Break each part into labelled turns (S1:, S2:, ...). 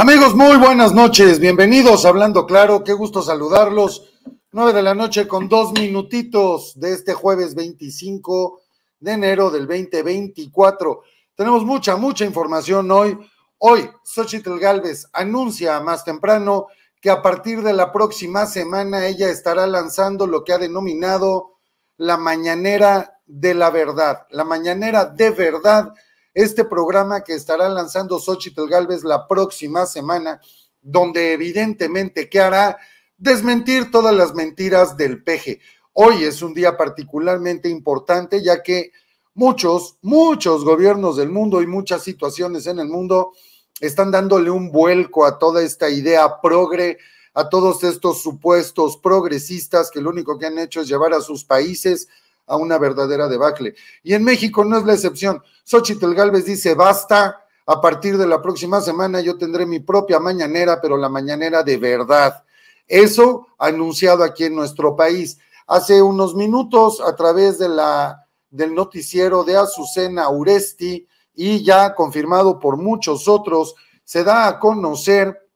S1: Amigos, muy buenas noches. Bienvenidos a Hablando Claro. Qué gusto saludarlos. Nueve de la noche con dos minutitos de este jueves 25 de enero del 2024. Tenemos mucha, mucha información hoy. Hoy, Xochitl Galvez anuncia más temprano que a partir de la próxima semana ella estará lanzando lo que ha denominado la mañanera de la verdad, la mañanera de verdad este programa que estará lanzando Xochitl Galvez la próxima semana, donde evidentemente que hará desmentir todas las mentiras del peje. Hoy es un día particularmente importante ya que muchos, muchos gobiernos del mundo y muchas situaciones en el mundo están dándole un vuelco a toda esta idea progre, a todos estos supuestos progresistas que lo único que han hecho es llevar a sus países a una verdadera debacle. Y en México no es la excepción. Xochitl Galvez dice, basta, a partir de la próxima semana yo tendré mi propia mañanera, pero la mañanera de verdad. Eso anunciado aquí en nuestro país. Hace unos minutos, a través de la, del noticiero de Azucena Uresti y ya confirmado por muchos otros, se da a conocer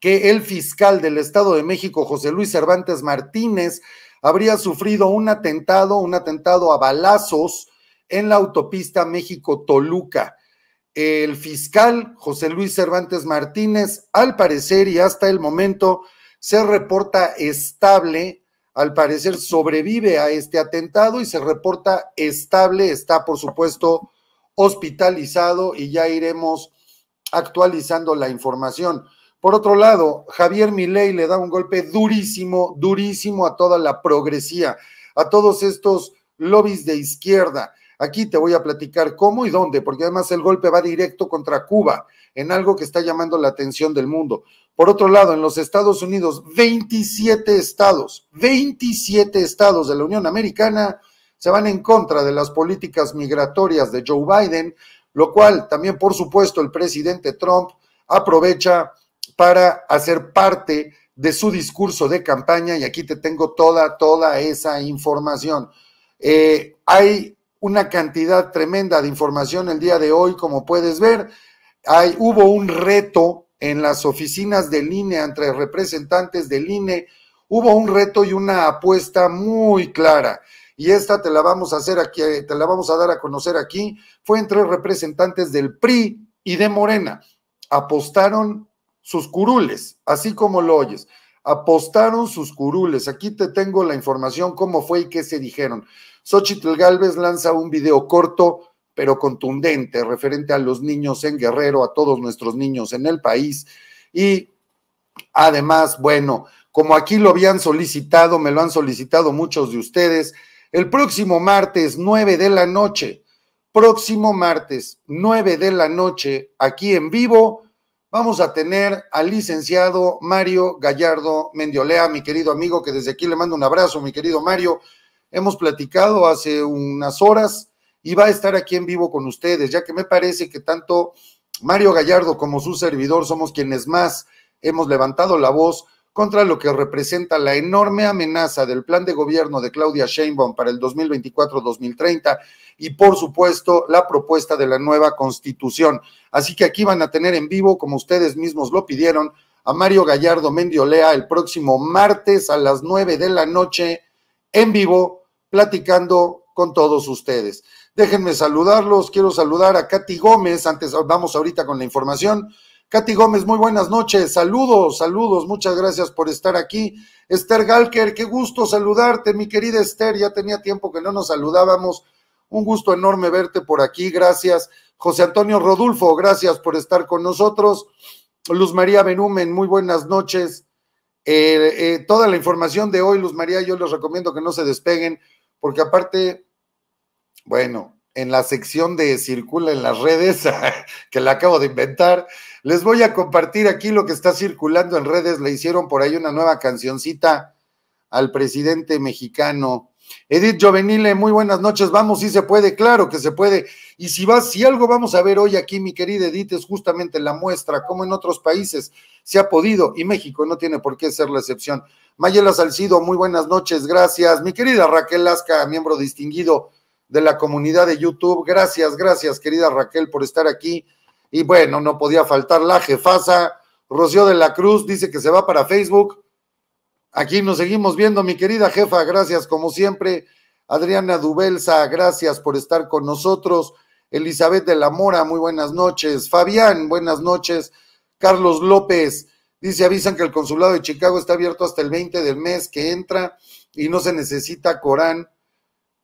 S1: que el fiscal del Estado de México, José Luis Cervantes Martínez, habría sufrido un atentado, un atentado a balazos en la autopista México-Toluca. El fiscal José Luis Cervantes Martínez, al parecer y hasta el momento, se reporta estable, al parecer sobrevive a este atentado y se reporta estable, está por supuesto hospitalizado y ya iremos actualizando la información. Por otro lado, Javier Milei le da un golpe durísimo, durísimo a toda la progresía, a todos estos lobbies de izquierda. Aquí te voy a platicar cómo y dónde, porque además el golpe va directo contra Cuba, en algo que está llamando la atención del mundo. Por otro lado, en los Estados Unidos, 27 estados, 27 estados de la Unión Americana se van en contra de las políticas migratorias de Joe Biden, lo cual también, por supuesto, el presidente Trump aprovecha para hacer parte de su discurso de campaña y aquí te tengo toda, toda esa información. Eh, hay una cantidad tremenda de información el día de hoy, como puedes ver. Hay, hubo un reto en las oficinas del INE entre representantes del INE, hubo un reto y una apuesta muy clara. Y esta te la vamos a hacer aquí, te la vamos a dar a conocer aquí. Fue entre representantes del PRI y de Morena. Apostaron sus curules, así como lo oyes. Apostaron sus curules. Aquí te tengo la información, cómo fue y qué se dijeron. Xochitl Galvez lanza un video corto, pero contundente, referente a los niños en Guerrero, a todos nuestros niños en el país. Y además, bueno, como aquí lo habían solicitado, me lo han solicitado muchos de ustedes, el próximo martes, 9 de la noche, próximo martes, 9 de la noche, aquí en vivo, vamos a tener al licenciado Mario Gallardo Mendiolea, mi querido amigo, que desde aquí le mando un abrazo, mi querido Mario. Hemos platicado hace unas horas y va a estar aquí en vivo con ustedes, ya que me parece que tanto Mario Gallardo como su servidor somos quienes más hemos levantado la voz contra lo que representa la enorme amenaza del plan de gobierno de Claudia Sheinbaum para el 2024-2030 y por supuesto la propuesta de la nueva constitución. Así que aquí van a tener en vivo, como ustedes mismos lo pidieron, a Mario Gallardo Mendiolea el próximo martes a las nueve de la noche en vivo, platicando con todos ustedes. Déjenme saludarlos, quiero saludar a Katy Gómez, antes vamos ahorita con la información. Katy Gómez, muy buenas noches, saludos, saludos, muchas gracias por estar aquí. Esther Galker, qué gusto saludarte, mi querida Esther, ya tenía tiempo que no nos saludábamos. Un gusto enorme verte por aquí, gracias. José Antonio Rodulfo, gracias por estar con nosotros. Luz María Benumen, muy buenas noches. Eh, eh, toda la información de hoy, Luz María, yo les recomiendo que no se despeguen, porque aparte, bueno, en la sección de Circula en las redes, que la acabo de inventar. Les voy a compartir aquí lo que está circulando en redes. Le hicieron por ahí una nueva cancioncita al presidente mexicano. Edith Jovenile, muy buenas noches. Vamos, sí se puede, claro que se puede. Y si vas, si algo vamos a ver hoy aquí, mi querida Edith, es justamente la muestra, como en otros países se ha podido, y México no tiene por qué ser la excepción. Mayela Salcido, muy buenas noches, gracias. Mi querida Raquel Lasca, miembro distinguido de la comunidad de YouTube, gracias, gracias, querida Raquel, por estar aquí. Y bueno, no podía faltar la jefasa. Rocío de la Cruz dice que se va para Facebook. Aquí nos seguimos viendo, mi querida jefa, gracias como siempre. Adriana Dubelsa, gracias por estar con nosotros. Elizabeth de la Mora, muy buenas noches. Fabián, buenas noches. Carlos López, dice, avisan que el consulado de Chicago está abierto hasta el 20 del mes que entra y no se necesita Corán.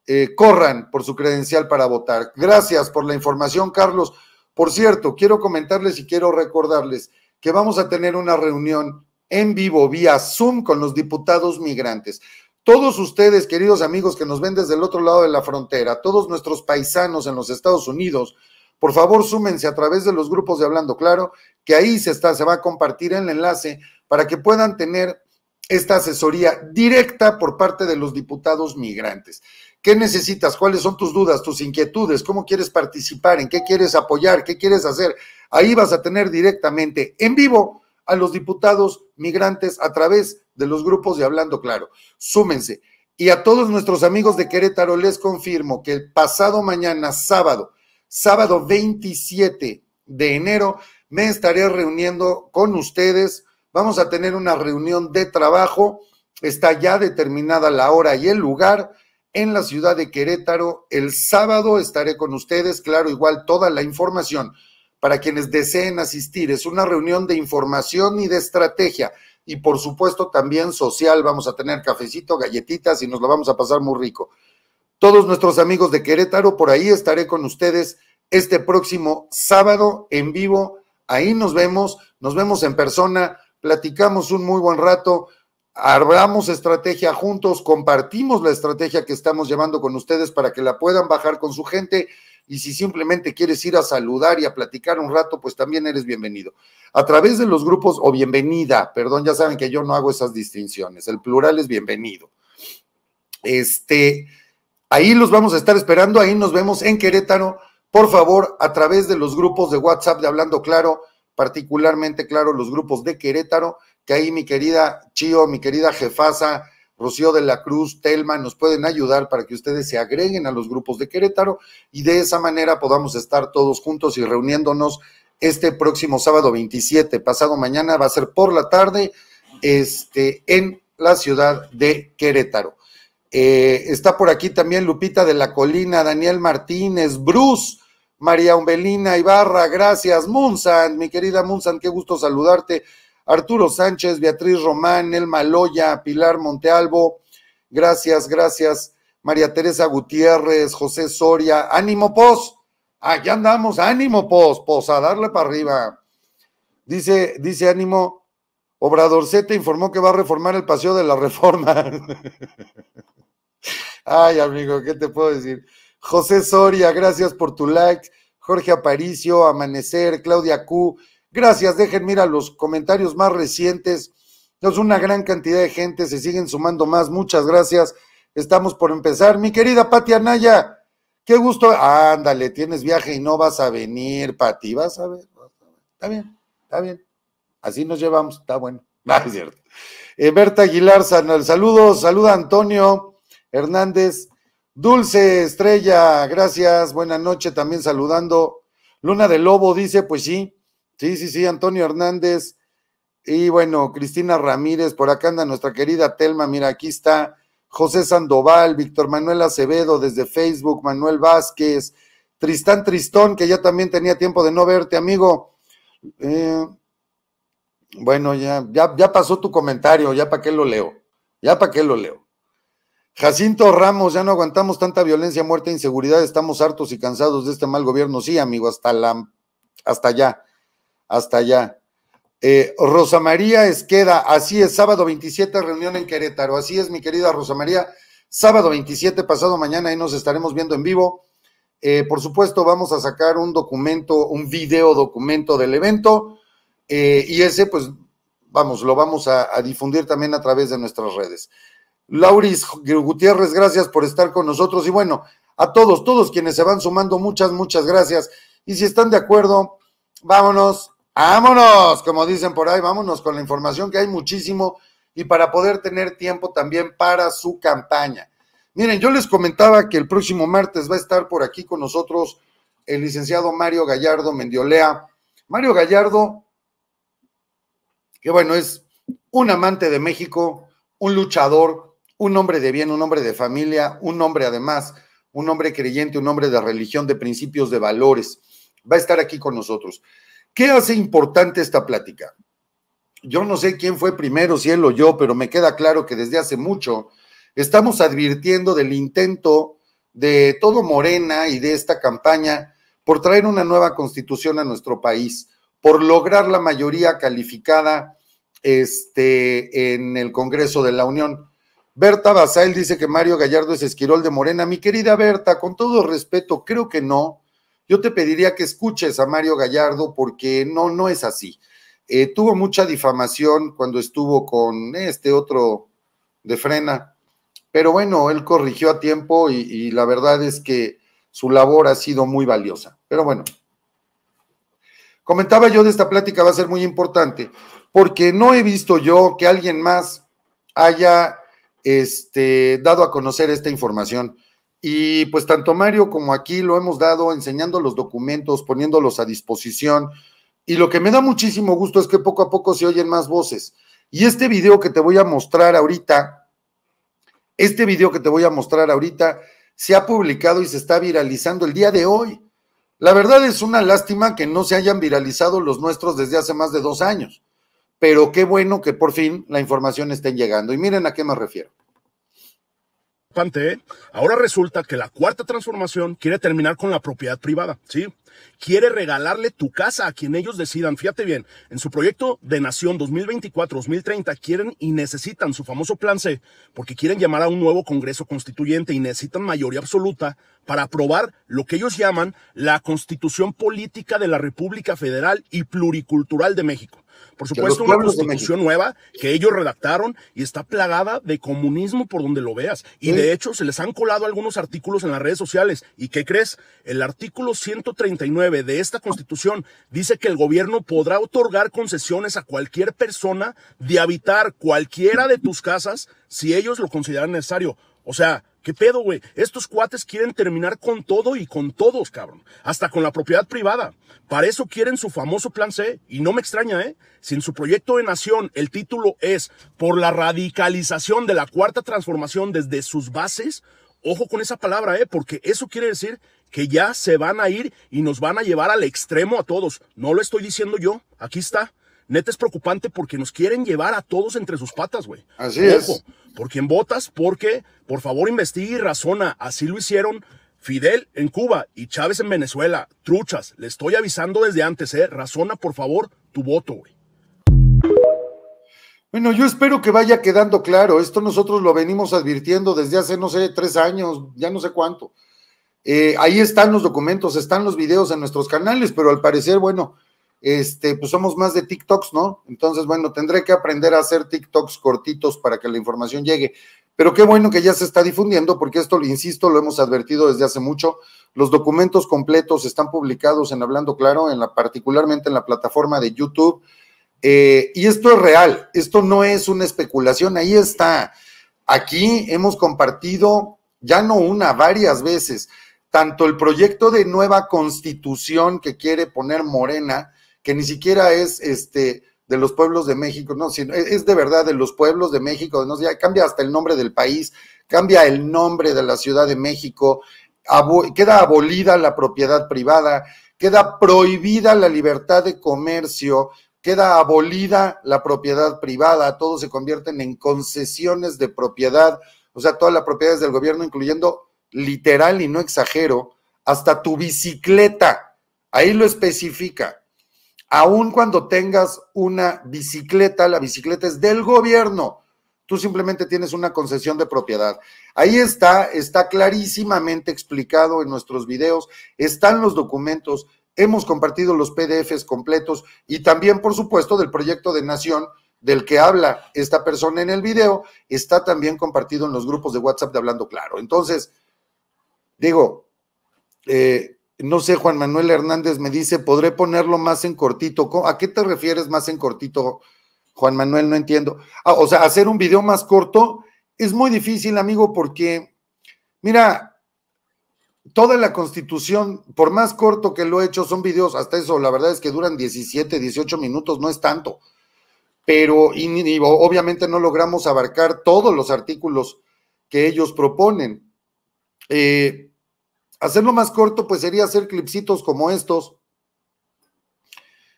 S1: Eh, corran por su credencial para votar. Gracias por la información, Carlos. Por cierto, quiero comentarles y quiero recordarles que vamos a tener una reunión en vivo vía Zoom con los diputados migrantes. Todos ustedes, queridos amigos que nos ven desde el otro lado de la frontera, todos nuestros paisanos en los Estados Unidos, por favor súmense a través de los grupos de Hablando Claro, que ahí se, está, se va a compartir el enlace para que puedan tener esta asesoría directa por parte de los diputados migrantes. ¿Qué necesitas? ¿Cuáles son tus dudas, tus inquietudes? ¿Cómo quieres participar? ¿En qué quieres apoyar? ¿Qué quieres hacer? Ahí vas a tener directamente en vivo a los diputados migrantes a través de los grupos de Hablando Claro. Súmense. Y a todos nuestros amigos de Querétaro les confirmo que el pasado mañana, sábado, sábado 27 de enero, me estaré reuniendo con ustedes. Vamos a tener una reunión de trabajo. Está ya determinada la hora y el lugar en la ciudad de Querétaro. El sábado estaré con ustedes, claro, igual toda la información para quienes deseen asistir. Es una reunión de información y de estrategia y por supuesto también social. Vamos a tener cafecito, galletitas y nos lo vamos a pasar muy rico. Todos nuestros amigos de Querétaro, por ahí estaré con ustedes este próximo sábado en vivo. Ahí nos vemos, nos vemos en persona, platicamos un muy buen rato, hablamos estrategia juntos, compartimos la estrategia que estamos llevando con ustedes para que la puedan bajar con su gente y si simplemente quieres ir a saludar y a platicar un rato, pues también eres bienvenido. A través de los grupos, o bienvenida, perdón, ya saben que yo no hago esas distinciones, el plural es bienvenido. Este, ahí los vamos a estar esperando, ahí nos vemos en Querétaro. Por favor, a través de los grupos de WhatsApp de Hablando Claro, particularmente, claro, los grupos de Querétaro, que ahí mi querida Chío, mi querida jefasa, Rocío de la Cruz, Telma, nos pueden ayudar para que ustedes se agreguen a los grupos de Querétaro y de esa manera podamos estar todos juntos y reuniéndonos este próximo sábado 27, pasado mañana, va a ser por la tarde, este, en la ciudad de Querétaro. Eh, está por aquí también Lupita de la Colina, Daniel Martínez, Bruce, María Umbelina Ibarra, gracias, Munsan, mi querida Munsan, qué gusto saludarte. Arturo Sánchez, Beatriz Román, El Maloya, Pilar Montealvo, gracias, gracias. María Teresa Gutiérrez, José Soria, ánimo pos, allá andamos, ánimo pos, pos, a darle para arriba. Dice, dice ánimo, Obrador Z informó que va a reformar el paseo de la reforma. Ay, amigo, ¿qué te puedo decir? José Soria, gracias por tu like. Jorge Aparicio, Amanecer, Claudia Q, Gracias, dejen mira los comentarios más recientes. Es una gran cantidad de gente, se siguen sumando más. Muchas gracias. Estamos por empezar. Mi querida Pati Anaya, qué gusto. Ándale, tienes viaje y no vas a venir, Pati. Vas a ver. Está bien, está bien. Así nos llevamos, está bueno. Ah, es cierto. Eh, Berta Aguilar, saludos, saluda Antonio Hernández. Dulce Estrella, gracias, buena noche, también saludando. Luna de Lobo dice, pues sí, Sí, sí, sí, Antonio Hernández. Y bueno, Cristina Ramírez, por acá anda nuestra querida Telma, mira, aquí está José Sandoval, Víctor Manuel Acevedo desde Facebook, Manuel Vázquez, Tristán Tristón, que ya también tenía tiempo de no verte, amigo. Eh, bueno, ya, ya, ya pasó tu comentario, ya para qué lo leo, ya para qué lo leo. Jacinto Ramos, ya no aguantamos tanta violencia, muerte e inseguridad, estamos hartos y cansados de este mal gobierno. Sí, amigo, hasta la, hasta allá hasta allá. Eh, Rosa María Esqueda, así es, sábado 27, reunión en Querétaro. Así es, mi querida Rosa María, sábado 27, pasado mañana, ahí nos estaremos viendo en vivo. Eh, por supuesto, vamos a sacar un documento, un video documento del evento eh, y ese, pues, vamos, lo vamos a, a, difundir también a través de nuestras redes. Lauris Gutiérrez, gracias por estar con nosotros y bueno, a todos, todos quienes se van sumando, muchas, muchas gracias. Y si están de acuerdo, vámonos, vámonos, como dicen por ahí, vámonos con la información que hay muchísimo y para poder tener tiempo también para su campaña. Miren, yo les comentaba que el próximo martes va a estar por aquí con nosotros el licenciado Mario Gallardo Mendiolea. Mario Gallardo, que bueno, es un amante de México, un luchador, un hombre de bien, un hombre de familia, un hombre además, un hombre creyente, un hombre de religión, de principios, de valores. Va a estar aquí con nosotros. ¿Qué hace importante esta plática? Yo no sé quién fue primero, si él o yo, pero me queda claro que desde hace mucho estamos advirtiendo del intento de todo Morena y de esta campaña por traer una nueva constitución a nuestro país, por lograr la mayoría calificada este, en el Congreso de la Unión. Berta Basael dice que Mario Gallardo es esquirol de Morena. Mi querida Berta, con todo respeto, creo que no. Yo te pediría que escuches a Mario Gallardo porque no, no es así. Eh, tuvo mucha difamación cuando estuvo con este otro de frena, pero bueno, él corrigió a tiempo y, la verdad es que su labor ha sido muy valiosa. Pero bueno, comentaba yo de esta plática, va a ser muy importante, porque no he visto yo que alguien más haya este, dado a conocer esta información. Y pues tanto Mario como aquí lo hemos dado enseñando los documentos, poniéndolos a disposición. Y lo que me da muchísimo gusto es que poco a poco se oyen más voces. Y este video que te voy a mostrar ahorita, este video que te voy a mostrar ahorita se ha publicado y se está viralizando el día de hoy. La verdad es una lástima que no se hayan viralizado los nuestros desde hace más de dos años, pero qué bueno que por fin la información esté llegando. Y miren a qué me refiero.
S2: Ahora resulta que la cuarta transformación quiere terminar con la propiedad privada, ¿sí? quiere regalarle tu casa a quien ellos decidan. Fíjate bien, en su proyecto de nación 2024-2030 quieren y necesitan su famoso plan C porque quieren llamar a un nuevo Congreso Constituyente y necesitan mayoría absoluta para aprobar lo que ellos llaman la Constitución Política de la República Federal y Pluricultural de México. Por supuesto, una constitución nueva que ellos redactaron y está plagada de comunismo por donde lo veas. Y de hecho, se les han colado algunos artículos en las redes sociales. ¿Y qué crees? El artículo 139 de esta constitución dice que el gobierno podrá otorgar concesiones a cualquier persona de habitar cualquiera de tus casas si ellos lo consideran necesario. O sea, ¿Qué pedo, güey? Estos cuates quieren terminar con todo y con todos, cabrón. Hasta con la propiedad privada. Para eso quieren su famoso plan C. Y no me extraña, ¿eh? Si en su proyecto de nación el título es por la radicalización de la cuarta transformación desde sus bases, ojo con esa palabra, ¿eh? Porque eso quiere decir que ya se van a ir y nos van a llevar al extremo a todos. No lo estoy diciendo yo. Aquí está. Neta es preocupante porque nos quieren llevar a todos entre sus patas, güey.
S1: Así Ojo, es.
S2: ¿Por quién votas? Porque, por favor, investigue y razona. Así lo hicieron Fidel en Cuba y Chávez en Venezuela. Truchas, le estoy avisando desde antes, ¿eh? Razona, por favor, tu voto, güey.
S1: Bueno, yo espero que vaya quedando claro. Esto nosotros lo venimos advirtiendo desde hace, no sé, tres años, ya no sé cuánto. Eh, ahí están los documentos, están los videos en nuestros canales, pero al parecer, bueno, este, pues somos más de TikToks, ¿no? Entonces, bueno, tendré que aprender a hacer TikToks cortitos para que la información llegue. Pero qué bueno que ya se está difundiendo, porque esto, insisto, lo hemos advertido desde hace mucho. Los documentos completos están publicados en Hablando Claro, en la, particularmente en la plataforma de YouTube. Eh, y esto es real, esto no es una especulación, ahí está. Aquí hemos compartido ya no una, varias veces, tanto el proyecto de nueva constitución que quiere poner Morena, que ni siquiera es este de los pueblos de México, no, sino es de verdad de los pueblos de México, no ya cambia hasta el nombre del país, cambia el nombre de la Ciudad de México, queda abolida la propiedad privada, queda prohibida la libertad de comercio, queda abolida la propiedad privada, todo se convierten en concesiones de propiedad, o sea, toda la propiedad es del gobierno, incluyendo literal y no exagero, hasta tu bicicleta, ahí lo especifica Aun cuando tengas una bicicleta, la bicicleta es del gobierno. tú simplemente tienes una concesión de propiedad. Ahí está, está clarísimamente explicado en nuestros videos, están los documentos, hemos compartido los PDFs completos y también, por supuesto, del proyecto de nación del que habla esta persona en el video, está también compartido en los grupos de WhatsApp de Hablando Claro. Entonces, digo, eh, no sé, Juan Manuel Hernández me dice, ¿podré ponerlo más en cortito? ¿A qué te refieres más en cortito, Juan Manuel? No entiendo. Ah, o sea, hacer un video más corto es muy difícil, amigo, porque, mira, toda la constitución, por más corto que lo he hecho, son videos, hasta eso, la verdad es que duran 17, 18 minutos, no es tanto. Pero y, obviamente no logramos abarcar todos los artículos que ellos proponen. Eh, Hacerlo más corto, pues sería hacer clipsitos como estos.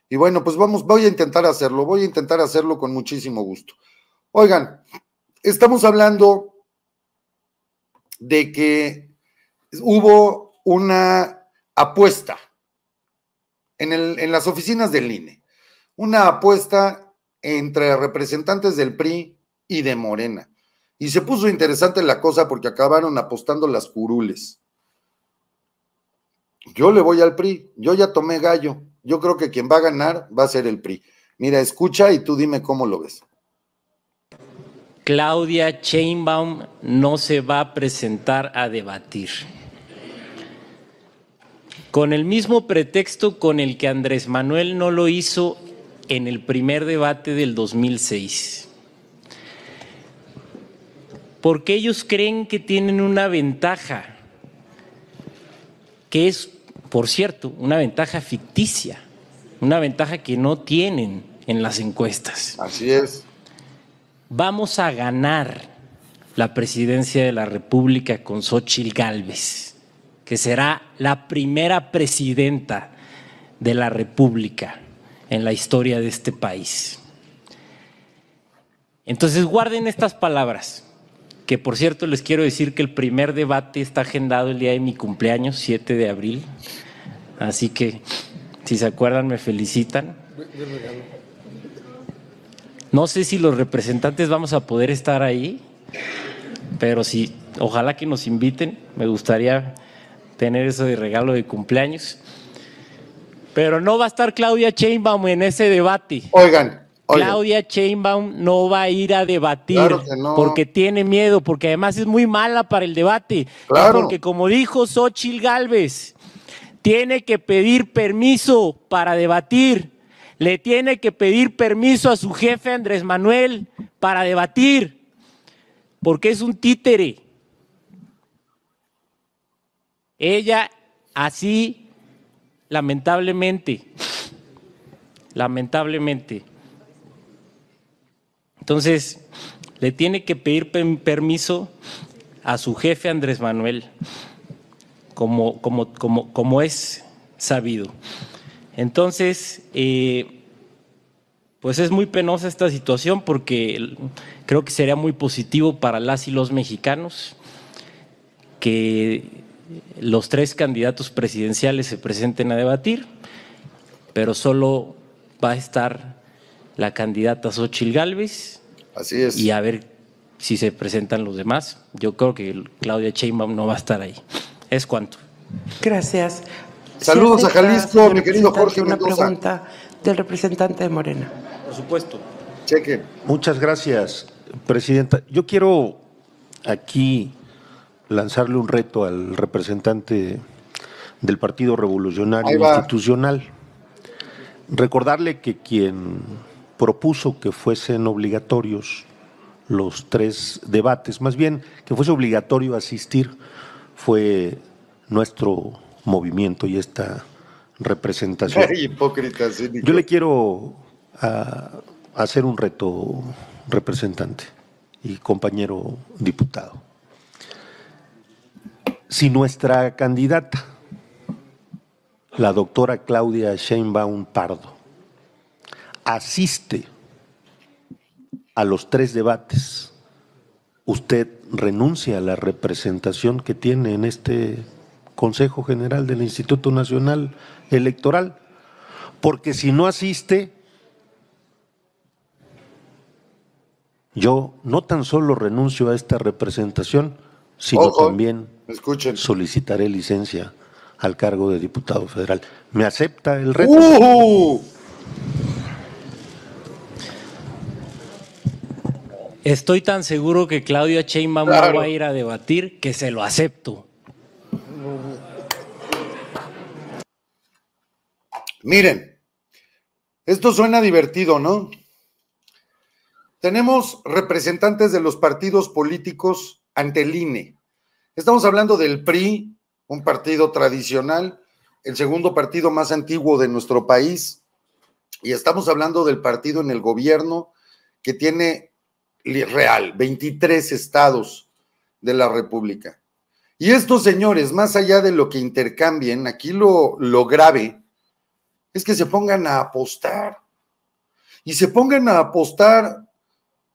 S1: Y bueno, pues vamos, voy a intentar hacerlo, voy a intentar hacerlo con muchísimo gusto. Oigan, estamos hablando de que hubo una apuesta en, en las oficinas del INE, una apuesta entre representantes del PRI y de Morena. Y se puso interesante la cosa porque acabaron apostando las curules. Yo le voy al PRI, yo ya tomé gallo, yo creo que quien va a ganar va a ser el PRI. Mira, escucha y tú dime cómo lo ves.
S3: Claudia Chainbaum no se va a presentar a debatir. Con el mismo pretexto con el que Andrés Manuel no lo hizo en el primer debate del 2006. Porque ellos creen que tienen una ventaja, que es por cierto, una ventaja ficticia, una ventaja que no tienen en las encuestas.
S1: Así es.
S3: Vamos a ganar la presidencia de la República con Xochitl Gálvez, que será la primera presidenta de la República en la historia de este país. Entonces guarden estas palabras, que por cierto les quiero decir que el primer debate está agendado el día de mi cumpleaños, 7 de abril. Así que, si se acuerdan, me felicitan. No sé si los representantes vamos a poder estar ahí, pero sí, ojalá que nos inviten. Me gustaría tener eso de regalo de cumpleaños. Pero no va a estar Claudia Chainbaum en ese debate.
S1: Oigan,
S3: Claudia Chainbaum no va a ir a debatir porque tiene miedo, porque además es muy mala para el debate. Porque como dijo Xochil Gálvez, tiene que pedir permiso para debatir, le tiene que pedir permiso a su jefe Andrés Manuel para debatir, porque es un títere. Ella así, lamentablemente, lamentablemente. Entonces, le tiene que pedir permiso a su jefe Andrés Manuel como, es sabido. Entonces, eh, pues es muy penosa esta situación porque creo que sería muy positivo para las y los mexicanos que los tres candidatos presidenciales se presenten a debatir, pero solo va a estar la candidata Xochil Gálvez.
S1: Así es.
S3: Y a ver si se presentan los demás. Yo creo que Claudia Sheinbaum no va a estar ahí. Es cuanto.
S4: Gracias.
S1: Saludos a Jalisco, mi querido Jorge Una
S4: pregunta del representante de Morena.
S3: Por supuesto.
S1: Cheque.
S5: Muchas gracias, Presidenta. Yo quiero aquí lanzarle un reto al representante del Partido Revolucionario Institucional. Recordarle que quien propuso que fuesen obligatorios los tres debates, más bien que fuese obligatorio asistir, fue nuestro movimiento y esta representación.
S1: hipócrita,
S5: Yo le quiero ah, hacer un reto, representante y compañero diputado. Si nuestra candidata, la doctora Claudia Sheinbaum Pardo, asiste a los tres debates, usted renuncia a la representación que tiene en este Consejo General del Instituto Nacional Electoral, porque si no asiste, yo no tan solo renuncio a esta representación, sino también
S1: escuchen.
S5: solicitaré licencia al cargo de diputado federal. ¿Me acepta el reto?
S1: ¡Uh!
S3: Estoy tan seguro que Claudia Sheinbaum
S1: Claro.
S3: no va a ir a debatir que se lo acepto.
S1: Miren, esto suena divertido, ¿no? Tenemos representantes de los partidos políticos ante el INE. Estamos hablando del PRI, un partido tradicional, el segundo partido más antiguo de nuestro país, y estamos hablando del partido en el gobierno que tiene real 23 estados de la República. Y estos señores, más allá de lo que intercambien, aquí lo, lo grave es que se pongan a apostar y se pongan a apostar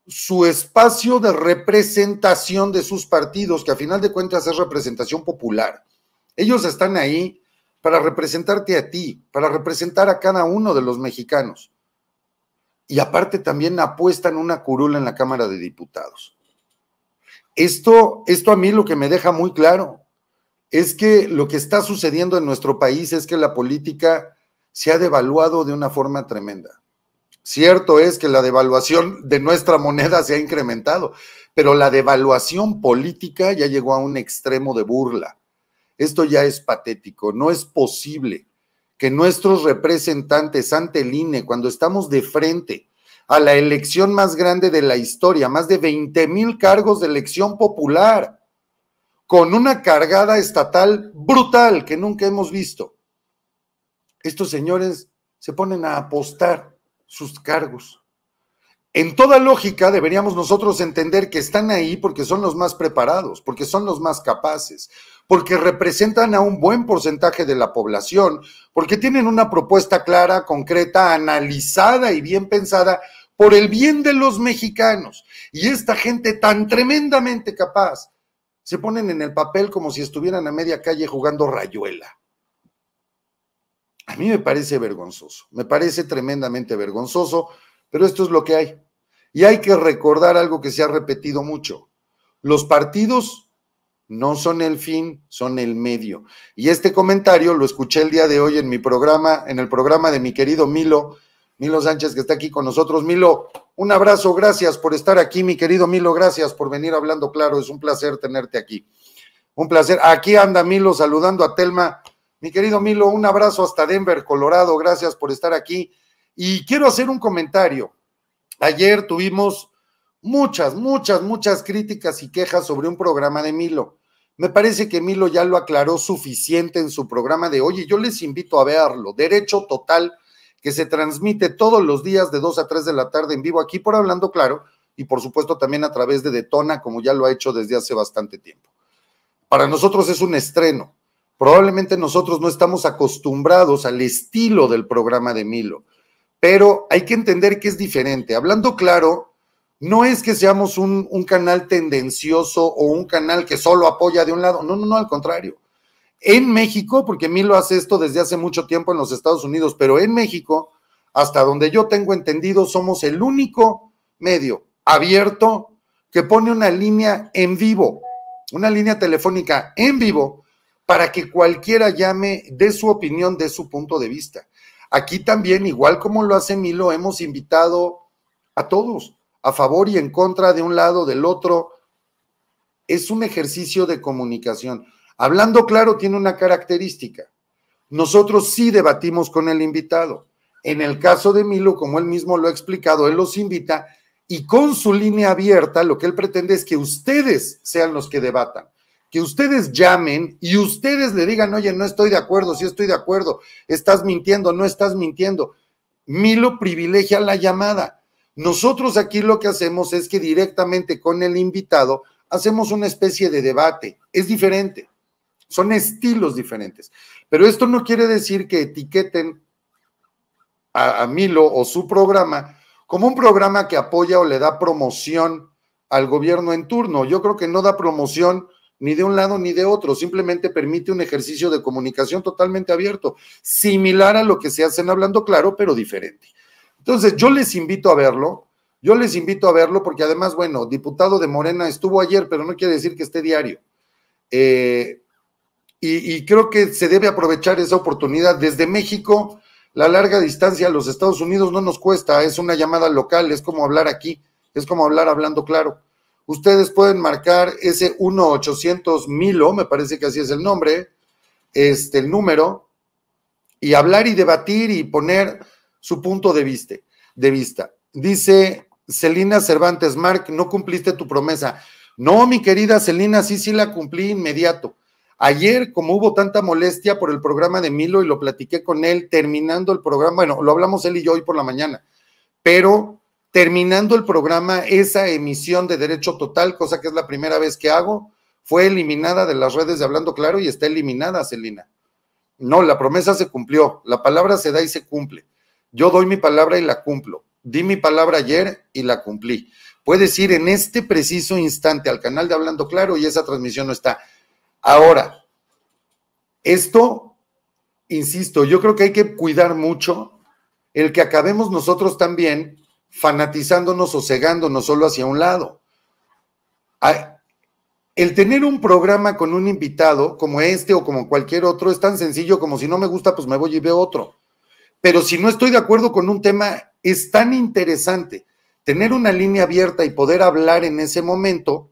S1: su espacio de representación de sus partidos, que a final de cuentas es representación popular. Ellos están ahí para representarte a ti, para representar a cada uno de los mexicanos. Y aparte también apuestan una curula en la Cámara de Diputados. Esto, esto a mí lo que me deja muy claro es que lo que está sucediendo en nuestro país es que la política se ha devaluado de una forma tremenda. Cierto es que la devaluación de nuestra moneda se ha incrementado, pero la devaluación política ya llegó a un extremo de burla. Esto ya es patético. No es posible que nuestros representantes ante el INE, cuando estamos de frente a la elección más grande de la historia, más de 20 mil cargos de elección popular, con una cargada estatal brutal que nunca hemos visto, estos señores se ponen a apostar sus cargos. En toda lógica deberíamos nosotros entender que están ahí porque son los más preparados, porque son los más capaces, porque representan a un buen porcentaje de la población, porque tienen una propuesta clara, concreta, analizada y bien pensada por el bien de los mexicanos. Y esta gente tan tremendamente capaz se ponen en el papel como si estuvieran a media calle jugando rayuela. A mí me parece vergonzoso, me parece tremendamente vergonzoso, pero esto es lo que hay. Y hay que recordar algo que se ha repetido mucho. Los partidos no son el fin, son el medio. Y este comentario lo escuché el día de hoy en mi programa, en el programa de mi querido Milo, Milo Sánchez, que está aquí con nosotros. Milo, un abrazo, gracias por estar aquí, mi querido Milo, gracias por venir hablando claro, es un placer tenerte aquí. Un placer. Aquí anda Milo saludando a Telma. Mi querido Milo, un abrazo hasta Denver, Colorado, gracias por estar aquí. Y quiero hacer un comentario. Ayer tuvimos muchas, muchas, muchas críticas y quejas sobre un programa de Milo. Me parece que Milo ya lo aclaró suficiente en su programa de hoy y yo les invito a verlo. Derecho Total, que se transmite todos los días de 2 a 3 de la tarde en vivo aquí por Hablando Claro y por supuesto también a través de Detona, como ya lo ha hecho desde hace bastante tiempo. Para nosotros es un estreno. Probablemente nosotros no estamos acostumbrados al estilo del programa de Milo, pero hay que entender que es diferente. Hablando claro, no es que seamos un, canal tendencioso o un canal que solo apoya de un lado, no, no, no, al contrario. En México, porque Milo hace esto desde hace mucho tiempo en los Estados Unidos, pero en México, hasta donde yo tengo entendido, somos el único medio abierto que pone una línea en vivo, una línea telefónica en vivo, para que cualquiera llame de su opinión, de su punto de vista. Aquí también, igual como lo hace Milo, hemos invitado a todos, a favor y en contra de un lado, del otro. Es un ejercicio de comunicación. Hablando claro, tiene una característica. Nosotros sí debatimos con el invitado. En el caso de Milo, como él mismo lo ha explicado, él los invita y con su línea abierta, lo que él pretende es que ustedes sean los que debatan, que ustedes llamen y ustedes le digan, oye, no estoy de acuerdo, sí estoy de acuerdo, estás mintiendo, no estás mintiendo. Milo privilegia la llamada. Nosotros aquí lo que hacemos es que directamente con el invitado hacemos una especie de debate. Es diferente, son estilos diferentes. Pero esto no quiere decir que etiqueten a, Milo o su programa como un programa que apoya o le da promoción al gobierno en turno. Yo creo que no da promoción ni de un lado ni de otro, simplemente permite un ejercicio de comunicación totalmente abierto, similar a lo que se hacen hablando claro, pero diferente. Entonces, yo les invito a verlo. Yo les invito a verlo porque además, bueno, diputado de Morena estuvo ayer, pero no quiere decir que esté diario. Eh, y, creo que se debe aprovechar esa oportunidad. Desde México, la larga distancia a los Estados Unidos no nos cuesta, es una llamada local, es como hablar aquí, es como hablar hablando claro. Ustedes pueden marcar ese 1-800 Milo, me parece que así es el nombre, este, el número, y hablar y debatir y poner su punto de vista. De vista. Dice Celina Cervantes, Mark, no cumpliste tu promesa. No, mi querida Celina, sí, sí la cumplí inmediato. Ayer, como hubo tanta molestia por el programa de Milo y lo platiqué con él, terminando el programa, bueno, lo hablamos él y yo hoy por la mañana, pero terminando el programa, esa emisión de derecho total, cosa que es la primera vez que hago, fue eliminada de las redes de Hablando Claro y está eliminada, Celina. No, la promesa se cumplió, la palabra se da y se cumple. Yo doy mi palabra y la cumplo. Di mi palabra ayer y la cumplí. Puedes ir en este preciso instante al canal de Hablando Claro y esa transmisión no está. Ahora, esto, insisto, yo creo que hay que cuidar mucho el que acabemos nosotros también fanatizándonos o cegándonos solo hacia un lado. El tener un programa con un invitado como este o como cualquier otro es tan sencillo como si no me gusta, pues me voy y veo otro. Pero si no estoy de acuerdo con un tema, es tan interesante tener una línea abierta y poder hablar en ese momento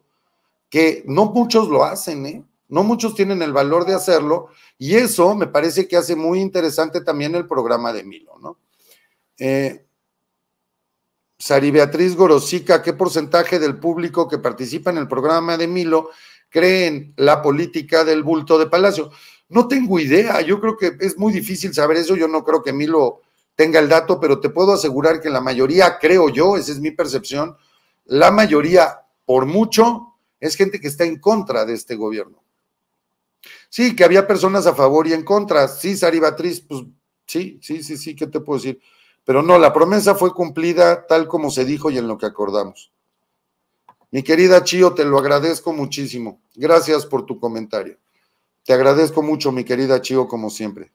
S1: que no muchos lo hacen, ¿eh? No muchos tienen el valor de hacerlo y eso me parece que hace muy interesante también el programa de Milo, ¿no? Eh, Sari Beatriz Gorosica, ¿qué porcentaje del público que participa en el programa de Milo cree en la política del bulto de Palacio? No tengo idea, yo creo que es muy difícil saber eso, yo no creo que Milo tenga el dato, pero te puedo asegurar que la mayoría, creo yo, esa es mi percepción, la mayoría, por mucho, es gente que está en contra de este gobierno. Sí, que había personas a favor y en contra. Sí, Sari Beatriz, pues sí, sí, sí, sí, ¿qué te puedo decir? Pero no, la promesa fue cumplida tal como se dijo y en lo que acordamos. Mi querida Chío, te lo agradezco muchísimo. Gracias por tu comentario. Te agradezco mucho, mi querida Chío, como siempre.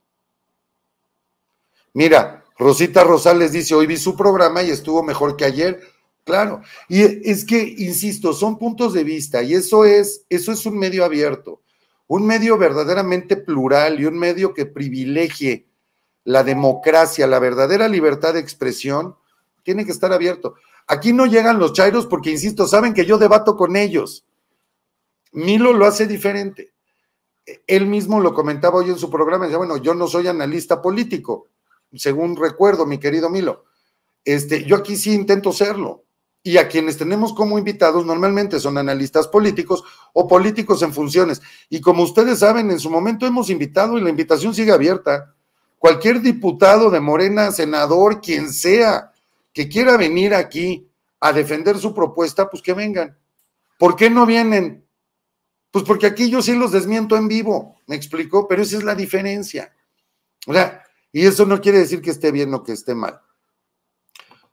S1: Mira, Rosita Rosales dice, hoy vi su programa y estuvo mejor que ayer. Claro, y es que, insisto, son puntos de vista y eso es, eso es un medio abierto, un medio verdaderamente plural y un medio que privilegie la democracia, la verdadera libertad de expresión, tiene que estar abierto. Aquí no llegan los chairos porque, insisto, saben que yo debato con ellos. Milo lo hace diferente. Él mismo lo comentaba hoy en su programa, decía, bueno, yo no soy analista político, según recuerdo, mi querido Milo. Este, yo aquí sí intento serlo. Y a quienes tenemos como invitados normalmente son analistas políticos o políticos en funciones. Y como ustedes saben, en su momento hemos invitado y la invitación sigue abierta cualquier diputado de Morena, senador, quien sea, que quiera venir aquí a defender su propuesta, pues que vengan. ¿Por qué no vienen? Pues porque aquí yo sí los desmiento en vivo, me explico, pero esa es la diferencia. O sea, y eso no quiere decir que esté bien o que esté mal.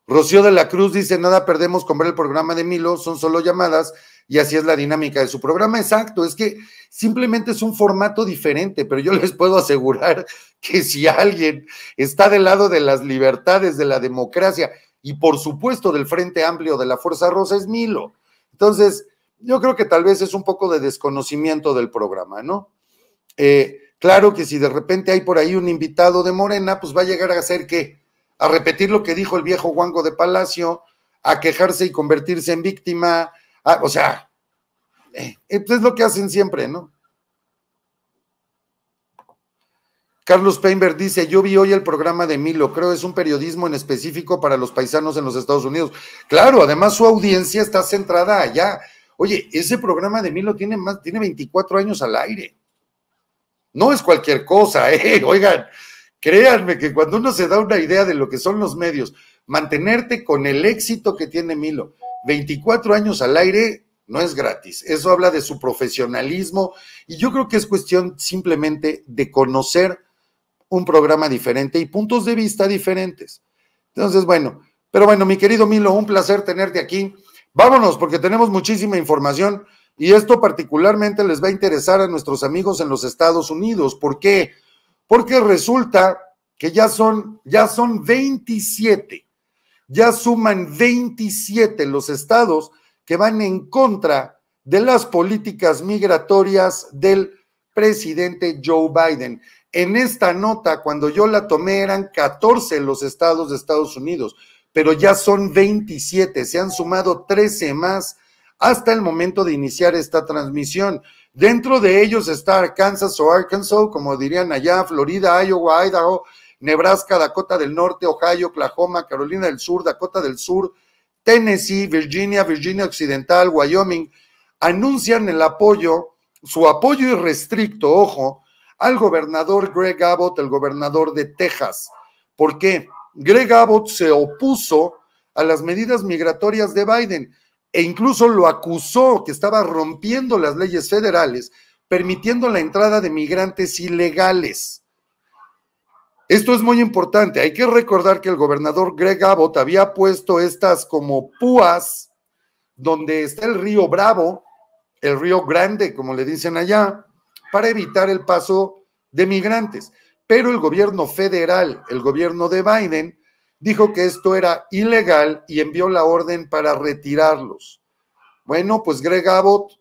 S1: Rocío de la Cruz dice, nada perdemos con ver el programa de Milo, son solo llamadas y así es la dinámica de su programa. Exacto, es que simplemente es un formato diferente, pero yo les puedo asegurar que si alguien está del lado de las libertades, de la democracia y por supuesto del Frente Amplio de la Fuerza Rosa es Milo. Entonces, yo creo que tal vez es un poco de desconocimiento del programa, ¿no? Eh, claro que si de repente hay por ahí un invitado de Morena, pues va a llegar a hacer qué? A repetir lo que dijo el viejo Juango de Palacio, a quejarse y convertirse en víctima, o sea, eh, es lo que hacen siempre, ¿no? Carlos Peinberg dice, yo vi hoy el programa de Milo, creo es un periodismo en específico para los paisanos en los Estados Unidos. Claro, además su audiencia está centrada allá. Oye, ese programa de Milo tiene más, tiene 24 años al aire. No es cualquier cosa, ¿eh? Oigan, créanme que cuando uno se da una idea de lo que son los medios, mantenerte con el éxito que tiene Milo, 24 años al aire no es gratis. Eso habla de su profesionalismo y yo creo que es cuestión simplemente de conocer un programa diferente y puntos de vista diferentes. Entonces, bueno, pero bueno, mi querido Milo, un placer tenerte aquí. Vámonos porque tenemos muchísima información y esto particularmente les va a interesar a nuestros amigos en los Estados Unidos. ¿Por qué? Porque resulta que ya son, ya son 27 ya suman 27 los estados que van en contra de las políticas migratorias del presidente Joe Biden. En esta nota, cuando yo la tomé, eran 14 los estados de Estados Unidos, pero ya son 27, se han sumado 13 más hasta el momento de iniciar esta transmisión. Dentro de ellos está Arkansas o Arkansas, como dirían allá, Florida, Iowa, Idaho, Nebraska, Dakota del Norte, Ohio, Oklahoma, Carolina del Sur, Dakota del Sur, Tennessee, Virginia, Virginia Occidental, Wyoming, anuncian el apoyo, su apoyo irrestricto, ojo, al gobernador Greg Abbott, el gobernador de Texas. ¿Por qué? Greg Abbott se opuso a las medidas migratorias de Biden e incluso lo acusó que estaba rompiendo las leyes federales, permitiendo la entrada de migrantes ilegales. Esto es muy importante. Hay que recordar que el gobernador Greg Abbott había puesto estas como púas donde está el río Bravo, el río Grande, como le dicen allá, para evitar el paso de migrantes. Pero el gobierno federal, el gobierno de Biden, dijo que esto era ilegal y envió la orden para retirarlos. Bueno, pues Greg Abbott,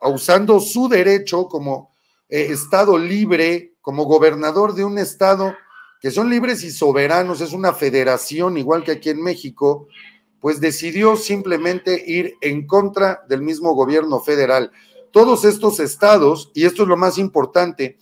S1: usando su derecho como eh, Estado libre, como gobernador de un Estado que son libres y soberanos, es una federación igual que aquí en México, pues decidió simplemente ir en contra del mismo gobierno federal. Todos estos estados, y esto es lo más importante,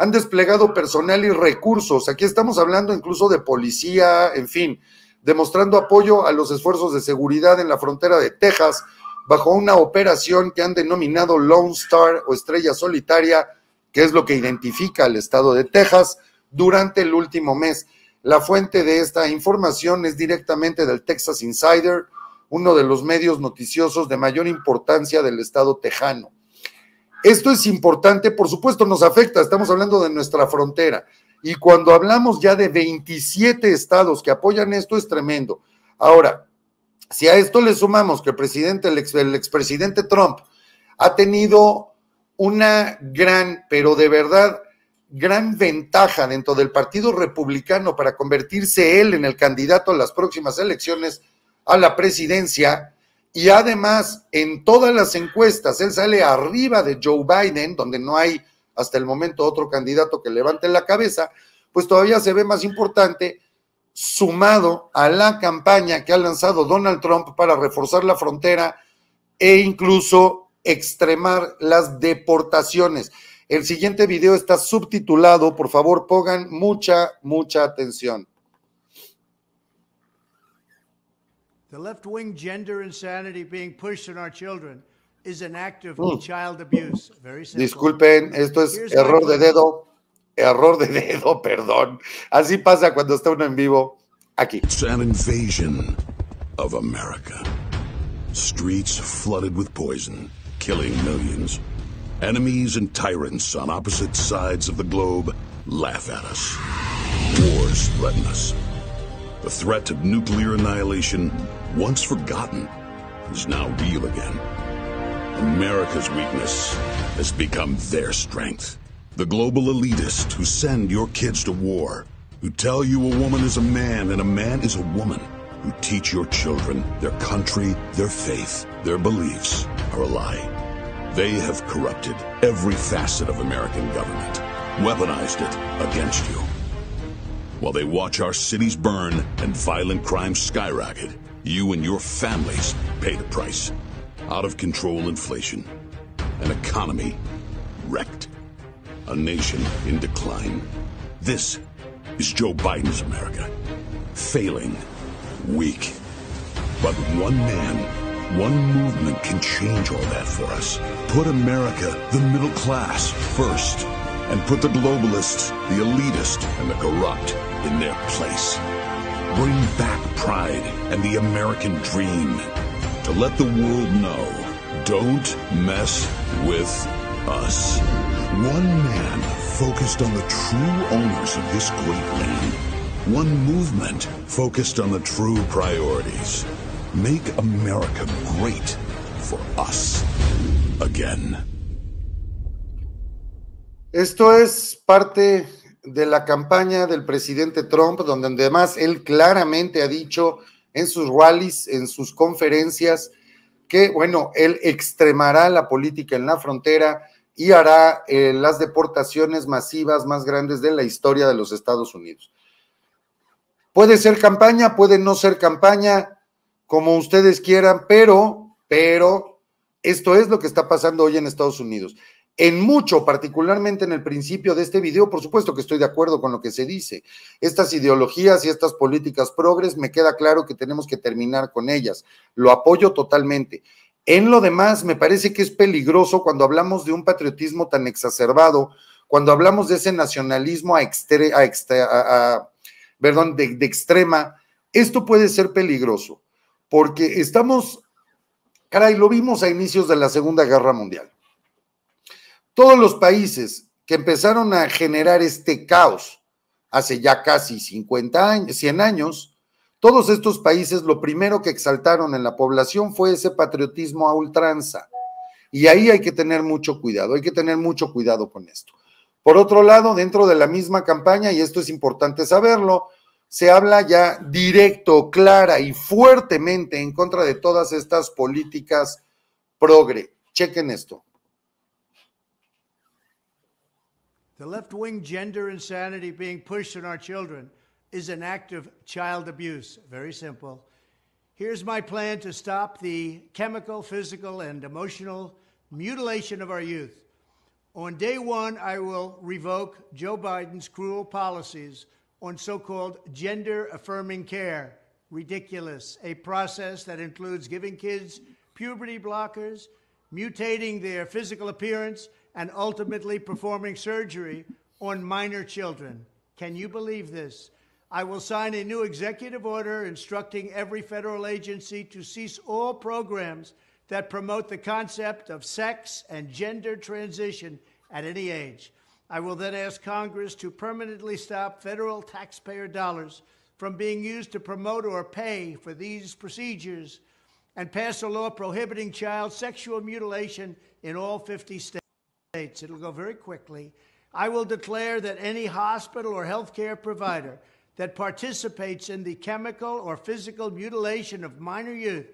S1: han desplegado personal y recursos. Aquí estamos hablando incluso de policía, en fin, demostrando apoyo a los esfuerzos de seguridad en la frontera de Texas bajo una operación que han denominado Lone Star o Estrella Solitaria, que es lo que identifica al estado de Texas durante el último mes. La fuente de esta información es directamente del Texas Insider, uno de los medios noticiosos de mayor importancia del estado tejano. Esto es importante, por supuesto nos afecta, estamos hablando de nuestra frontera. Y cuando hablamos ya de 27 estados que apoyan esto, es tremendo. Ahora, si a esto le sumamos que el presidente, el, ex, el expresidente Trump ha tenido una gran, pero de verdad, gran ventaja dentro del Partido Republicano para convertirse él en el candidato a las próximas elecciones a la presidencia. Y además, en todas las encuestas, él sale arriba de Joe Biden, donde no hay hasta el momento otro candidato que levante la cabeza, pues todavía se ve más importante, sumado a la campaña que ha lanzado Donald Trump para reforzar la frontera e incluso extremar las deportaciones. El siguiente video está subtitulado, por favor pongan mucha, mucha atención.
S6: The left wing gender insanity being pushed on our children is an act of mm. child abuse. Very simple.
S1: Disculpen, esto es Here's error de dedo. Error de dedo, perdón. Así pasa cuando está uno en vivo aquí.
S7: It's an invasion of America. Streets flooded with poison, killing millions. Enemies and tyrants on opposite sides of the globe laugh at us. Wars threaten us. The threat of nuclear annihilation, once forgotten, is now real again. America's weakness has become their strength. The global elitists who send your kids to war, who tell you a woman is a man and a man is a woman, who teach your children their country, their faith, their beliefs are a lie. They have corrupted every facet of American government, weaponized it against you. While they watch our cities burn and violent crime skyrocket, you and your families pay the price. Out of control inflation, an economy wrecked, a nation in decline. This is Joe Biden's America. Failing, weak. But one man one movement can change all that for us. Put America, the middle class, first. And put the globalists, the elitist, and the corrupt in their place. Bring back pride and the American dream. To let the world know, don't mess with us. One man focused on the true owners of this great land. One movement focused on the true priorities. Make America great for us again.
S1: Esto es parte de la campaña del presidente Trump, donde además él claramente ha dicho en sus rallies, en sus conferencias, que, bueno, él extremará la política en la frontera y hará eh, las deportaciones masivas más grandes de la historia de los Estados Unidos. Puede ser campaña, puede no ser campaña, como ustedes quieran, pero, pero, esto es lo que está pasando hoy en Estados Unidos. En mucho, particularmente en el principio de este video, por supuesto que estoy de acuerdo con lo que se dice. Estas ideologías y estas políticas progres, me queda claro que tenemos que terminar con ellas. Lo apoyo totalmente. En lo demás, me parece que es peligroso cuando hablamos de un patriotismo tan exacerbado, cuando hablamos de ese nacionalismo a, perdón, de, de extrema, esto puede ser peligroso, porque estamos, caray, lo vimos a inicios de la Segunda Guerra Mundial. Todos los países que empezaron a generar este caos hace ya casi 50 años, 100 años, todos estos países lo primero que exaltaron en la población fue ese patriotismo a ultranza. Y ahí hay que tener mucho cuidado, hay que tener mucho cuidado con esto. Por otro lado, dentro de la misma campaña, y esto es importante saberlo, se habla ya directo, clara y fuertemente en contra de todas estas políticas progre. Chequen esto.
S6: The left wing gender insanity being pushed on our children is an act of child abuse. Very simple. Here's my plan to stop the chemical, physical, and emotional mutilation of our youth. On day one, I will revoke Joe Biden's cruel policies on so called gender affirming care. Ridiculous. A process that includes giving kids puberty blockers, mutating their physical appearance, and ultimately performing surgery on minor children. Can you believe this? I will sign a new executive order instructing every federal agency to cease all programs that promote the concept of sex and gender transition at any age. I will then ask Congress to permanently stop federal taxpayer dollars from being used to promote or pay for these procedures and pass a law prohibiting child sexual mutilation in all 50 states. It'll go very quickly. I will declare that any hospital or healthcare provider that participates in the chemical or physical mutilation of minor youth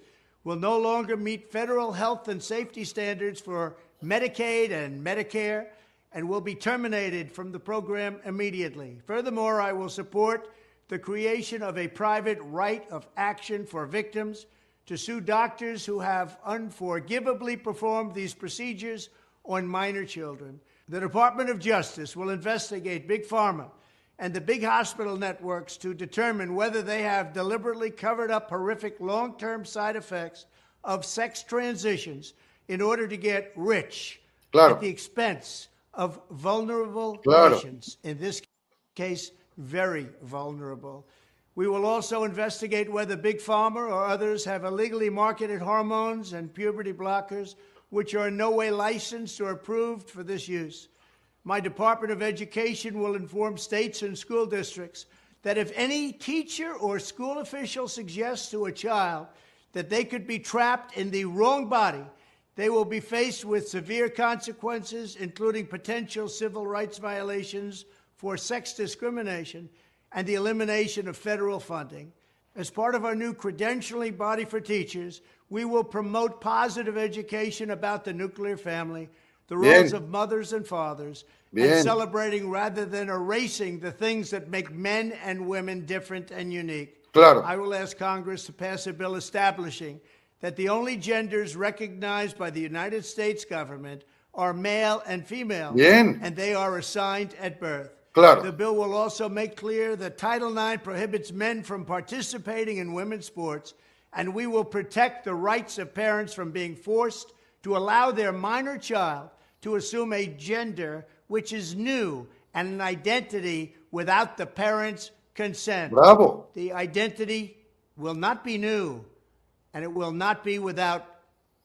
S6: will no longer meet federal health and safety standards for Medicaid and Medicare and will be terminated from the program immediately. Furthermore, I will support the creation of a private right of action for victims to sue doctors who have unforgivably performed these procedures on minor children. The Department of Justice will investigate Big Pharma and the big hospital networks to determine whether they have deliberately covered up horrific long term side effects of sex transitions in order to get rich claro. at the expense of vulnerable claro. patients, in this case, very vulnerable. We will also investigate whether Big Pharma or others have illegally marketed hormones and puberty blockers which are in no way licensed or approved for this use. My Department of Education will inform states and school districts that if any teacher or school official suggests to a child that they could be trapped in the wrong body, they will be faced with severe consequences, including potential civil rights violations for sex discrimination and the elimination of federal funding. As part of our new credentialing body for teachers, we will promote positive education about the nuclear family the roles Bien. of mothers and fathers, Bien. and celebrating rather than erasing the things that make men and women different and unique.
S1: Claro.
S6: I will ask Congress to pass a bill establishing that the only genders recognized by the United States government are male and female,
S1: Bien.
S6: and they are assigned at birth.
S1: Claro.
S6: The bill will also make clear that Title IX prohibits men from participating in women's sports, and we will protect the rights of parents from being forced to allow their minor child to assume a gender which is new and an identity without the parent's consent.
S1: Bravo.
S6: The identity will not be new and it will not be without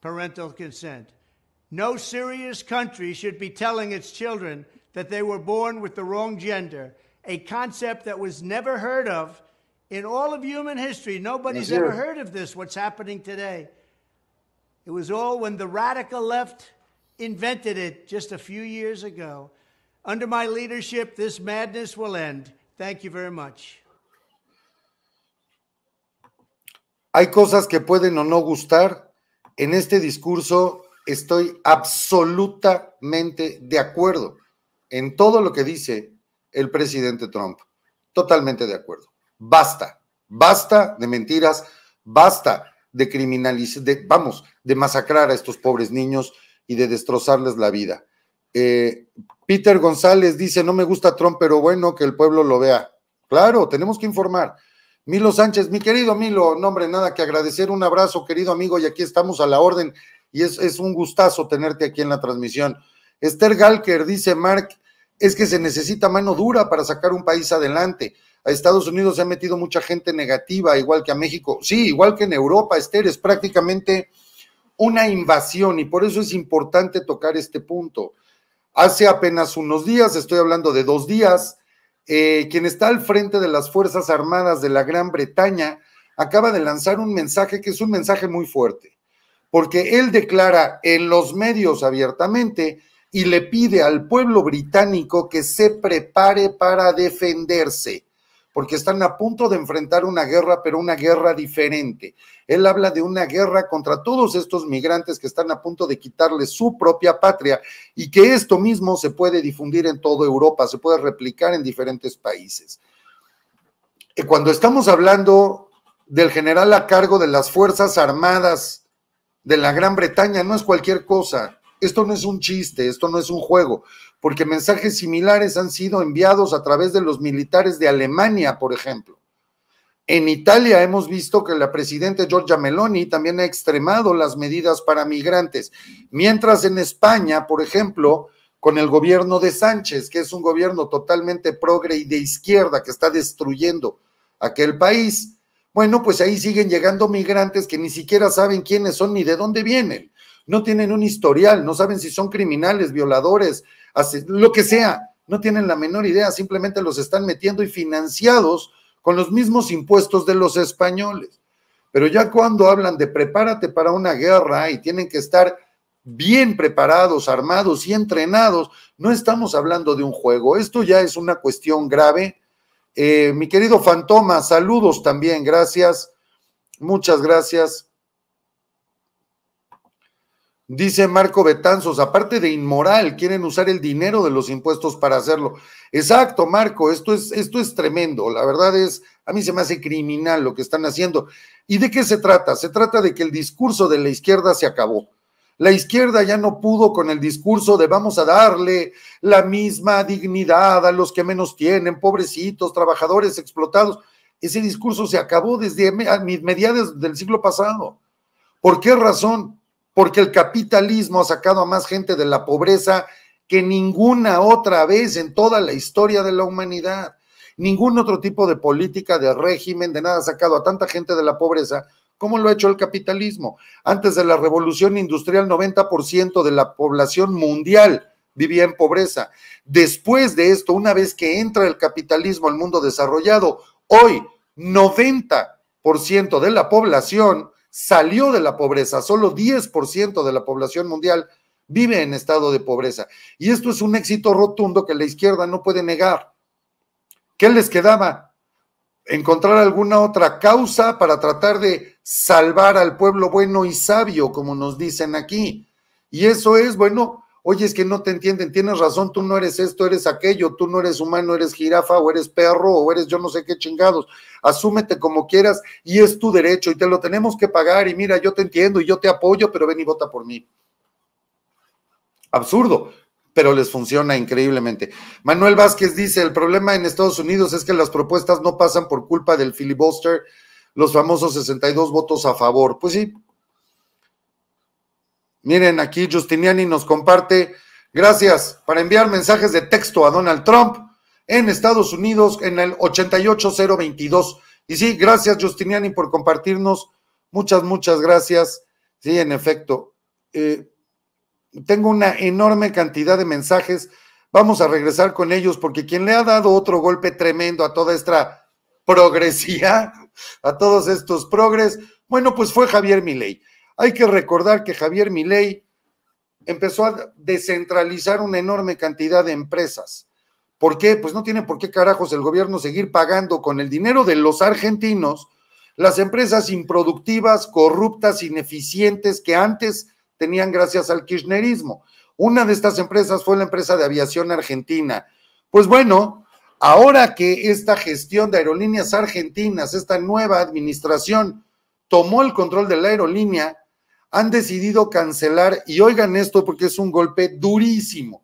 S6: parental consent. No serious country should be telling its children that they were born with the wrong gender, a concept that was never heard of in all of human history. Nobody's yes, ever heard of this, what's happening today. It was all when the radical left invented it just a few years ago. Under my leadership, this madness will end. Thank you very much.
S1: Hay cosas que pueden o no gustar. En este discurso estoy absolutamente de acuerdo en todo lo que dice el presidente Trump. Totalmente de acuerdo. Basta, basta de mentiras, basta de criminalizar, de, vamos, de masacrar a estos pobres niños y de destrozarles la vida. Eh, Peter González dice, no me gusta Trump, pero bueno, que el pueblo lo vea. Claro, tenemos que informar. Milo Sánchez, mi querido Milo, no hombre, nada que agradecer, un abrazo, querido amigo, y aquí estamos a la orden, y es, es un gustazo tenerte aquí en la transmisión. Esther Galker dice, Mark, es que se necesita mano dura para sacar un país adelante. A Estados Unidos se ha metido mucha gente negativa, igual que a México. Sí, igual que en Europa, Esther, es prácticamente una invasión y por eso es importante tocar este punto. Hace apenas unos días, estoy hablando de dos días, eh, quien está al frente de las Fuerzas Armadas de la Gran Bretaña acaba de lanzar un mensaje que es un mensaje muy fuerte, porque él declara en los medios abiertamente y le pide al pueblo británico que se prepare para defenderse, porque están a punto de enfrentar una guerra, pero una guerra diferente. Él habla de una guerra contra todos estos migrantes que están a punto de quitarle su propia patria y que esto mismo se puede difundir en toda Europa, se puede replicar en diferentes países. Eh, cuando estamos hablando del general a cargo de las Fuerzas Armadas de la Gran Bretaña, no es cualquier cosa esto no es un chiste, esto no es un juego, porque mensajes similares han sido enviados a través de los militares de Alemania, por ejemplo. En Italia hemos visto que la presidenta Giorgia Meloni también ha extremado las medidas para migrantes, mientras en España, por ejemplo, con el gobierno de Sánchez, que es un gobierno totalmente progre y de izquierda que está destruyendo aquel país, bueno, pues ahí siguen llegando migrantes que ni siquiera saben quiénes son ni de dónde vienen no tienen un historial, no saben si son criminales, violadores, lo que sea, no tienen la menor idea, simplemente los están metiendo y financiados con los mismos impuestos de los españoles. Pero ya cuando hablan de prepárate para una guerra y tienen que estar bien preparados, armados y entrenados, no estamos hablando de un juego, esto ya es una cuestión grave. Eh, mi querido Fantoma, saludos también, gracias, muchas gracias. Dice Marco Betanzos, aparte de inmoral, quieren usar el dinero de los impuestos para hacerlo. Exacto, Marco, esto es, esto es tremendo. La verdad es, a mí se me hace criminal lo que están haciendo. ¿Y de qué se trata? Se trata de que el discurso de la izquierda se acabó. La izquierda ya no pudo con el discurso de vamos a darle la misma dignidad a los que menos tienen, pobrecitos, trabajadores explotados. Ese discurso se acabó desde mediados del siglo pasado. ¿Por qué razón? Porque el capitalismo ha sacado a más gente de la pobreza que ninguna otra vez en toda la historia de la humanidad. Ningún otro tipo de política, de régimen, de nada ha sacado a tanta gente de la pobreza como lo ha hecho el capitalismo. Antes de la revolución industrial, 90% de la población mundial vivía en pobreza. Después de esto, una vez que entra el capitalismo al mundo desarrollado, hoy 90% de la población salió de la pobreza, solo 10% de la población mundial vive en estado de pobreza. Y esto es un éxito rotundo que la izquierda no puede negar. ¿Qué les quedaba? Encontrar alguna otra causa para tratar de salvar al pueblo bueno y sabio, como nos dicen aquí. Y eso es, bueno, oye, es que no te entienden, tienes razón, tú no eres esto, eres aquello, tú no eres humano, eres jirafa o eres perro o eres yo no sé qué chingados, asúmete como quieras y es tu derecho y te lo tenemos que pagar y mira, yo te entiendo y yo te apoyo, pero ven y vota por mí. Absurdo, pero les funciona increíblemente. Manuel Vázquez dice, el problema en Estados Unidos es que las propuestas no pasan por culpa del filibuster, los famosos 62 votos a favor. Pues sí, Miren, aquí Justiniani nos comparte, gracias, para enviar mensajes de texto a Donald Trump en Estados Unidos en el 88022. Y sí, gracias Justiniani por compartirnos. Muchas, muchas gracias. Sí, en efecto. Eh, tengo una enorme cantidad de mensajes. Vamos a regresar con ellos porque quien le ha dado otro golpe tremendo a toda esta progresía, a todos estos progres, bueno, pues fue Javier Milei. Hay que recordar que Javier Milei empezó a descentralizar una enorme cantidad de empresas. ¿Por qué? Pues no tiene por qué carajos el gobierno seguir pagando con el dinero de los argentinos las empresas improductivas, corruptas, ineficientes que antes tenían gracias al kirchnerismo. Una de estas empresas fue la empresa de aviación argentina. Pues bueno, ahora que esta gestión de aerolíneas argentinas, esta nueva administración, tomó el control de la aerolínea, han decidido cancelar, y oigan esto porque es un golpe durísimo,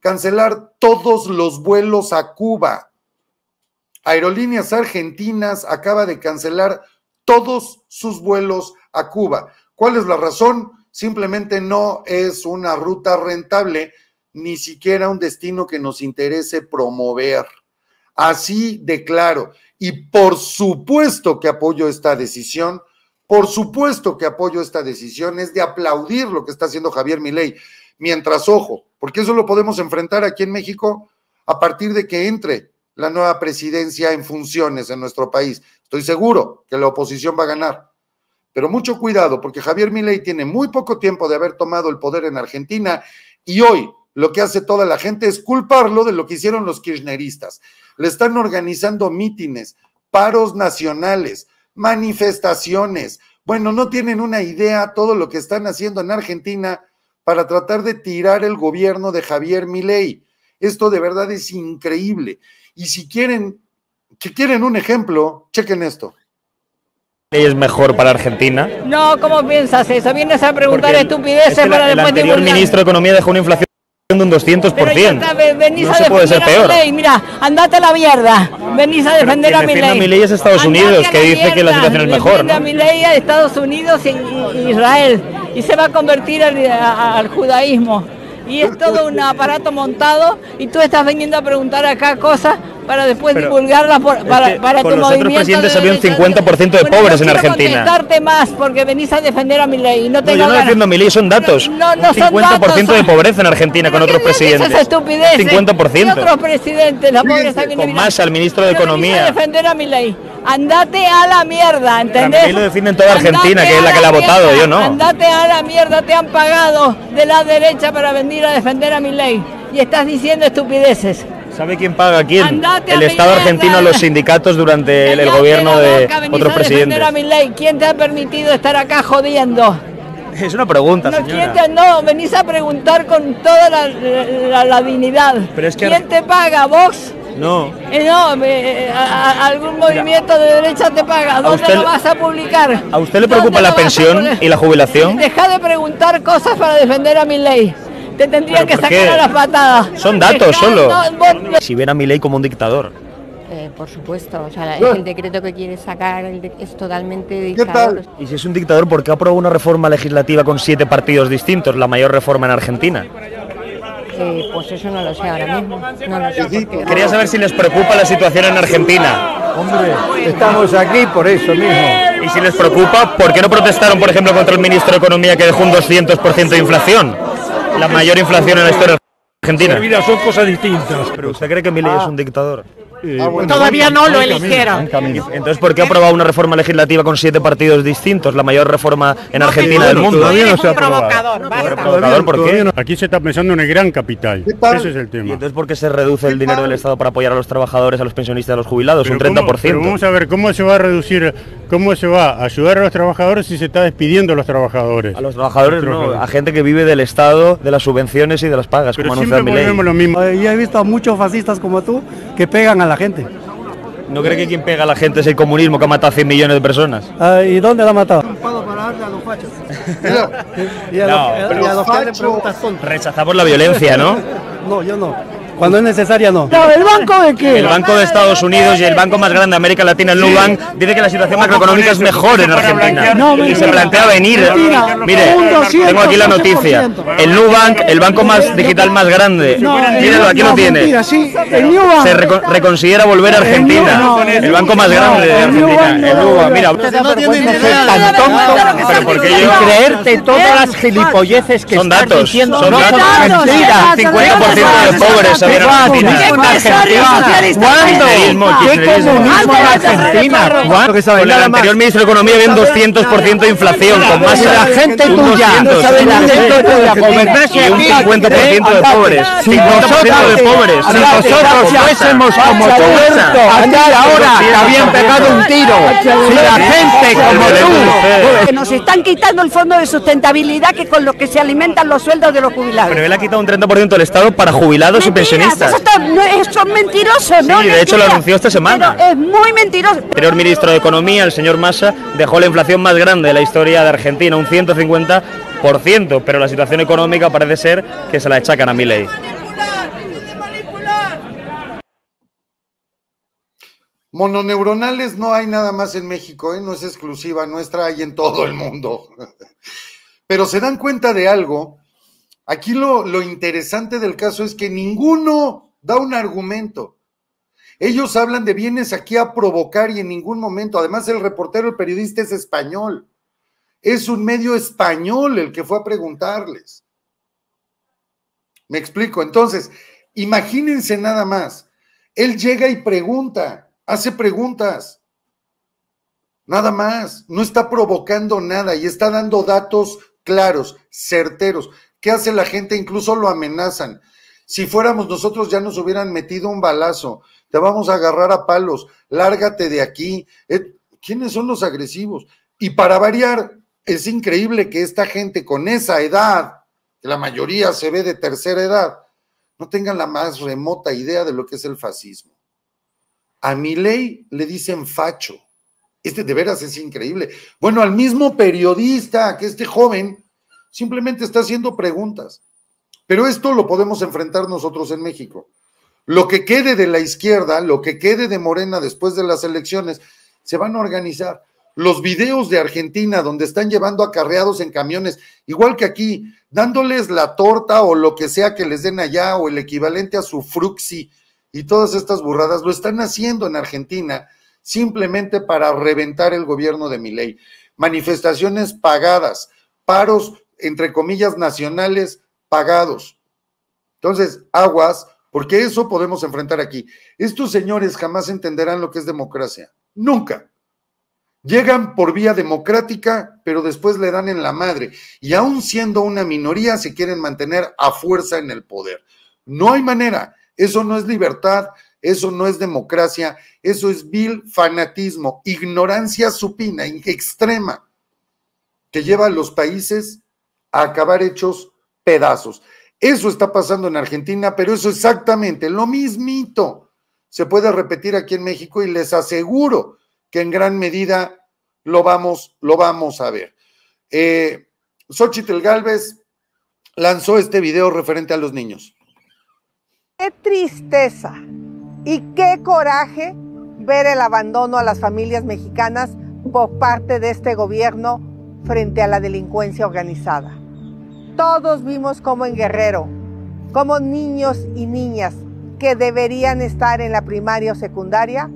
S1: cancelar todos los vuelos a Cuba. Aerolíneas Argentinas acaba de cancelar todos sus vuelos a Cuba. ¿Cuál es la razón? Simplemente no es una ruta rentable, ni siquiera un destino que nos interese promover. Así de claro. Y por supuesto que apoyo esta decisión. Por supuesto que apoyo esta decisión. Es de aplaudir lo que está haciendo Javier Milei. Mientras, ojo, porque eso lo podemos enfrentar aquí en México a partir de que entre la nueva presidencia en funciones en nuestro país. Estoy seguro que la oposición va a ganar. Pero mucho cuidado, porque Javier Milei tiene muy poco tiempo de haber tomado el poder en Argentina y hoy lo que hace toda la gente es culparlo de lo que hicieron los kirchneristas. Le están organizando mítines, paros nacionales, manifestaciones. Bueno, no tienen una idea todo lo que están haciendo en Argentina para tratar de tirar el gobierno de Javier Milei. Esto de verdad es increíble. Y si quieren, si quieren un ejemplo, chequen esto
S8: es mejor para Argentina?
S9: No, ¿cómo piensas eso? Vienes a preguntar estupideces
S8: es que
S9: para
S8: el
S9: después
S8: anterior
S9: divulgar.
S8: ministro de Economía dejó una inflación de un 200%.
S9: Pero ya venís
S8: no
S9: a
S8: se puede ser peor.
S9: Milei. Mira, andate a la mierda. Venís a defender a mi
S8: defiende a
S9: ley.
S8: Es Estados Unidos, que dice que la situación es mejor, ¿no?
S9: a Milei a Estados Unidos y, y Israel. Y se va a convertir al, a- al judaísmo. Y es todo un aparato montado y tú estás viniendo a preguntar acá cosas para después
S8: Pero
S9: divulgarlas por-
S8: es
S9: para,
S8: que
S9: para
S8: con
S9: tu
S8: los otros
S9: movimiento.
S8: presidentes
S9: de
S8: había un
S9: derecha.
S8: 50% de
S9: Bueno,
S8: pobres
S9: no
S8: en Argentina.
S9: contestarte más porque venís a defender a Milei y no
S8: No,
S9: tengo
S8: yo no
S9: ganas.
S8: defiendo a Milei, son datos.
S9: No, no
S8: un
S9: son
S8: 50% de
S9: datos, son-
S8: pobreza en Argentina con otros
S9: ¿Qué dices
S8: presidentes.
S9: Esas estupideces?
S8: Un 50%.
S9: Y otros presidentes, la pobreza viene
S8: Con más al ministro de Economía.
S9: a defender a Milei. Andate a la mierda, ¿entendés?
S8: A lo defienden toda Argentina, que es la que la ha votado, yo no.
S9: Andate a la mierda, te han pagado de la derecha para venir a defender a Milei. Y estás diciendo estupideces.
S8: ¿Sabe quién paga a quién?
S9: Andate
S8: el Estado argentino a los sindicatos durante el, gobierno de otros presidentes.
S9: ¿Quién te ha permitido estar acá jodiendo?
S8: Es una pregunta,
S9: No, ¿quién
S8: señora.
S9: te- no, venís a preguntar con toda la, la- la dignidad.
S8: Pero es que-
S9: ¿Quién te paga? ¿Vos?
S8: No.
S9: Eh, no, eh, a- a- algún movimiento de derecha te paga. ¿Dónde
S8: usted
S9: lo vas a publicar?
S8: ¿A usted le
S9: ¿Dónde
S8: preocupa la pensión y la jubilación?
S9: Deja de preguntar cosas para defender a mi ley. Te tendrían que
S8: ¿Pero por
S9: sacar
S8: qué?
S9: a las patadas.
S8: Son datos solo. Si ven a Milei como un dictador.
S10: Eh, por supuesto, o sea, el decreto que quiere sacar es totalmente dictador.
S8: Y si es un dictador, ¿por qué aprobó una reforma legislativa con siete partidos distintos, la mayor reforma en Argentina?
S10: Eh, pues eso no lo sé ahora mismo. No lo sé.
S1: Sí,
S10: porque-
S8: Quería saber si les preocupa la situación en Argentina.
S11: Hombre, estamos aquí por eso mismo.
S8: Y si les preocupa, ¿por qué no protestaron, por ejemplo, contra el ministro de Economía que dejó un 200% de inflación? La mayor inflación en la historia argentina.
S11: Mira, son cosas distintas.
S8: ¿Pero usted cree que Milei es un dictador?
S1: Ah, bueno.
S9: Todavía no lo eligieron.
S8: Entonces, ¿por qué ha aprobado una reforma legislativa con siete partidos distintos, la mayor reforma en Argentina del mundo?
S11: Todavía no se ha
S9: un
S11: aprobado.
S9: provocador, basta.
S8: ¿Provocador por
S11: Todavía
S8: qué?
S11: no. Aquí se está pensando en el gran capital. Ese es el
S8: ¿Y
S11: tema.
S8: entonces por qué se reduce el dinero del Estado para apoyar a los trabajadores, a los pensionistas, a los jubilados?
S11: Pero
S8: un
S11: ¿cómo-
S8: 30%.
S11: pero vamos a ver cómo se va a reducir, cómo se va a ayudar a los trabajadores si se está despidiendo a los trabajadores.
S8: A los trabajadores no,
S11: trabajadores.
S8: a gente que vive del Estado, de las subvenciones y de las pagas,
S11: Pero
S8: como
S11: siempre lo mismo.
S12: Y he visto a muchos fascistas como tú que pegan a la gente.
S8: ¿No cree que quien pega a la gente es el comunismo que ha matado a 100 millones de personas?
S12: Ah, ¿Y dónde la ha matado?
S1: Mira,
S12: Y a,
S8: No. Rechazamos la violencia, ¿no?
S12: No, yo no. Cuando es necesaria, no.
S9: ¿El banco de qué?
S8: El Banco de Estados Unidos y el banco más grande de América Latina, el Nubank, dice que la situación macroeconómica es mejor en Argentina.
S12: No,
S8: y se plantea venir.
S12: Mentira.
S8: Mire,
S12: Un 200,
S8: tengo aquí la noticia.
S12: 100%.
S8: El Nubank, el banco más digital más grande. Míralo, aquí lo
S12: no,
S8: tiene.
S12: mentira, sí. El Nubank.
S8: Se reco- reconsidera volver a Argentina. El banco más grande de Argentina. El. Nubank, mira.
S12: No tiene ni
S8: Ser
S12: idea.
S8: tan tonto. Pero porque yo...
S12: creerte todas las gilipolleces que
S8: Son datos, son datos.
S9: mentira.
S8: 50% de pobres, también
S13: ¿Cuándo? ¿Qué comunismo en Argentina? ¿Cuándo?
S8: Con el anterior ministro de Economía había un 200% de inflación, con más
S13: la gente tuya,
S8: y un
S13: aquí,
S8: 50% de pobres.
S13: Si
S8: 50%
S13: nosotros,
S8: de pobres.
S13: si nosotros fuésemos como tú, ahora te habían pegado un tiro. Si la gente como tú,
S14: Que nos están quitando el fondo de sustentabilidad que con lo que se alimentan los sueldos de los jubilados.
S8: Pero él ha quitado un 30% del Estado para jubilados y pensionistas.
S14: Eso está- son mentirosos, ¿no?
S8: Sí, de hecho lo anunció esta semana.
S14: Pero es muy mentiroso.
S8: El anterior ministro de Economía, el señor Massa, dejó la inflación más grande de la historia de Argentina, un 150%, pero la situación económica parece ser que se la achacan a Milei.
S1: Mononeuronales no hay nada más en México, ¿eh? no es exclusiva nuestra, hay en todo el mundo. Pero se dan cuenta de algo. Aquí lo, lo interesante del caso es que ninguno da un argumento. Ellos hablan de vienes aquí a provocar y en ningún momento, además el reportero, el periodista es español. Es un medio español el que fue a preguntarles. Me explico. Entonces, imagínense nada más. Él llega y pregunta, hace preguntas. Nada más. No está provocando nada y está dando datos claros, certeros. ¿Qué hace la gente? Incluso lo amenazan. Si fuéramos nosotros ya nos hubieran metido un balazo. Te vamos a agarrar a palos. Lárgate de aquí. Eh, ¿Quiénes son los agresivos? Y para variar, es increíble que esta gente con esa edad, que la mayoría se ve de tercera edad, no tengan la más remota idea de lo que es el fascismo. A mi ley le dicen facho. Este de veras es increíble. Bueno, al mismo periodista que este joven simplemente está haciendo preguntas. Pero esto lo podemos enfrentar nosotros en México. Lo que quede de la izquierda, lo que quede de Morena después de las elecciones, se van a organizar. Los videos de Argentina donde están llevando acarreados en camiones, igual que aquí, dándoles la torta o lo que sea que les den allá o el equivalente a su fruxi y todas estas burradas, lo están haciendo en Argentina simplemente para reventar el gobierno de Milei. Manifestaciones pagadas, paros, entre comillas, nacionales pagados. Entonces, aguas, porque eso podemos enfrentar aquí. Estos señores jamás entenderán lo que es democracia. Nunca. Llegan por vía democrática, pero después le dan en la madre. Y aún siendo una minoría, se quieren mantener a fuerza en el poder. No hay manera. Eso no es libertad, eso no es democracia, eso es vil fanatismo, ignorancia supina, extrema, que lleva a los países acabar hechos pedazos. Eso está pasando en Argentina, pero eso exactamente, lo mismito, se puede repetir aquí en México y les aseguro que en gran medida lo vamos, lo vamos a ver. Eh, Xochitl Galvez lanzó este video referente a los niños.
S15: Qué tristeza y qué coraje ver el abandono a las familias mexicanas por parte de este gobierno frente a la delincuencia organizada. Todos vimos como en Guerrero, como niños y niñas que deberían estar en la primaria o secundaria,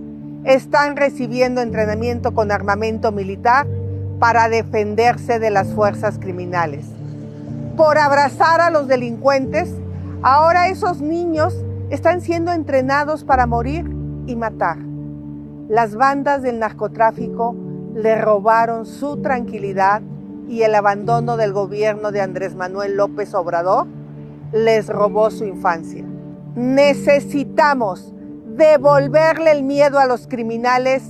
S15: están recibiendo entrenamiento con armamento militar para defenderse de las fuerzas criminales. Por abrazar a los delincuentes, ahora esos niños están siendo entrenados para morir y matar. Las bandas del narcotráfico le robaron su tranquilidad y el abandono del gobierno de Andrés Manuel López Obrador les robó su infancia. Necesitamos devolverle el miedo a los criminales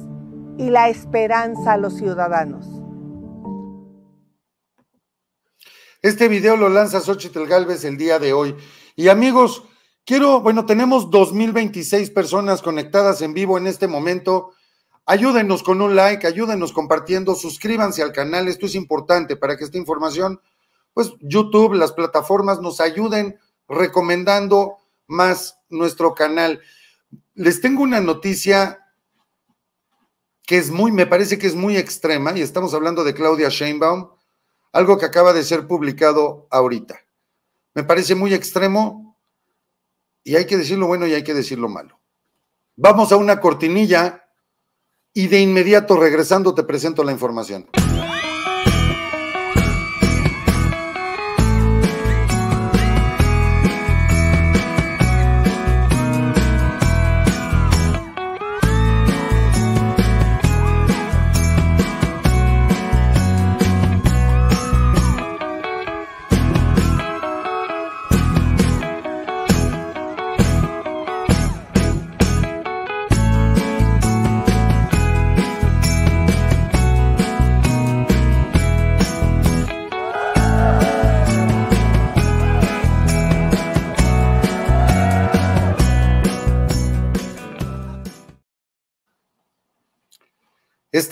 S15: y la esperanza a los ciudadanos.
S1: Este video lo lanza Xochitl Galvez el día de hoy. Y amigos, quiero, bueno, tenemos 2026 personas conectadas en vivo en este momento. Ayúdenos con un like, ayúdenos compartiendo, suscríbanse al canal, esto es importante para que esta información, pues YouTube, las plataformas nos ayuden recomendando más nuestro canal. Les tengo una noticia que es muy, me parece que es muy extrema, y estamos hablando de Claudia Sheinbaum, algo que acaba de ser publicado ahorita. Me parece muy extremo y hay que decir lo bueno y hay que decir lo malo. Vamos a una cortinilla y de inmediato regresando te presento la información.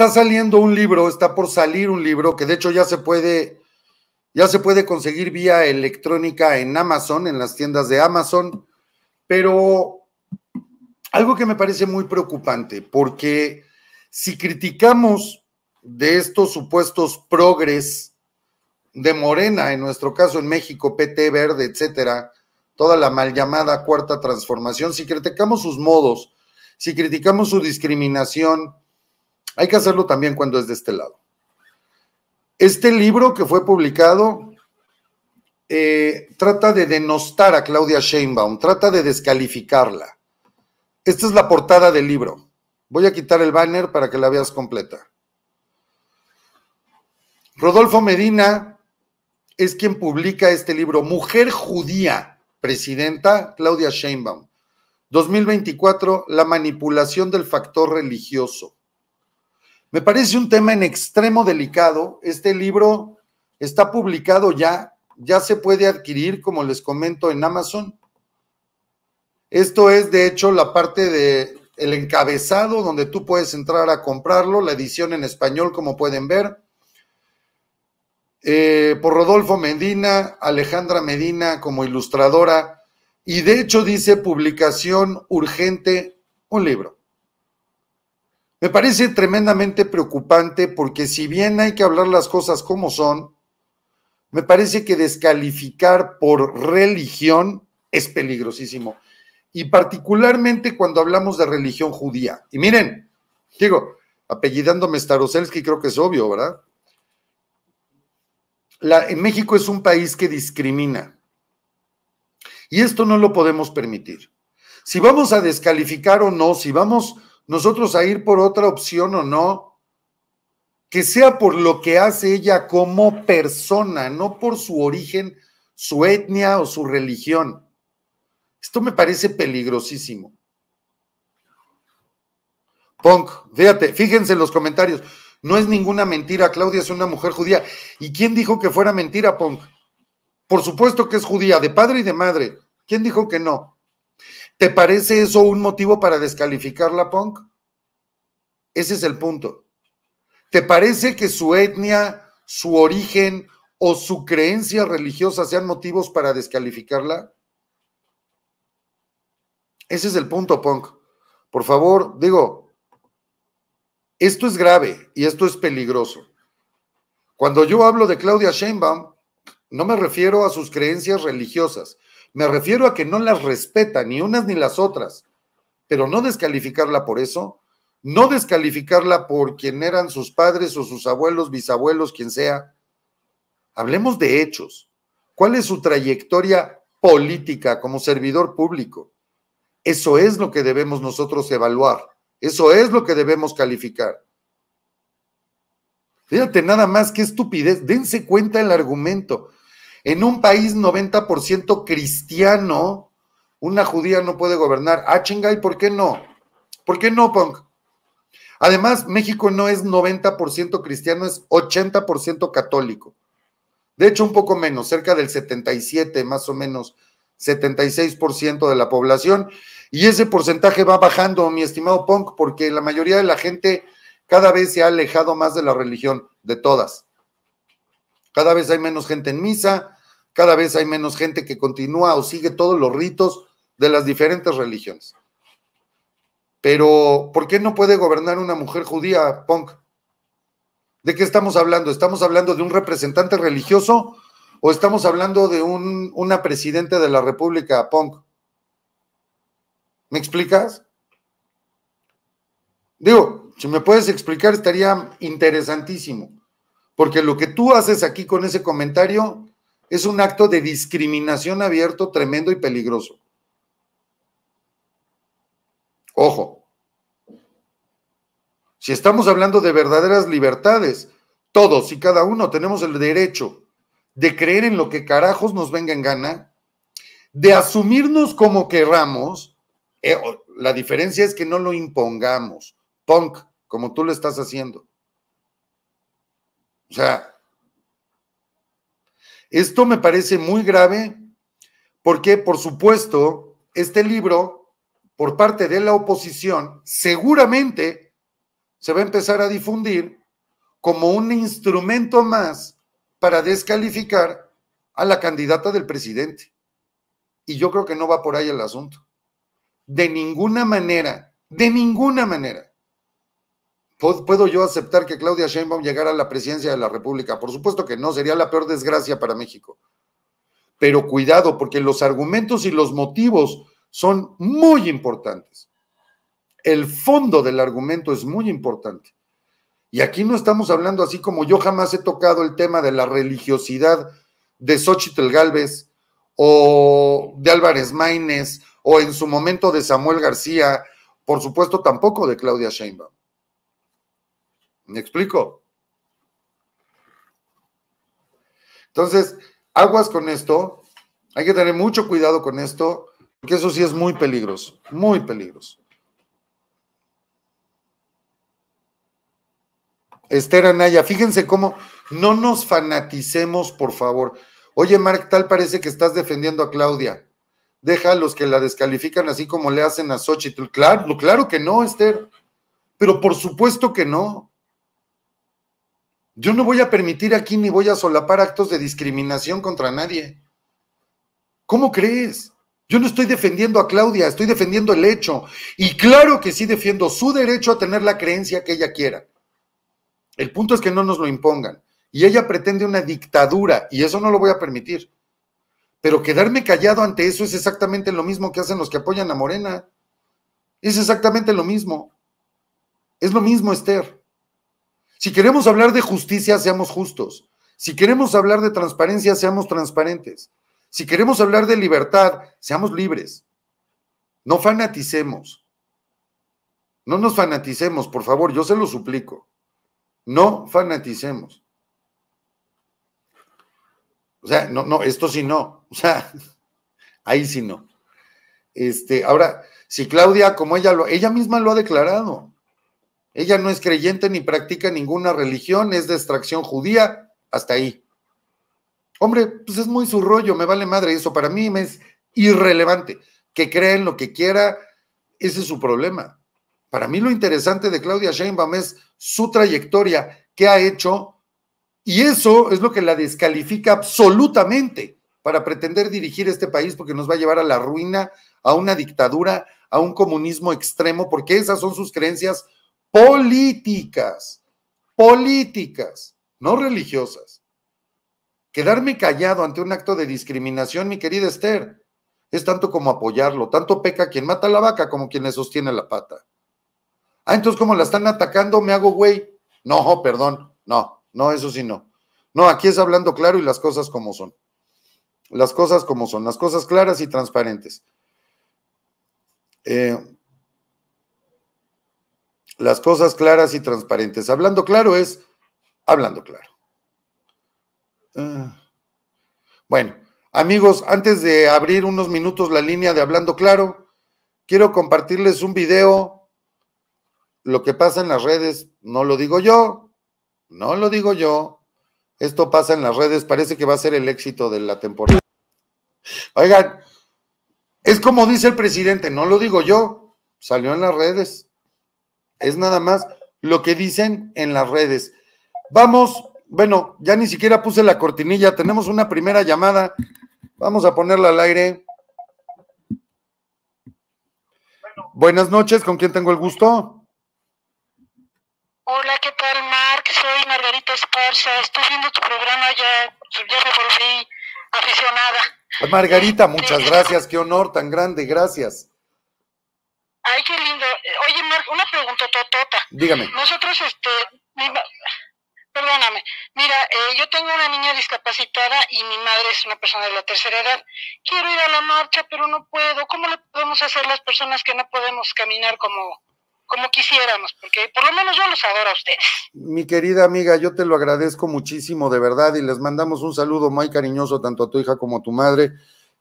S1: Está saliendo un libro, está por salir un libro que de hecho ya se puede, ya se puede conseguir vía electrónica en Amazon, en las tiendas de Amazon, pero algo que me parece muy preocupante, porque si criticamos de estos supuestos progres de Morena, en nuestro caso en México, PT Verde, etcétera, toda la mal llamada cuarta transformación, si criticamos sus modos, si criticamos su discriminación, hay que hacerlo también cuando es de este lado. Este libro que fue publicado eh, trata de denostar a Claudia Sheinbaum, trata de descalificarla. Esta es la portada del libro. Voy a quitar el banner para que la veas completa. Rodolfo Medina es quien publica este libro, Mujer Judía, Presidenta Claudia Sheinbaum. 2024, la manipulación del factor religioso. Me parece un tema en extremo delicado. Este libro está publicado ya, ya se puede adquirir, como les comento, en Amazon. Esto es, de hecho, la parte de el encabezado donde tú puedes entrar a comprarlo, la edición en español, como pueden ver. Eh, por Rodolfo Medina, Alejandra Medina como ilustradora, y de hecho dice publicación urgente, un libro. Me parece tremendamente preocupante porque si bien hay que hablar las cosas como son, me parece que descalificar por religión es peligrosísimo. Y particularmente cuando hablamos de religión judía. Y miren, digo, apellidándome Staroselsky, creo que es obvio, ¿verdad? La, en México es un país que discrimina. Y esto no lo podemos permitir. Si vamos a descalificar o no, si vamos nosotros a ir por otra opción o no, que sea por lo que hace ella como persona, no por su origen, su etnia o su religión. Esto me parece peligrosísimo. Punk, fíjate, fíjense en los comentarios. No es ninguna mentira, Claudia es una mujer judía. ¿Y quién dijo que fuera mentira, Punk? Por supuesto que es judía, de padre y de madre. ¿Quién dijo que no? ¿Te parece eso un motivo para descalificarla, Punk? Ese es el punto. ¿Te parece que su etnia, su origen o su creencia religiosa sean motivos para descalificarla? Ese es el punto, Punk. Por favor, digo, esto es grave y esto es peligroso. Cuando yo hablo de Claudia Sheinbaum, no me refiero a sus creencias religiosas, me refiero a que no las respeta ni unas ni las otras, pero no descalificarla por eso, no descalificarla por quien eran sus padres o sus abuelos, bisabuelos, quien sea. Hablemos de hechos. ¿Cuál es su trayectoria política como servidor público? Eso es lo que debemos nosotros evaluar. Eso es lo que debemos calificar. Fíjate nada más qué estupidez. Dense cuenta el argumento. En un país 90% cristiano, una judía no puede gobernar. Ah, chingay, ¿por qué no? ¿Por qué no, Punk? Además, México no es 90% cristiano, es 80% católico. De hecho, un poco menos, cerca del 77, más o menos, 76% de la población. Y ese porcentaje va bajando, mi estimado Punk, porque la mayoría de la gente cada vez se ha alejado más de la religión, de todas. Cada vez hay menos gente en misa, cada vez hay menos gente que continúa o sigue todos los ritos de las diferentes religiones. Pero, ¿por qué no puede gobernar una mujer judía, Punk? ¿De qué estamos hablando? ¿Estamos hablando de un representante religioso o estamos hablando de un, una presidenta de la República, Punk? ¿Me explicas? Digo, si me puedes explicar estaría interesantísimo, porque lo que tú haces aquí con ese comentario es un acto de discriminación abierto, tremendo y peligroso. Ojo, si estamos hablando de verdaderas libertades, todos y cada uno tenemos el derecho de creer en lo que carajos nos venga en gana, de asumirnos como querramos. Eh, la diferencia es que no lo impongamos, punk, como tú lo estás haciendo. O sea, esto me parece muy grave porque, por supuesto, este libro, por parte de la oposición, seguramente, se va a empezar a difundir como un instrumento más para descalificar a la candidata del presidente. Y yo creo que no va por ahí el asunto. De ninguna manera, de ninguna manera, puedo yo aceptar que Claudia Sheinbaum llegara a la presidencia de la República. Por supuesto que no, sería la peor desgracia para México. Pero cuidado, porque los argumentos y los motivos son muy importantes. El fondo del argumento es muy importante. Y aquí no estamos hablando así como yo jamás he tocado el tema de la religiosidad de Xochitl Galvez o de Álvarez Maínez o en su momento de Samuel García, por supuesto tampoco de Claudia Sheinbaum. ¿Me explico? Entonces, aguas con esto, hay que tener mucho cuidado con esto, porque eso sí es muy peligroso, muy peligroso. Esther Anaya, fíjense cómo no nos fanaticemos, por favor. Oye, Mark, tal parece que estás defendiendo a Claudia. Deja a los que la descalifican así como le hacen a Xochitl. Claro, claro que no, Esther. Pero por supuesto que no. Yo no voy a permitir aquí ni voy a solapar actos de discriminación contra nadie. ¿Cómo crees? Yo no estoy defendiendo a Claudia, estoy defendiendo el hecho. Y claro que sí defiendo su derecho a tener la creencia que ella quiera. El punto es que no nos lo impongan. Y ella pretende una dictadura y eso no lo voy a permitir. Pero quedarme callado ante eso es exactamente lo mismo que hacen los que apoyan a Morena. Es exactamente lo mismo. Es lo mismo, Esther. Si queremos hablar de justicia, seamos justos. Si queremos hablar de transparencia, seamos transparentes. Si queremos hablar de libertad, seamos libres. No fanaticemos. No nos fanaticemos, por favor, yo se lo suplico. No fanaticemos. O sea, no, no, esto sí no. O sea, ahí sí no. Este, ahora, si Claudia, como ella lo, ella misma lo ha declarado, ella no es creyente ni practica ninguna religión, es de extracción judía, hasta ahí. Hombre, pues es muy su rollo, me vale madre eso, para mí me es irrelevante. Que creen lo que quiera, ese es su problema. Para mí lo interesante de Claudia Sheinbaum es su trayectoria, qué ha hecho y eso es lo que la descalifica absolutamente para pretender dirigir este país porque nos va a llevar a la ruina, a una dictadura, a un comunismo extremo, porque esas son sus creencias políticas, políticas, no religiosas. Quedarme callado ante un acto de discriminación, mi querida Esther, es tanto como apoyarlo, tanto peca quien mata la vaca como quien le sostiene la pata. Ah, entonces como la están atacando, me hago güey. No, perdón, no, no, eso sí no. No, aquí es hablando claro y las cosas como son. Las cosas como son, las cosas claras y transparentes. Eh, las cosas claras y transparentes. Hablando claro es hablando claro. Ah. bueno, amigos, antes de abrir unos minutos la línea de hablando claro, quiero compartirles un video. Lo que pasa en las redes, no lo digo yo, no lo digo yo. Esto pasa en las redes, parece que va a ser el éxito de la temporada. Oigan, es como dice el presidente, no lo digo yo, salió en las redes. Es nada más lo que dicen en las redes. Vamos, bueno, ya ni siquiera puse la cortinilla, tenemos una primera llamada. Vamos a ponerla al aire. Buenas noches, ¿con quién tengo el gusto?
S16: Hola, ¿qué tal, Mark? Soy Margarita Esparza. Estoy viendo tu programa ya, ya me volví aficionada.
S1: Margarita, muchas gracias. Qué honor tan grande, gracias.
S16: Ay, qué lindo. Oye, una pregunta totota.
S1: Dígame.
S16: Nosotros, este, perdóname. Mira, eh, yo tengo una niña discapacitada y mi madre es una persona de la tercera edad. Quiero ir a la marcha, pero no puedo. ¿Cómo le podemos hacer las personas que no podemos caminar como como quisiéramos, porque por lo menos yo los adoro a ustedes.
S1: Mi querida amiga, yo te lo agradezco muchísimo, de verdad, y les mandamos un saludo muy cariñoso tanto a tu hija como a tu madre,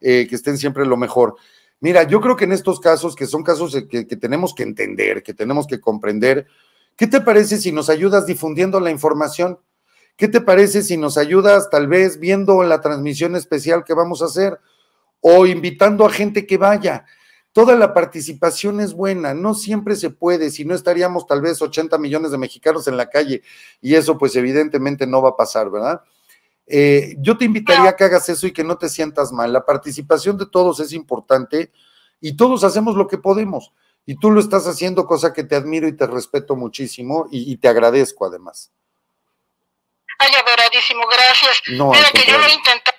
S1: eh, que estén siempre lo mejor. Mira, yo creo que en estos casos, que son casos que, que tenemos que entender, que tenemos que comprender, ¿qué te parece si nos ayudas difundiendo la información? ¿Qué te parece si nos ayudas tal vez viendo la transmisión especial que vamos a hacer o invitando a gente que vaya? toda la participación es buena, no siempre se puede, si no estaríamos tal vez 80 millones de mexicanos en la calle y eso pues evidentemente no va a pasar, ¿verdad? Eh, yo te invitaría a que hagas eso y que no te sientas mal. La participación de todos es importante y todos hacemos lo que podemos. Y tú lo estás haciendo, cosa que te admiro y te respeto muchísimo y, y te agradezco además.
S17: Ay, adoradísimo, gracias.
S1: No,
S17: Mira que yo lo he
S1: contrario.
S17: intentado.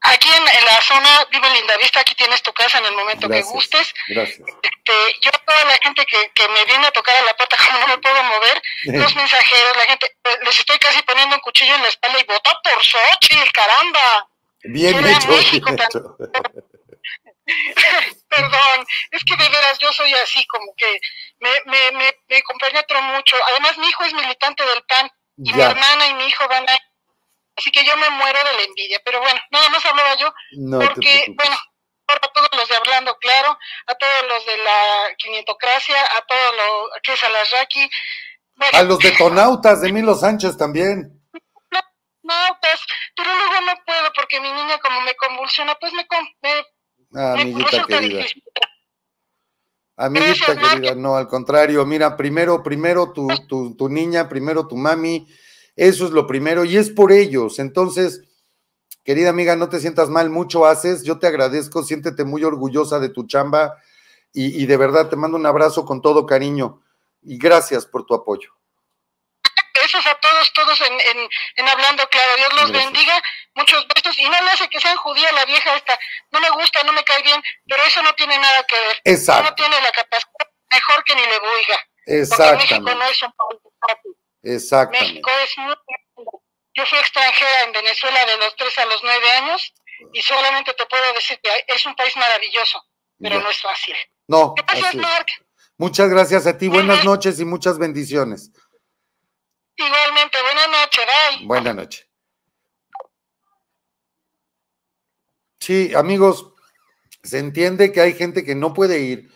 S17: Aquí en, en la zona, vivo en Lindavista, aquí tienes tu casa en el momento
S1: Gracias.
S17: que gustes.
S1: Gracias.
S17: Este, yo toda la gente que, que me viene a tocar a la puerta, como no me puedo mover, los mensajeros, la gente, eh, les estoy casi poniendo un cuchillo en la espalda y vota por Xochitl, caramba.
S1: Bien hecho,
S17: México,
S1: bien hecho.
S17: Perdón, es que de veras yo soy así, como que me, me, me, me compenetro mucho. Además, mi hijo es militante del PAN y mi hermana y mi hijo van a... Así que yo me muero de la envidia. Pero bueno, nada más hablaba yo
S1: No
S17: porque, bueno, a todos los de Hablando Claro, a todos los de la quinientocracia, a todos los que es Alasraqui, bueno,
S1: A los detonautas de Milo Sánchez también.
S17: nautas, pero luego no puedo porque mi niña como me convulsiona, pues me, con- me,
S1: Ah,
S17: me
S1: amiguita querida.
S17: difícil.
S1: Amiguita
S17: Gracias,
S1: querida, no, al contrario, mira, primero, primero tu, tu, tu niña, primero tu mami, eso es lo primero, y es por ellos. Entonces, querida amiga, no te sientas mal, mucho haces, yo te agradezco, siéntete muy orgullosa de tu chamba, y, y de verdad te mando un abrazo con todo cariño, y gracias por tu apoyo.
S17: Besos a todos, todos en, en, en Hablando Claro. Dios los
S1: Gracias.
S17: bendiga, muchos besos. Y no le hace que sean judía la vieja esta. No me gusta, no me cae bien, pero eso no tiene nada que ver.
S1: Exacto.
S17: No tiene la capacidad, mejor que ni le. Porque
S1: Exactamente.
S17: México no es un país fácil.
S1: Exactamente.
S17: México es muy grande. Yo fui extranjera en Venezuela de los 3 a los 9 años y solamente te puedo decir que es un país maravilloso, pero
S1: Ya.
S17: no es fácil.
S1: No,
S17: Gracias. Mark.
S1: Muchas gracias a ti, buenas noches y muchas bendiciones.
S17: Igualmente, buenas noches, bye.
S1: Buenas noches. Sí, amigos, se entiende que hay gente que no puede ir,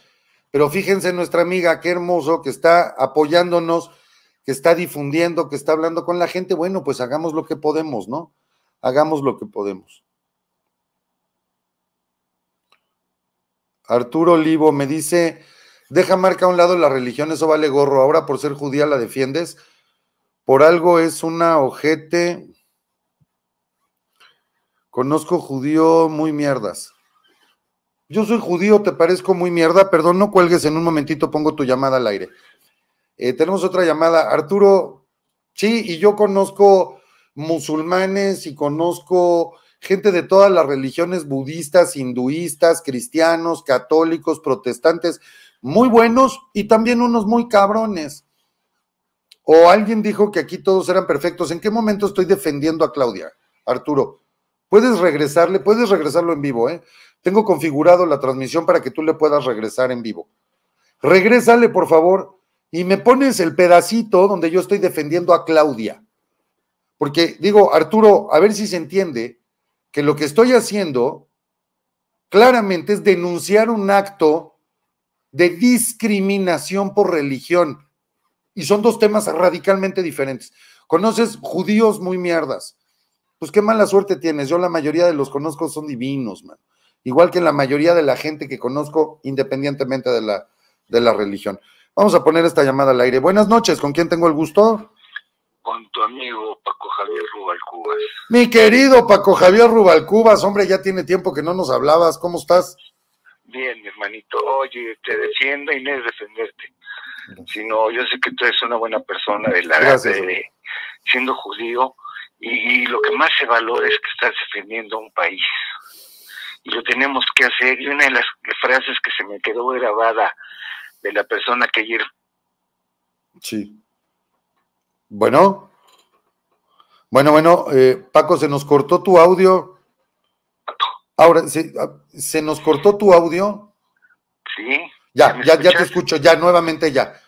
S1: pero fíjense nuestra amiga, qué hermoso que está apoyándonos, que está difundiendo, que está hablando con la gente. Bueno, pues hagamos lo que podemos, ¿no? Hagamos lo que podemos. Arturo Olivo me dice, deja marca a un lado la religión, eso vale gorro. Ahora por ser judía la defiendes. Por algo es una ojete. Conozco judío muy mierdas. Yo soy judío, te parezco muy mierda. Perdón, no cuelgues en un momentito, pongo tu llamada al aire. Eh, tenemos otra llamada. Arturo, sí, y yo conozco musulmanes y conozco gente de todas las religiones budistas, hinduistas, cristianos, católicos, protestantes, muy buenos y también unos muy cabrones. O alguien dijo que aquí todos eran perfectos. ¿En qué momento estoy defendiendo a Claudia? Arturo, puedes regresarle, puedes regresarlo en vivo, ¿eh? Tengo configurado la transmisión para que tú le puedas regresar en vivo. Regrésale, por favor, y me pones el pedacito donde yo estoy defendiendo a Claudia. Porque digo, Arturo, a ver si se entiende que lo que estoy haciendo claramente es denunciar un acto de discriminación por religión. Y son dos temas radicalmente diferentes. Conoces judíos muy mierdas. Pues qué mala suerte tienes. Yo la mayoría de los conozco son divinos, man. Igual que la mayoría de la gente que conozco, independientemente de la, de la religión. Vamos a poner esta llamada al aire. Buenas noches, ¿con quién tengo el gusto?
S18: con tu amigo Paco Javier Rubalcubas.
S1: Mi querido Paco Javier Rubalcubas, hombre, ya tiene tiempo que no nos hablabas. ¿Cómo estás?
S18: Bien, mi hermanito, oye, te defiendo y no es defenderte, sino yo sé que tú eres una buena persona de la
S1: Gracias,
S18: de, siendo judío y, y lo que más se valora es que estás defendiendo a un país y lo tenemos que hacer y una de las frases que se me quedó grabada de la persona que ayer
S1: Sí. Bueno. Bueno, bueno, eh, Paco, se nos cortó tu audio. Ahora, ¿se, ah, ¿se nos cortó tu audio?
S18: sí
S1: Ya,
S18: ¿Me
S1: ya, ya te escucho, ya, nuevamente ya.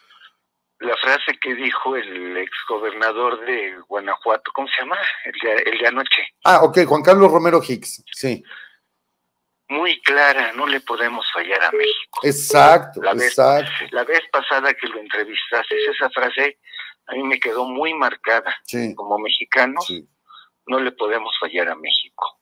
S18: la frase que dijo el exgobernador de Guanajuato, ¿cómo se llama? El de, el de anoche.
S1: Ah, ok, Juan Carlos Romero Hicks, sí.
S18: Muy clara, no le podemos fallar a México.
S1: Exacto,
S18: La vez,
S1: exacto.
S18: la vez pasada que lo entrevistaste, esa frase a mí me quedó muy marcada.
S1: Sí.
S18: Como mexicanos, no le podemos fallar a México.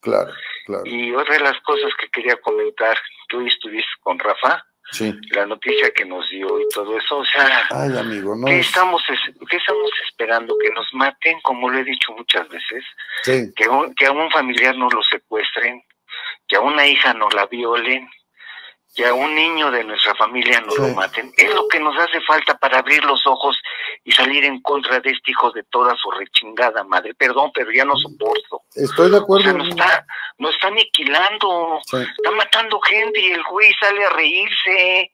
S1: Claro. Claro.
S18: Y otra de las cosas que quería comentar, tú estuviste con Rafa,
S1: Sí.
S18: la noticia que nos dio y todo eso, o sea,
S1: Ay, amigo, no
S18: ¿qué,
S1: es-
S18: estamos, es- ¿qué estamos esperando? ¿Que nos maten, como lo he dicho muchas veces?
S1: Sí.
S18: que, un- que a un familiar nos lo secuestren, que a una hija nos la violen, que a un niño de nuestra familia nos lo maten. Es lo que nos hace falta para abrir los ojos y salir en contra de este hijo de toda su rechingada madre. Perdón, pero ya no soporto.
S1: Estoy de
S18: O
S1: acuerdo.
S18: sea, nos está, nos está aniquilando,
S1: Sí.
S18: está matando gente y el güey sale a reírse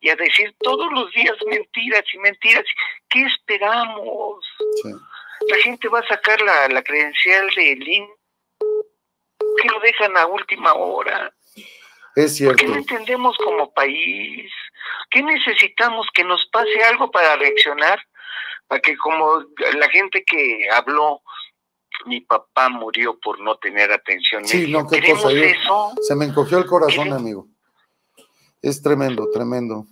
S18: y a decir todos los días mentiras y mentiras. ¿Qué esperamos?
S1: Sí.
S18: La gente va a sacar la, la credencial de LIN. Que lo dejan a última hora?
S1: Es
S18: ¿Por qué
S1: cierto.
S18: no entendemos como país? ¿Qué necesitamos que nos pase algo para reaccionar? Para que como la gente que habló, mi papá murió por no tener atención.
S1: Sí, no, qué
S18: ¿Queremos
S1: cosa. yo-
S18: eso?
S1: se me encogió el corazón, amigo. Es tremendo, tremendo.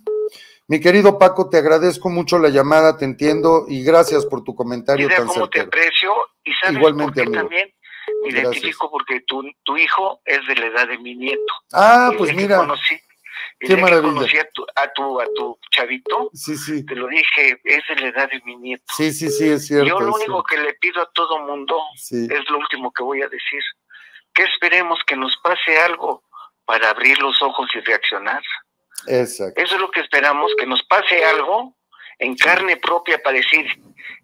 S1: Mi querido Paco, te agradezco mucho la llamada, te entiendo y gracias por tu comentario
S18: Mira
S1: tan
S18: cómo te
S1: certero.
S18: aprecio y sabes
S1: Igualmente,
S18: por qué
S1: amigo.
S18: también
S1: Gracias.
S18: identifico porque tu, tu hijo es de la edad de mi nieto.
S1: Ah, pues mira,
S18: conocí-
S1: qué maravilla.
S18: conocí a tu, a tu, a tu chavito,
S1: Sí, sí,
S18: te lo dije, es de la edad de mi nieto.
S1: sí, sí, sí, es cierto.
S18: Yo lo único
S1: cierto.
S18: que le pido a todo mundo
S1: Sí.
S18: es lo último que voy a decir. Que esperemos que nos pase algo para abrir los ojos y reaccionar.
S1: Exacto.
S18: Eso es lo que esperamos, que nos pase algo en carne propia para decir,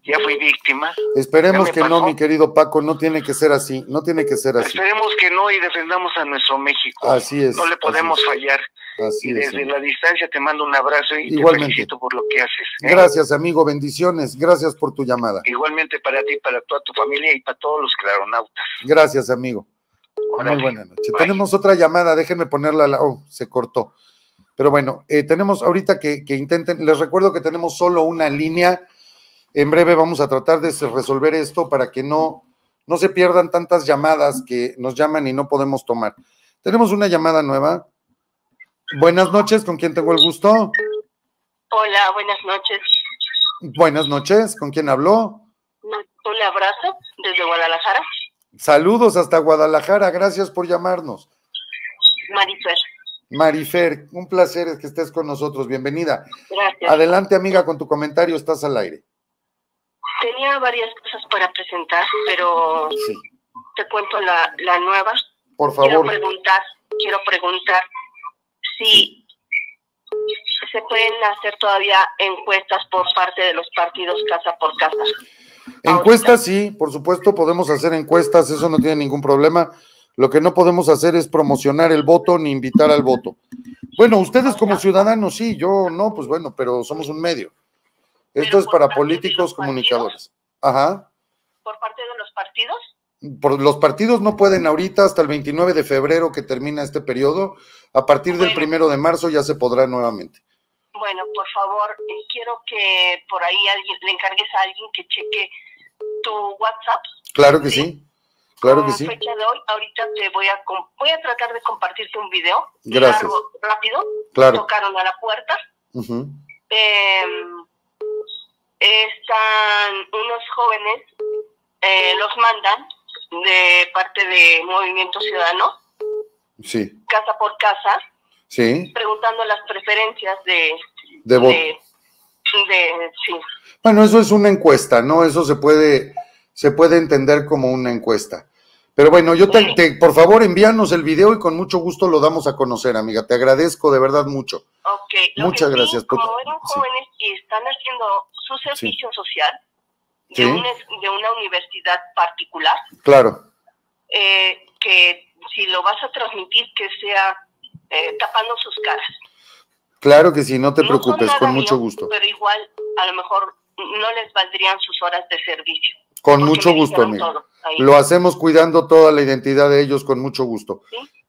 S18: ya fui víctima.
S1: Esperemos que no, mi querido Paco, no tiene que ser así, no tiene que ser así.
S18: Esperemos que no y defendamos a nuestro México.
S1: Así es,
S18: No le podemos
S1: así es.
S18: fallar.
S1: Así
S18: y
S1: es,
S18: desde
S1: amigo.
S18: la distancia te mando un abrazo y
S1: Igualmente.
S18: te felicito por lo que haces. ¿eh?
S1: Gracias, amigo, bendiciones, gracias por tu llamada.
S18: Igualmente para ti, para toda tu familia y para todos los claronautas.
S1: Gracias, amigo.
S18: Órale.
S1: Muy buena noche.
S18: Bye.
S1: Tenemos otra llamada, déjenme ponerla. a la- Oh, se cortó. Pero bueno, eh, tenemos ahorita que, que intenten, les recuerdo que tenemos solo una línea. En breve vamos a tratar de resolver esto para que no, no se pierdan tantas llamadas que nos llaman y no podemos tomar. Tenemos una llamada nueva. Buenas noches, ¿con quién tengo el gusto?
S19: Hola, buenas noches.
S1: Buenas noches, ¿con quién habló?
S19: Un abrazo desde Guadalajara.
S1: Saludos hasta Guadalajara, gracias por llamarnos.
S19: Marifer,
S1: Marifer, un placer que estés con nosotros, bienvenida.
S19: gracias.
S1: Adelante, amiga, con tu comentario, estás al aire.
S19: Tenía varias cosas para presentar, pero
S1: Sí,
S19: te cuento la, la nueva.
S1: por
S19: Quiero
S1: favor.
S19: preguntar, quiero preguntar si se pueden hacer todavía encuestas por parte de los partidos casa por casa.
S1: Encuestas, sí, por supuesto, podemos hacer encuestas, eso no tiene ningún problema. Lo que no podemos hacer es promocionar el voto ni invitar al voto. Bueno, ustedes como ciudadanos, sí, yo no, pues bueno, pero somos un medio. Esto es para políticos comunicadores. Ajá.
S19: ¿Por parte de los partidos?
S1: Por, los partidos no pueden ahorita hasta el 29 de febrero que termina este periodo. A partir del primero de marzo ya se podrá nuevamente.
S19: Bueno, por favor, eh, quiero que por ahí alguien, le encargues a alguien que cheque tu WhatsApp.
S1: Claro que sí, claro que sí.
S19: fecha de hoy, ahorita te voy a voy a tratar de compartirte un video.
S1: Gracias.
S19: largo, rápido.
S1: Claro.
S19: Tocaron a la puerta. Eh, están unos jóvenes, eh, los mandan de parte de Movimiento Ciudadano,
S1: Sí,
S19: casa por casa,
S1: sí,
S19: preguntando las preferencias de,
S1: de voto.
S19: de, de- sí.
S1: Bueno, eso es una encuesta, ¿no? Eso se puede, se puede entender como una encuesta. Pero bueno, yo te, te- por favor, envíanos el video y con mucho gusto lo damos a conocer, amiga. Te agradezco de verdad mucho.
S19: Ok,
S1: Muchas
S19: sí,
S1: gracias
S19: como eran jóvenes y están haciendo su servicio social de,
S1: Sí.
S19: una, de una universidad particular,
S1: Claro,
S19: eh, que si lo vas a transmitir, que sea eh, tapando sus caras.
S1: claro que sí, no te
S19: No
S1: preocupes, con mucho
S19: mío,
S1: gusto.
S19: Pero igual, a lo mejor no les valdrían sus horas de servicio.
S1: Con mucho gusto, amigo. Lo hacemos cuidando toda la identidad de ellos con mucho gusto.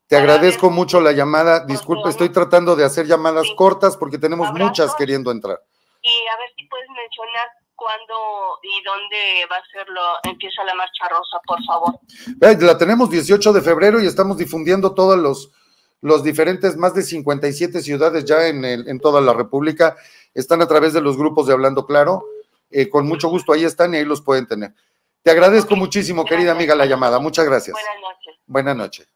S1: Te agradezco mucho la llamada. Disculpe, estoy tratando de hacer llamadas cortas porque tenemos muchas queriendo entrar.
S19: Y a ver si puedes mencionar cuándo y dónde va a ser lo, empieza la marcha rosa, por favor.
S1: La tenemos 18 de febrero y estamos difundiendo todos los, los diferentes, más de 57 ciudades ya en, el- en toda la República. Están a través de los grupos de Hablando Claro. Eh, con mucho gusto ahí están y ahí los pueden tener. Te agradezco muchísimo, querida amiga, la llamada. Muchas gracias.
S19: Buenas noches.
S1: Buenas noches.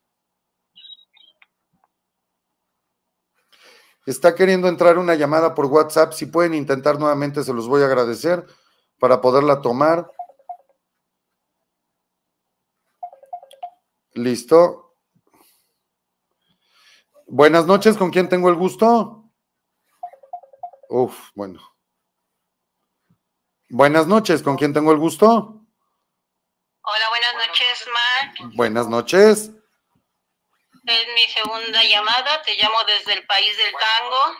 S1: Está queriendo entrar una llamada por WhatsApp. Si pueden intentar nuevamente, se los voy a agradecer para poderla tomar. Listo. Buenas noches, ¿con quién tengo el gusto? Uf, bueno. Buenas noches, ¿con quién tengo el gusto?
S16: Hola, buenas noches, Mark.
S1: Buenas noches.
S16: Es mi segunda llamada, te llamo desde el país del tango.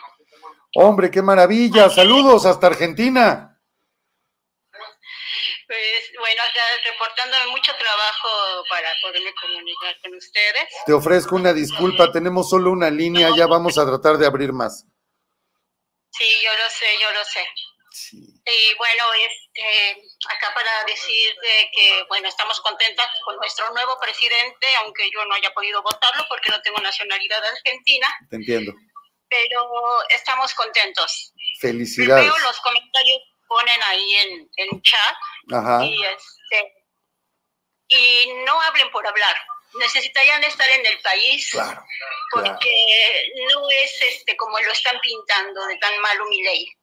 S1: Hombre, qué maravilla. Saludos hasta Argentina.
S16: Pues bueno, reportándome mucho trabajo para poderme comunicar con ustedes.
S1: Te ofrezco una disculpa, tenemos solo una línea, ya vamos a tratar de abrir más.
S16: Sí, yo lo sé, yo lo sé. Y bueno, este, acá para decir que, bueno, estamos contentas con nuestro nuevo presidente, aunque yo no haya podido votarlo porque no tengo nacionalidad argentina.
S1: Te entiendo.
S16: Pero estamos contentos.
S1: Felicidades.
S16: Veo los comentarios que ponen ahí en, en chat
S1: Ajá.
S16: y este y no hablen por hablar necesitarían estar en el país
S1: Claro,
S16: porque no es este como lo están pintando de tan malo mi ley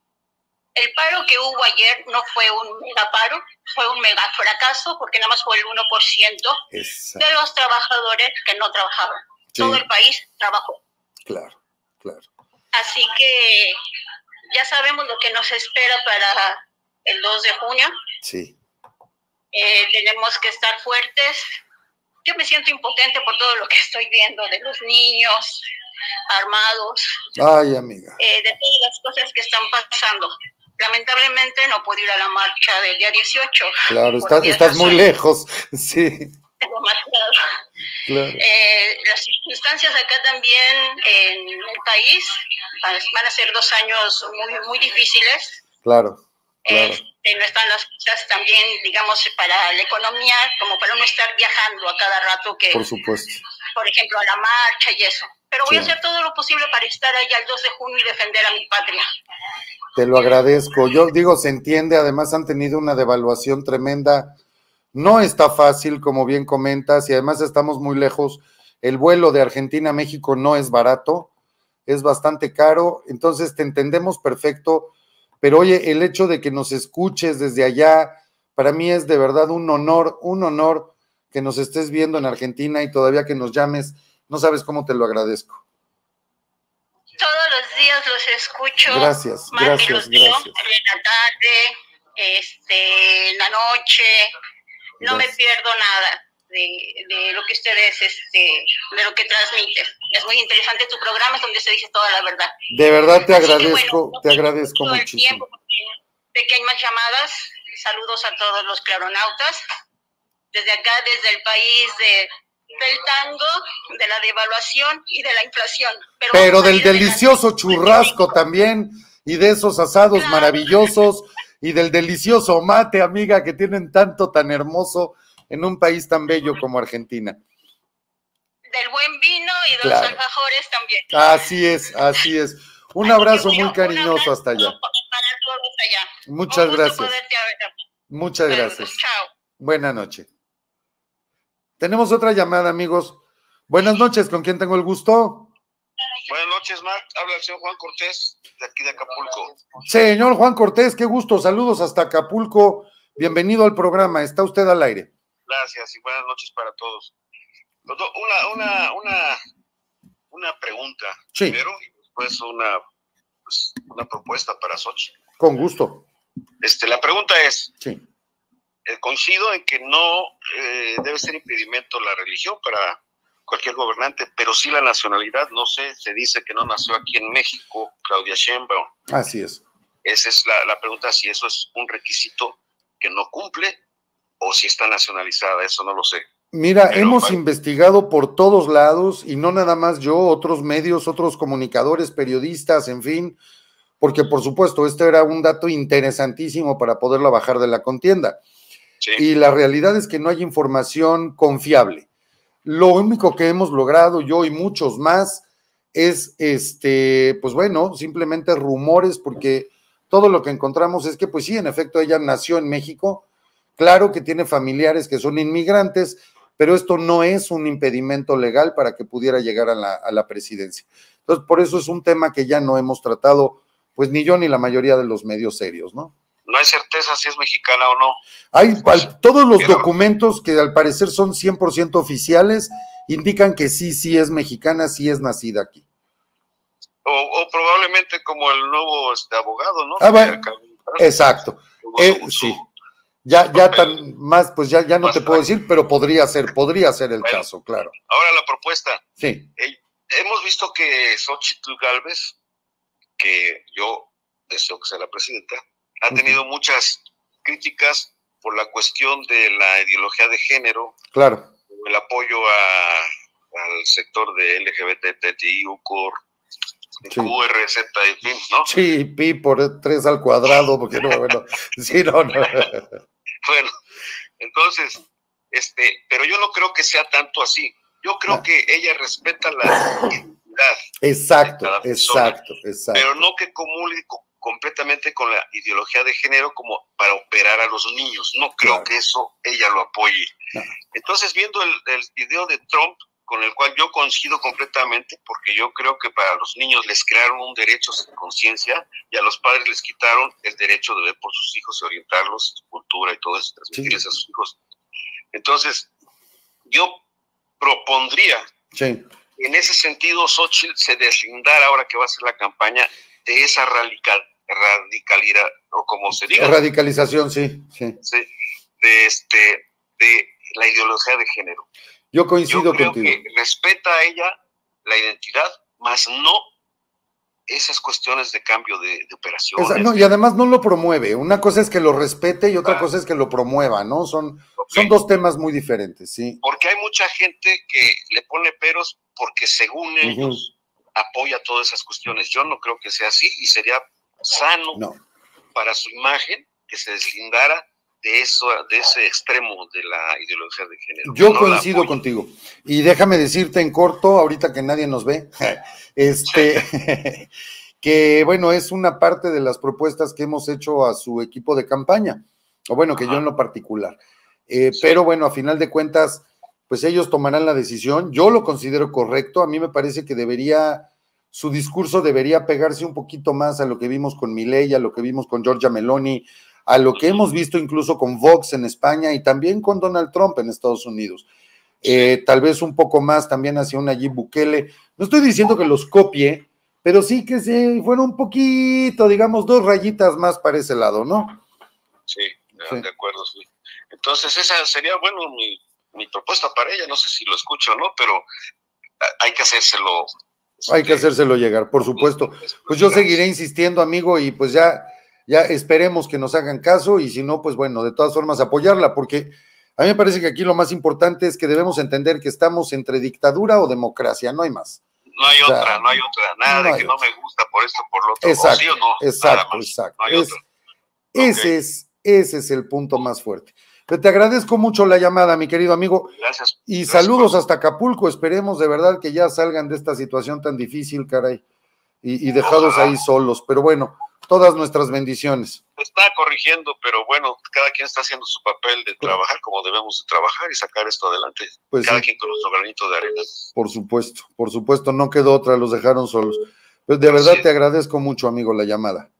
S16: el paro que hubo ayer no fue un mega paro fue un mega fracaso porque nada más fue el 1%
S1: Exacto.
S16: de los trabajadores que no trabajaban
S1: Sí.
S16: todo el país trabajó
S1: Claro, claro.
S16: así que ya sabemos lo que nos espera para el 2 de junio
S1: Sí.
S16: Eh, tenemos que estar fuertes. Yo me siento impotente por todo lo que estoy viendo de los niños armados,
S1: Ay, amiga.
S16: eh, de todas las cosas que están pasando. Lamentablemente no puedo ir a la marcha del día 18.
S1: Claro, estás, muy lejos. Sí, claro.
S16: Eh, las circunstancias acá también en el país van van a ser dos años muy, muy difíciles.
S1: Claro, claro.
S16: Este, no están las cosas también, digamos, para la economía, como para no estar viajando a cada rato que,
S1: Por supuesto.
S16: por ejemplo, a la marcha y eso. Pero voy a hacer todo lo posible para estar allá el 2 de junio y defender a mi patria.
S1: Te lo agradezco. Yo digo, se entiende, además han tenido una devaluación tremenda. No está fácil, como bien comentas, y además estamos muy lejos. El vuelo de Argentina a México no es barato, es bastante caro, entonces te entendemos perfecto, pero oye, el hecho de que nos escuches desde allá, para mí es de verdad un honor, un honor que nos estés viendo en Argentina y todavía que nos llames, no sabes cómo te lo agradezco.
S16: Todos los días los escucho.
S1: Gracias, gracias, gracias.
S16: En la tarde, este, en la noche. No me pierdo nada de, de lo que ustedes, este, de lo que transmiten. Es muy interesante tu programa, es donde se dice toda la verdad.
S1: De verdad te agradezco,
S16: bueno,
S1: te agradezco
S16: todo el
S1: muchísimo.
S16: tiempo, que hay más llamadas. Saludos a todos los claronautas. Desde acá, desde el país de, del tango, de la devaluación y de la inflación. Pero,
S1: del delicioso churrasco también y de esos asados maravillosos y del delicioso mate, amiga, que tienen tanto tan hermoso en un país tan bello como Argentina.
S16: Del buen vino y de
S1: Claro.
S16: los alfajores también.
S1: Así es, así es. Un abrazo muy cariñoso hasta allá.
S16: Para todos allá.
S1: Muchas gracias. Muchas gracias.
S16: Chao.
S1: Buena noche. Tenemos otra llamada, amigos. Buenas noches, ¿con quién tengo el gusto?
S20: Buenas noches, Marc. Habla el señor Juan Cortés, de aquí de Acapulco.
S1: Señor Juan Cortés, qué gusto. Saludos hasta Acapulco. Bienvenido al programa. Está usted al aire.
S20: Gracias y buenas noches para todos. Una, una, una, una pregunta
S1: Sí.
S20: primero y después una, pues, una propuesta para Sochi.
S1: Con gusto.
S20: Este, la pregunta es,
S1: Sí.
S20: Eh, coincido en que no eh, debe ser impedimento la religión para cualquier gobernante, pero sí la nacionalidad. No sé, se dice que no nació aquí en México, Claudia Sheinbaum.
S1: Así es.
S20: Esa es la, la pregunta, si eso es un requisito que no cumple o si está nacionalizada, eso no lo sé.
S1: Mira,
S20: Pero,
S1: hemos investigado por todos lados y no nada más yo, otros medios, otros comunicadores, periodistas, en fin, porque por supuesto, este era un dato interesantísimo para poderla bajar de la contienda. Y la realidad es que no hay información confiable. Lo único que hemos logrado, yo y muchos más, es este, pues bueno, simplemente rumores, porque todo lo que encontramos es que, pues sí, en efecto, ella nació en México. Claro que tiene familiares que son inmigrantes, pero esto no es un impedimento legal para que pudiera llegar a la, a la presidencia. Entonces, por eso es un tema que ya no hemos tratado, pues ni yo ni la mayoría de los medios serios, ¿no?
S20: No hay certeza si es mexicana o no.
S1: Hay al- todos los documentos que al parecer son 100% oficiales indican que sí, sí es mexicana, sí es nacida aquí.
S20: O, o probablemente como el nuevo este, abogado, ¿no?
S1: Ah, bueno, exacto. Eh, sí. Ya, ya tan más, pues ya, ya no te puedo decir, pero podría ser, podría ser el caso, claro.
S20: Ahora la propuesta.
S1: Sí.
S20: Eh, hemos visto que Xochitl Galvez, que yo deseo que sea la presidenta, ha tenido muchas críticas por la cuestión de la ideología de género,
S1: Claro.
S20: el apoyo a- al sector de LGBTTI, UCOR,
S1: Sí.
S20: QRZ, en fin, ¿no?
S1: Sí, pi por tres al cuadrado, porque no, bueno, sí, no, no.
S20: Bueno, entonces, este, pero yo no creo que sea tanto así. Yo creo que ella respeta la identidad,
S1: Exacto,
S20: cada persona,
S1: exacto, exacto.
S20: pero no que comulgue co- completamente con la ideología de género como para operar a los niños. No creo que eso ella lo apoye. Entonces, viendo el, el video de Trump, con el cual yo coincido completamente, porque yo creo que para los niños les crearon un derecho sin conciencia y a los padres les quitaron el derecho de ver por sus hijos y orientarlos, su cultura y todo eso, transmitirles a sus hijos. Entonces, yo propondría
S1: Sí,
S20: en ese sentido Xochitl se deslindara ahora que va a hacer la campaña de esa radical, radicalidad, o como se diga,
S1: radicalización, sí, sí.
S20: sí, de, este, de la ideología de género.
S1: Yo coincido
S20: Yo creo
S1: contigo.
S20: que respeta a ella la identidad, más no esas cuestiones de cambio de.
S1: Esa- no, y además no lo promueve. Una cosa es que lo respete y otra cosa es que lo promueva, ¿no? Son, son dos temas muy diferentes, sí.
S20: Porque hay mucha gente que le pone peros porque según ellos apoya todas esas cuestiones. Yo no creo que sea así y sería sano para su imagen que se deslindara de eso, de ese extremo de la ideología de género.
S1: Yo
S20: No
S1: coincido contigo. Y déjame decirte en corto, ahorita que nadie nos ve, este, que bueno, es una parte de las propuestas que hemos hecho a su equipo de campaña, o bueno, que yo en lo particular. Eh, Pero bueno, a final de cuentas, pues ellos tomarán la decisión. Yo lo considero correcto. A mí me parece que debería, su discurso debería pegarse un poquito más a lo que vimos con Milei, a lo que vimos con Giorgia Meloni, a lo que hemos visto incluso con Vox en España y también con Donald Trump en Estados Unidos. Eh, tal vez un poco más también hacia un Nayib Bukele. No estoy diciendo que los copie, pero sí que se fuera un poquito, digamos, dos rayitas más para ese lado, ¿no?
S20: Sí, de acuerdo, sí. Entonces, esa sería, bueno, mi, mi propuesta para ella. No sé si lo escucho o no, pero a- hay que hacérselo.
S1: Hay que hacérselo llegar, por supuesto. Pues yo seguiré insistiendo, amigo, y pues ya, ya esperemos que nos hagan caso, y si no, pues bueno, de todas formas apoyarla, porque a mí me parece que aquí lo más importante es que debemos entender que estamos entre dictadura o democracia, no hay más.
S20: No hay
S1: O sea,
S20: otra, no hay otra. Nada
S1: no
S20: de que no me gusta por esto, por lo otro. o
S1: Exacto,
S20: sí o no.
S1: exacto, exacto.
S20: No hay
S1: Es-
S20: otra.
S1: ese, es, ese es el punto más fuerte. Te agradezco mucho la llamada, mi querido amigo.
S20: Gracias.
S1: Y saludos hasta Acapulco. Esperemos de verdad que ya salgan de esta situación tan difícil, caray. Y, y dejados ahí solos. Pero bueno, todas nuestras bendiciones.
S20: Está corrigiendo, pero bueno, cada quien está haciendo su papel de trabajar como debemos de trabajar y sacar esto adelante.
S1: Pues
S20: cada
S1: sí.
S20: quien con nuestro granito de arena.
S1: Por supuesto, por supuesto, no quedó otra, los dejaron solos. Pero de verdad te agradezco mucho, amigo, la llamada.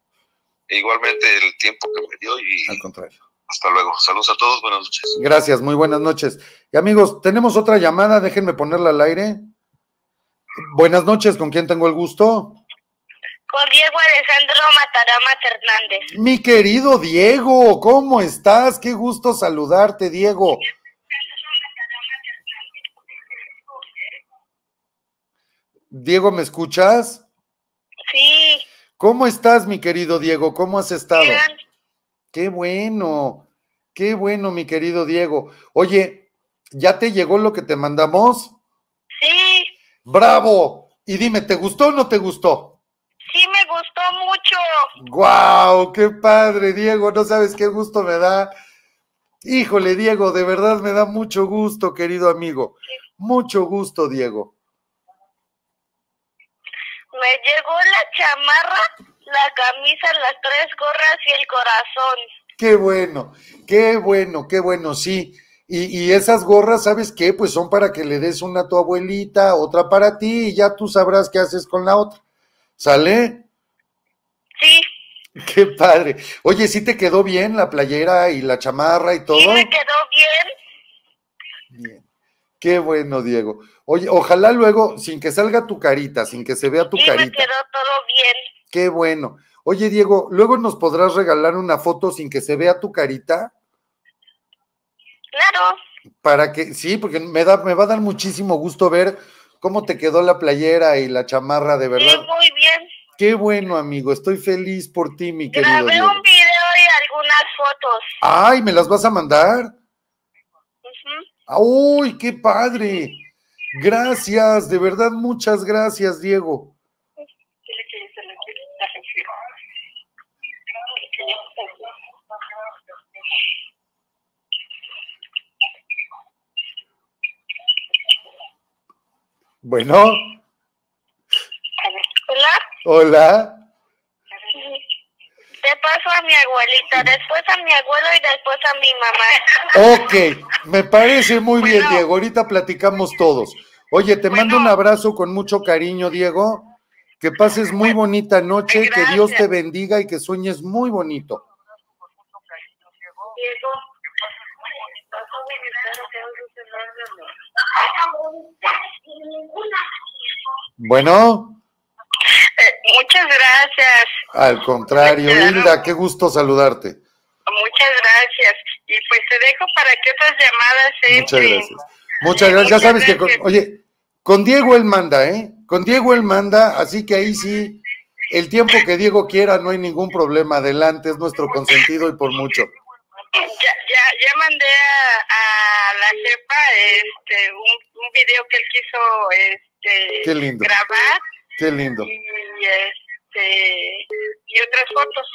S20: Igualmente el tiempo que me dio y
S1: Al contrario.
S20: Hasta luego. Saludos a todos, buenas noches.
S1: Gracias, muy buenas noches. Y amigos, tenemos otra llamada, déjenme ponerla al aire. Buenas noches, ¿con quién tengo el gusto?
S21: Con Diego Alejandro Matarama Hernández.
S1: Mi querido Diego, ¿cómo estás? Qué gusto saludarte, Diego. Diego, ¿me escuchas?
S21: Sí,
S1: ¿Cómo estás, mi querido Diego? ¿Cómo has estado?
S21: bien.
S1: Qué bueno, qué bueno, mi querido Diego. Oye, ¿ya te llegó lo que te mandamos?
S21: Sí,
S1: ¡Bravo! Y dime, ¿te gustó o no te gustó?
S21: sí me gustó mucho.
S1: ¡Guau! ¡Qué padre, Diego! No sabes qué gusto me da. Híjole, Diego, de verdad me da mucho gusto, querido amigo. Mucho gusto, Diego.
S21: Me llegó la chamarra, la camisa, las tres gorras y el corazón.
S1: Qué bueno, qué bueno, qué bueno, sí. Y, y esas gorras, ¿sabes qué? Pues son para que le des una a tu abuelita, otra para ti, y ya tú sabrás qué haces con la otra. ¿Sale?
S21: Sí,
S1: Qué padre. Oye, ¿sí te quedó bien la playera y la chamarra y todo?
S21: sí me quedó bien.
S1: Qué bueno, Diego. Oye, ojalá luego, sin que salga tu carita, sin que se vea tu
S21: Sí me
S1: carita.
S21: quedó todo bien.
S1: Qué bueno. Oye, Diego, luego nos podrás regalar una foto sin que se vea tu carita
S21: Claro.
S1: para que, sí, porque me da, me va a dar muchísimo gusto ver cómo te quedó la playera y la chamarra, de
S21: Sí,
S1: verdad.
S21: muy bien.
S1: Qué bueno, amigo. Estoy feliz por ti, mi querido
S21: Grabé
S1: Diego.
S21: un video y algunas fotos.
S1: Ay, ¿me las vas a mandar?
S21: Ujú.
S1: ¡Uy, qué padre! Gracias, de verdad, muchas gracias, Diego. Bueno,
S21: Hola.
S1: hola.
S21: Te paso a mi abuelita, después a mi abuelo y después a mi mamá.
S1: Ok, me parece muy bien, Diego. Ahorita platicamos todos. Oye, te mando un abrazo con mucho cariño, Diego. Que pases muy bonita noche, que Dios te bendiga y que sueñes muy bonito. Bueno,
S21: Eh, muchas gracias,
S1: al contrario, Hilda, qué gusto saludarte.
S21: muchas gracias. Y pues te dejo para que otras llamadas
S1: Muchas
S21: entren.
S1: gracias. Muchas gracias. Ya sabes que, oye, con Diego él manda, ¿eh? Con Diego él manda, así que ahí sí, el tiempo que Diego quiera, no hay ningún problema. Adelante, es nuestro consentido y por mucho.
S21: Ya, ya, ya mandé a, a la jefa este, un, un video que él quiso este,
S1: Qué lindo.
S21: grabar
S1: Qué lindo.
S21: y, este, y otras fotos.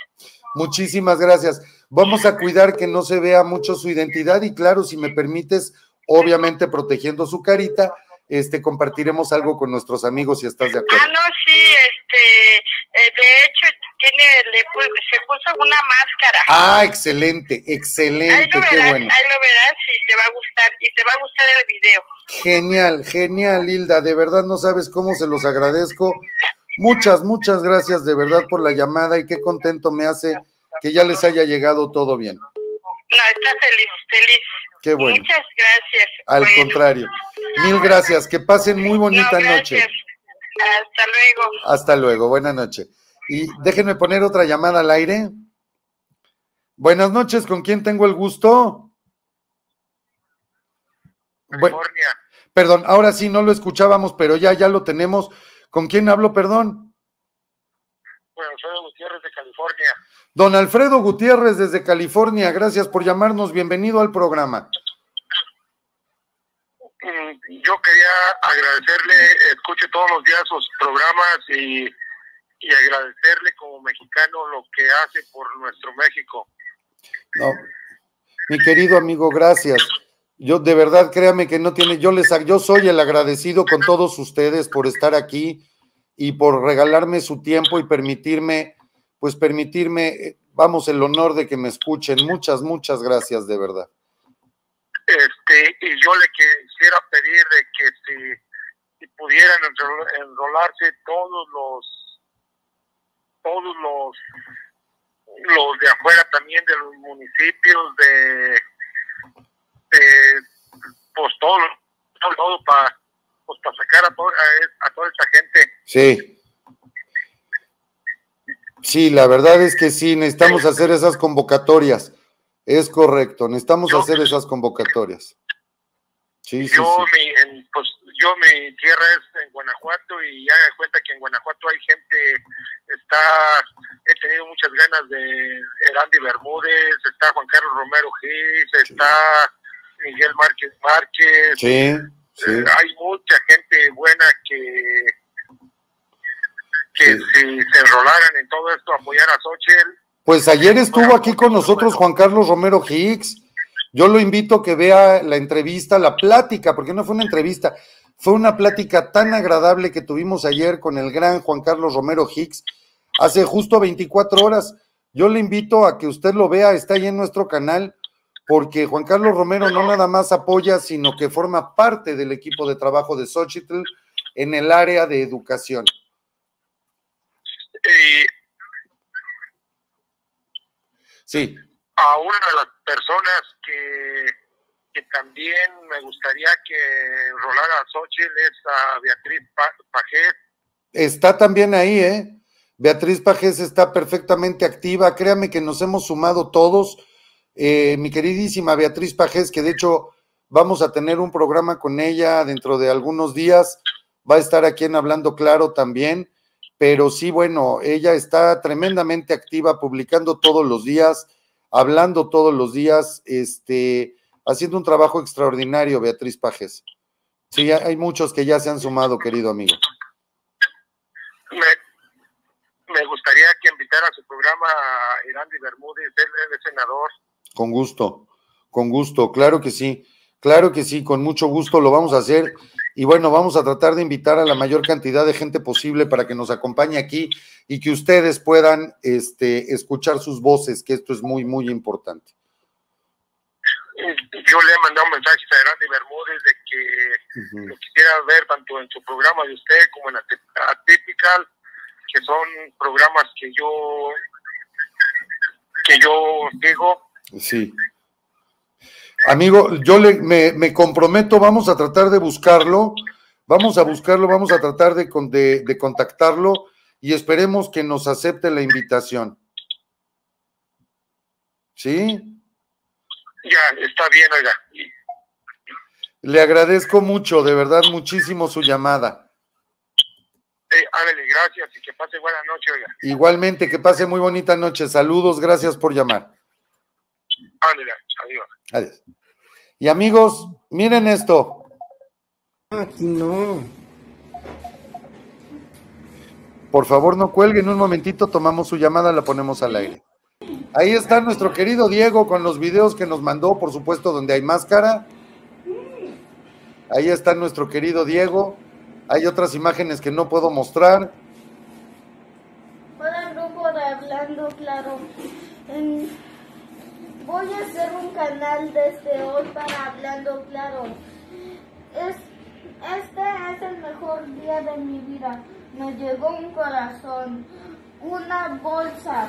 S1: Muchísimas gracias. Vamos a cuidar que no se vea mucho su identidad y claro, si me permites, obviamente protegiendo su carita, este compartiremos algo con nuestros amigos si estás de acuerdo.
S21: Ah, no, sí, este, eh, de hecho, tiene, le se puso una máscara.
S1: Ah, excelente,
S21: ahí
S1: excelente,
S21: lo
S1: qué
S21: verás,
S1: bueno.
S21: ahí lo verás y te va a gustar, y te va a gustar el video.
S1: Genial, genial, Hilda. De verdad no sabes cómo se los agradezco. Muchas, muchas gracias de verdad por la llamada y qué contento me hace que ya les haya llegado todo bien.
S21: No, está feliz, feliz.
S1: Qué bueno.
S21: Muchas gracias.
S1: Al
S21: Bueno,
S1: contrario. Mil gracias. Que pasen muy bonita
S21: no,
S1: noche.
S21: Hasta luego.
S1: Hasta luego. Buena noche. Y déjenme poner otra llamada al aire. Buenas noches. ¿Con quién tengo el gusto? Bu- perdón, ahora sí no lo escuchábamos, pero ya, ya lo tenemos. ¿Con quién hablo, perdón?
S22: Bueno, soy Gutiérrez de California.
S1: Don Alfredo Gutiérrez desde California, gracias por llamarnos, bienvenido al programa.
S22: Mm, Yo quería agradecerle, escucho todos los días sus programas y, y agradecerle como mexicano lo que hace por nuestro México.
S1: No, mi querido amigo, gracias. Yo de verdad, créame que no tiene, yo les, yo soy el agradecido con todos ustedes por estar aquí y por regalarme su tiempo y permitirme, pues permitirme, eh, vamos, el honor de que me escuchen. Muchas, muchas gracias, de verdad.
S22: Este, y yo le quisiera pedir de que si, si pudieran enrol- enrolarse todos los, todos los, los de afuera también de los municipios de, de pues todo, todo, todo para pues para sacar a, to- a, a toda esta gente.
S1: Sí. Sí, la verdad es que sí, necesitamos hacer esas convocatorias. Es correcto, necesitamos hacer esas convocatorias. Sí,
S22: yo
S1: sí.
S22: mi en- pues yo mi tierra es en Guanajuato y ya de cuenta que en Guanajuato hay gente está he tenido muchas ganas de Erandi Bermúdez está Juan Carlos Romero Gis está Miguel Márquez Márquez
S1: Sí, sí.
S22: Eh, hay mucha gente buena que que si se enrolaran en todo esto apoyar a Xochitl
S1: Pues ayer estuvo aquí con nosotros Juan Carlos Romero Hicks. Yo lo invito a que vea la entrevista, la plática, porque no fue una entrevista, fue una plática tan agradable que tuvimos ayer con el gran Juan Carlos Romero Hicks hace justo 24 horas. Yo le invito a que usted lo vea, está ahí en nuestro canal, porque Juan Carlos Romero no nada más apoya, sino que forma parte del equipo de trabajo de Xochitl en el área de educación. Sí.
S22: A una de las personas que, que también me gustaría que rolara a Xochitl es a Beatriz Pa- Pajés.
S1: Está también ahí, ¿eh? Beatriz Pajés está perfectamente activa. Créame que nos hemos sumado todos. Eh, mi queridísima Beatriz Pajés, que de hecho vamos a tener un programa con ella dentro de algunos días. Va a estar aquí en Hablando Claro también. Pero sí, bueno, ella está tremendamente activa, publicando todos los días, hablando todos los días, este, haciendo un trabajo extraordinario, Beatriz Pajés. Sí, hay muchos que ya se han sumado, querido amigo.
S22: Me, me gustaría que invitara a su programa a Irandi Bermúdez, él es senador.
S1: Con gusto, con gusto, claro que sí, claro que sí, con mucho gusto lo vamos a hacer. Y bueno, vamos a tratar de invitar a la mayor cantidad de gente posible para que nos acompañe aquí y que ustedes puedan este, escuchar sus voces, que esto es muy, muy importante.
S22: Yo le he mandado un mensaje a Irandi Bermúdez de que lo quisiera ver tanto en su programa de usted como en Atypical, que son programas que yo que yo sigo.
S1: Sí. Amigo, yo le, me, me comprometo, vamos a tratar de buscarlo, vamos a buscarlo, vamos a tratar de, con- de, de contactarlo y esperemos que nos acepte la invitación. ¿Sí?
S22: Ya, está bien, oiga.
S1: Le agradezco mucho, de verdad, muchísimo su llamada.
S22: Eh, ándale, gracias y que pase buena noche, oiga.
S1: Igualmente, que pase muy bonita noche. Saludos, gracias por llamar.
S22: Adiós.
S1: Adiós. Y amigos, miren esto.
S23: Aquí no.
S1: Por favor, no cuelguen un momentito, tomamos su llamada, la ponemos al aire. Ahí está nuestro querido Diego con los videos que nos mandó, por supuesto, donde hay máscara. Ahí está nuestro querido Diego. Hay otras imágenes que no puedo mostrar.
S24: Hola grupo de Hablando Claro. En- Voy a hacer un canal desde hoy para Hablando Claro. Es, este es el mejor día de mi vida. Me llegó un corazón, una bolsa,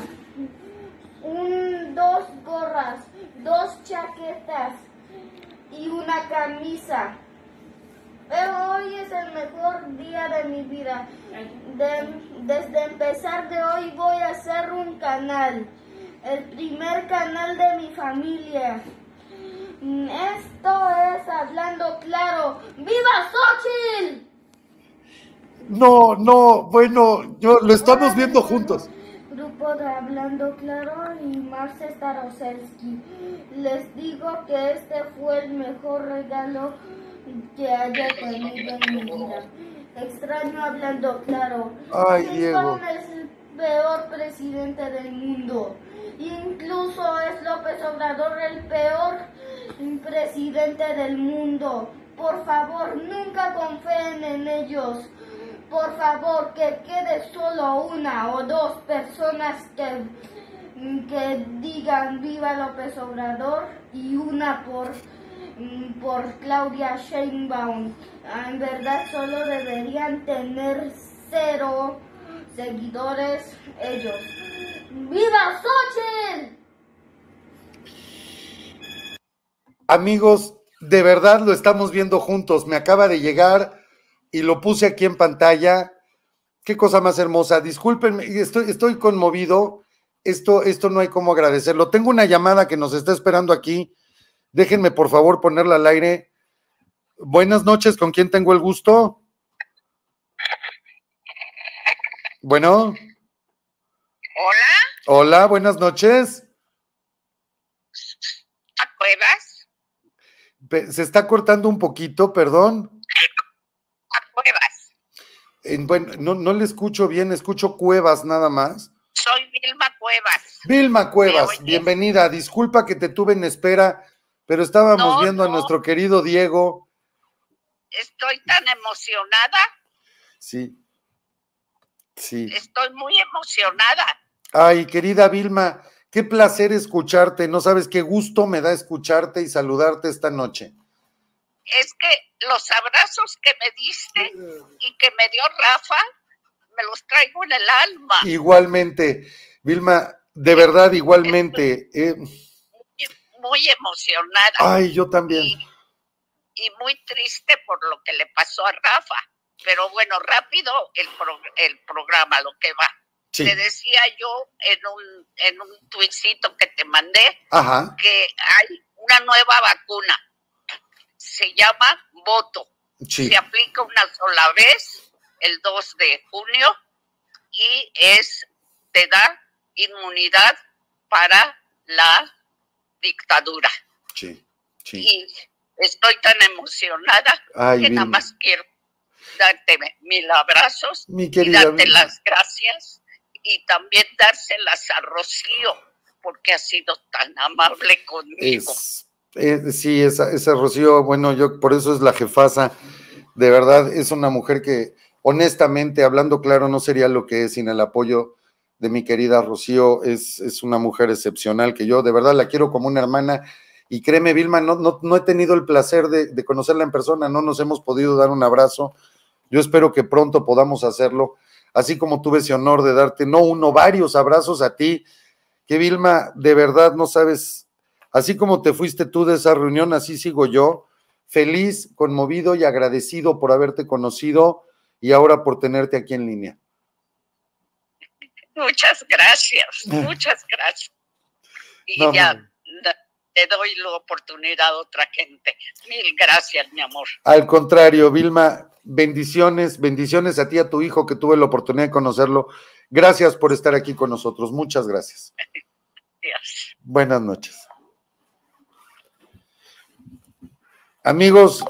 S24: un, dos gorras, dos chaquetas y una camisa. Pero hoy es el mejor día de mi vida. De- desde empezar de hoy voy a hacer un canal. El primer canal de mi familia. Mm, Esto es Hablando Claro. ¡Viva Xochitl!
S1: No, no, bueno, yo lo estamos viendo juntos.
S24: Grupo de Hablando Claro y Marce Staroselsky. Les digo que este fue el mejor regalo que haya tenido en mi vida. Extraño Hablando Claro.
S1: Ay, Diego.
S24: es el peor presidente del mundo. Incluso es López Obrador el peor presidente del mundo. Por favor, nunca confíen en ellos. Por favor, que quede solo una o dos personas que, que digan viva López Obrador y una por, por Claudia Sheinbaum. Ah, En verdad solo deberían tener cero seguidores ellos. ¡Viva Xochitl!
S1: Amigos, de verdad lo estamos viendo juntos. Me acaba de llegar y lo puse aquí en pantalla. Qué cosa más hermosa. Discúlpenme, estoy, estoy conmovido. Esto, esto no hay cómo agradecerlo. Tengo una llamada que nos está esperando aquí. Déjenme, por favor, ponerla al aire. Buenas noches, ¿con quién tengo el gusto? Bueno.
S21: Hola,
S1: Hola, buenas noches.
S21: ¿a Cuevas?
S1: Se está cortando un poquito, perdón.
S21: ¿A Cuevas?
S1: En- bueno, no, no le escucho bien, escucho Cuevas nada más.
S21: Soy Vilma Cuevas.
S1: Vilma Cuevas, bienvenida. Disculpa que te tuve en espera, pero estábamos
S21: No,
S1: viendo a nuestro querido Diego.
S21: Estoy tan emocionada,
S1: Sí. Sí.
S21: estoy muy emocionada.
S1: Ay, querida Vilma, Qué placer escucharte, no sabes qué gusto me da escucharte y saludarte esta noche.
S25: Es que los abrazos que me diste y que me dio Rafa, me los traigo en el alma.
S1: Igualmente, Vilma, de verdad, igualmente. eh,
S25: Muy emocionada.
S1: ay, yo también.
S25: y muy triste por lo que le pasó a Rafa. Pero bueno, rápido el, pro- el programa, lo que va.
S1: Sí.
S25: Te decía yo en un, en un tuitcito que te mandé
S1: Ajá.
S25: que hay una nueva vacuna. Se llama Voto.
S1: Sí.
S25: Se aplica una sola vez, el 2 de junio, y es, te da inmunidad para la dictadura.
S1: Sí, sí.
S25: Y estoy tan emocionada
S1: Ay,
S25: que nada más quiero darte mil abrazos
S1: Mi
S25: y darte las gracias y también dárselas a Rocío porque ha sido tan amable conmigo.
S1: Es, sí, esa, esa Rocío, bueno, yo por eso es la jefasa. De verdad, es una mujer que, honestamente, hablando claro, no sería lo que es sin el apoyo de mi querida Rocío. Es, es una mujer excepcional que yo de verdad la quiero como una hermana. Y créeme, Vilma, no, no, no he tenido el placer de conocerla en persona, no nos hemos podido dar un abrazo. Yo espero que pronto podamos hacerlo, así como tuve ese honor de darte, no uno, varios abrazos a ti, que Vilma, de verdad no sabes, así como te fuiste tú de esa reunión, así sigo yo, feliz, conmovido y agradecido por haberte conocido y ahora por tenerte aquí en línea.
S25: Muchas gracias, muchas gracias. Y
S1: No,
S25: ya te doy la oportunidad a otra gente. Mil gracias, mi amor.
S1: Al contrario, Vilma, bendiciones, bendiciones a ti, a tu hijo, que tuve la oportunidad de conocerlo. Gracias por estar aquí con nosotros. Muchas gracias.
S25: Dios.
S1: Buenas noches. Amigos,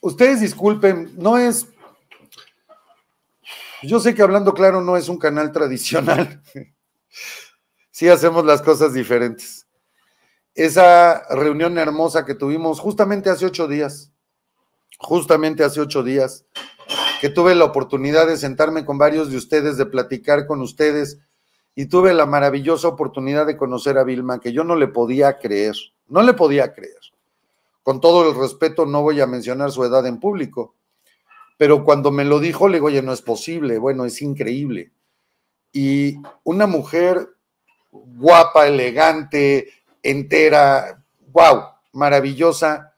S1: ustedes disculpen, no es. Yo sé que hablando claro no es un canal tradicional. Sí hacemos las cosas diferentes. Esa reunión hermosa que tuvimos justamente hace ocho días, justamente hace ocho días, que tuve la oportunidad de sentarme con varios de ustedes, de platicar con ustedes, y tuve la maravillosa oportunidad de conocer a Vilma, que yo no le podía creer, no le podía creer. Con todo el respeto, no voy a mencionar su edad en público, pero cuando me lo dijo, le digo, oye, no es posible, bueno, es increíble. Y una mujer guapa, elegante, entera, wow, maravillosa,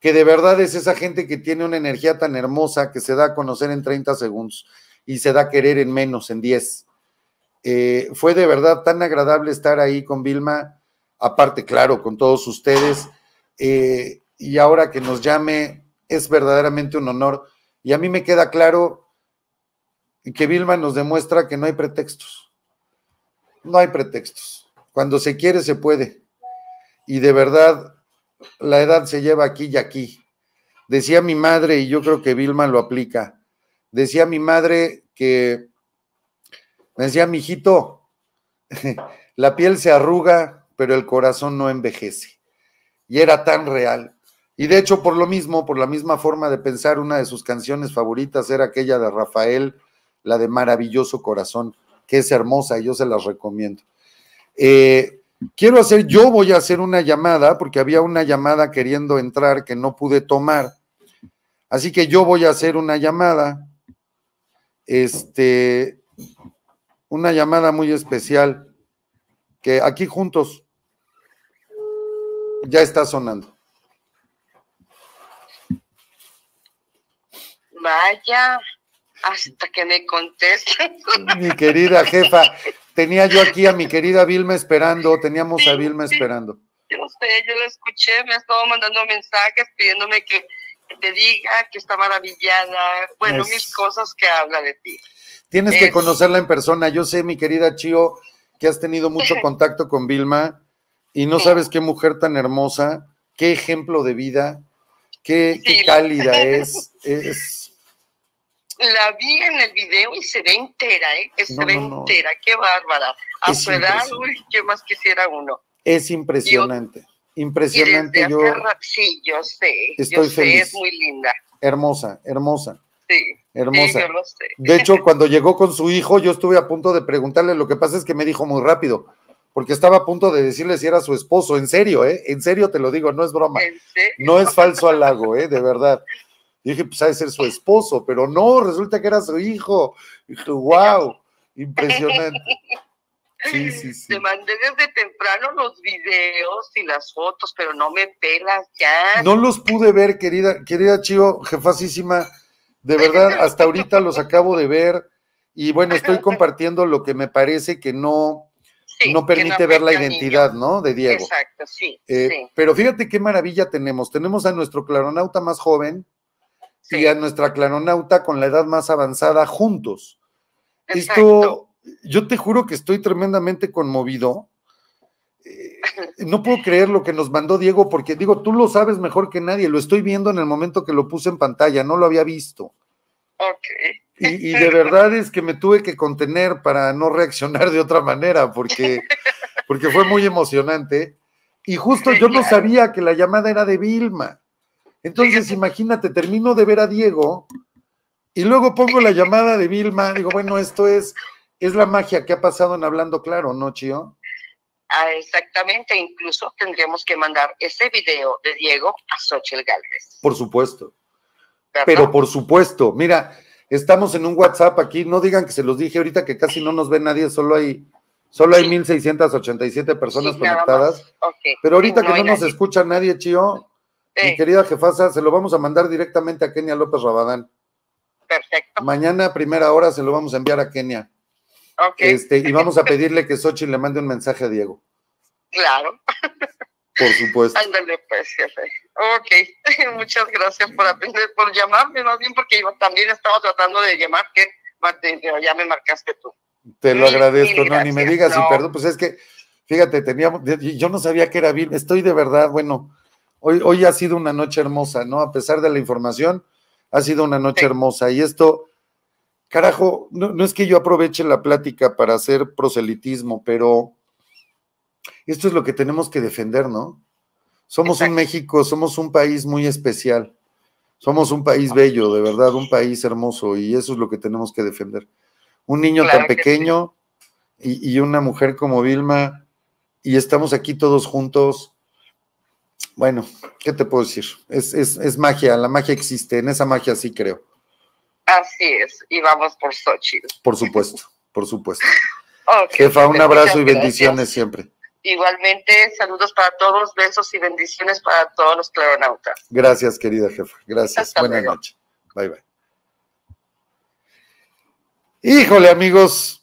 S1: que de verdad es esa gente que tiene una energía tan hermosa que se da a conocer en 30 segundos y se da a querer en menos, en 10. Eh, fue de verdad tan agradable estar ahí con Vilma, aparte, claro, con todos ustedes. eh, y ahora que nos llame, es verdaderamente un honor. Y a mí me queda claro que Vilma nos demuestra que no hay pretextos. No hay pretextos. Cuando se quiere, se puede. Y de verdad, la edad se lleva aquí y aquí. Decía mi madre, y yo creo que Vilma lo aplica, decía mi madre que, me decía, mi hijito, la piel se arruga, pero el corazón no envejece. Y era tan real. Y de hecho, por lo mismo, por la misma forma de pensar, una de sus canciones favoritas era aquella de Rafael, la de Maravilloso Corazón, que es hermosa y yo se las recomiendo. Eh, quiero hacer, yo voy a hacer una llamada, porque había una llamada queriendo entrar que no pude tomar. Así que yo voy a hacer una llamada, este, una llamada muy especial, que aquí juntos ya está sonando.
S21: Vaya, hasta que me contesten.
S1: Mi querida jefa, tenía yo aquí a mi querida Vilma esperando, teníamos a Vilma esperando.
S21: Yo sé, yo lo escuché, me ha estado mandando mensajes pidiéndome que, te diga que está maravillada. Bueno,
S1: Es-
S21: mil cosas que habla de ti.
S1: Tienes que conocerla en persona. Yo sé, mi querida Chio, que has tenido mucho contacto con Vilma y no sabes qué mujer tan hermosa, qué ejemplo de vida, qué, qué cálida es. es
S21: La vi en el video y se ve entera, ¿eh? Que se
S1: No,
S21: ve
S1: no, no.
S21: entera, qué bárbara. A
S1: Es
S21: su edad, uy, ¿qué más quisiera uno?
S1: es impresionante, impresionante. Yo,
S21: sí, yo sé,
S1: Estoy
S21: yo sé,
S1: feliz.
S21: es muy linda.
S1: hermosa, hermosa,
S21: Sí,
S1: hermosa.
S21: sí, yo lo sé.
S1: De hecho, cuando llegó con su hijo, yo estuve a punto de preguntarle, lo que pasa es que me dijo muy rápido, porque estaba a punto de decirle si era su esposo, en serio, ¿eh? En serio te lo digo, no es broma. No es falso halago, ¿eh? De verdad. Dije, pues ha de ser su esposo, pero no, resulta que era su hijo. Y dije, wow, impresionante. Sí, sí, sí.
S25: Te mandé desde temprano los videos y las fotos, pero no me pelas ya.
S1: No los pude ver, querida, querida Chío, jefasísima. De verdad, hasta ahorita los acabo de ver. Y bueno, estoy compartiendo lo que me parece que no,
S25: Sí,
S1: no
S25: que
S1: permite
S25: no
S1: ver la identidad. ¿no? De Diego.
S25: Exacto, sí,
S1: Eh,
S25: sí.
S1: Pero fíjate qué maravilla tenemos. Tenemos a nuestro claronauta más joven y a nuestra claronauta con la edad más avanzada juntos. Esto, yo te juro que estoy tremendamente conmovido. Eh, No puedo creer lo que nos mandó Diego, porque digo, tú lo sabes mejor que nadie. Lo estoy viendo en el momento que lo puse en pantalla, no lo había visto. Y, y de verdad es que me tuve que contener para no reaccionar de otra manera, porque, porque fue muy emocionante. Y justo yo no sabía que la llamada era de Vilma. Entonces, imagínate, termino de ver a Diego y luego pongo la llamada de Vilma. Digo, bueno, esto es, es la magia que ha pasado en Hablando Claro, ¿no, Chío?
S25: Ah, exactamente, incluso tendríamos que mandar ese video de Diego a Xochitl Galvez.
S1: Por supuesto.
S25: ¿verdad?
S1: Pero por supuesto, mira, estamos en un WhatsApp aquí, no digan que se los dije ahorita que casi no nos ve nadie, solo hay, solo hay 1687 personas
S25: Sí,
S1: conectadas. Pero ahorita
S25: Sí,
S1: que no nos
S25: nadie.
S1: escucha nadie, Mi querida jefasa, se lo vamos a mandar directamente a Kenia López Rabadán.
S25: Perfecto.
S1: Mañana a primera hora se lo vamos a enviar a Kenia.
S25: Ok.
S1: Este, y vamos a pedirle que Xochitl le mande un mensaje a Diego,
S25: Claro.
S1: por supuesto.
S25: Ándale, pues, jefe. Ok. Muchas gracias por atender, por llamarme, más bien porque yo también estaba tratando de llamar, que pero ya me marcaste tú.
S1: Te lo agradezco, no, ni me digas y perdón, pues es que, fíjate, teníamos, yo no sabía que era bien, estoy de verdad, bueno, hoy, hoy ha sido una noche hermosa, ¿no? A pesar de la información, ha sido una noche hermosa y esto, carajo, no, no es que yo aproveche la plática para hacer proselitismo, pero esto es lo que tenemos que defender, ¿no? Somos un México, somos un país muy especial, somos un país bello, de verdad, un país hermoso y eso es lo que tenemos que defender. Un niño
S25: Claro
S1: tan
S25: sí.
S1: pequeño y, y una mujer como Vilma y estamos aquí todos juntos. Bueno, ¿qué te puedo decir? Es, es, es magia, la magia existe, en esa magia sí creo,
S25: Así es, y vamos por Xochitl.
S1: por supuesto, por supuesto. Jefa, un
S25: jefe,
S1: abrazo y
S25: gracias.
S1: bendiciones siempre.
S25: Igualmente, saludos para todos, besos y bendiciones para todos los claronautas.
S1: Gracias, querida jefa. Gracias.
S25: Hasta
S1: Buenas noches. Bye, bye. Híjole, amigos.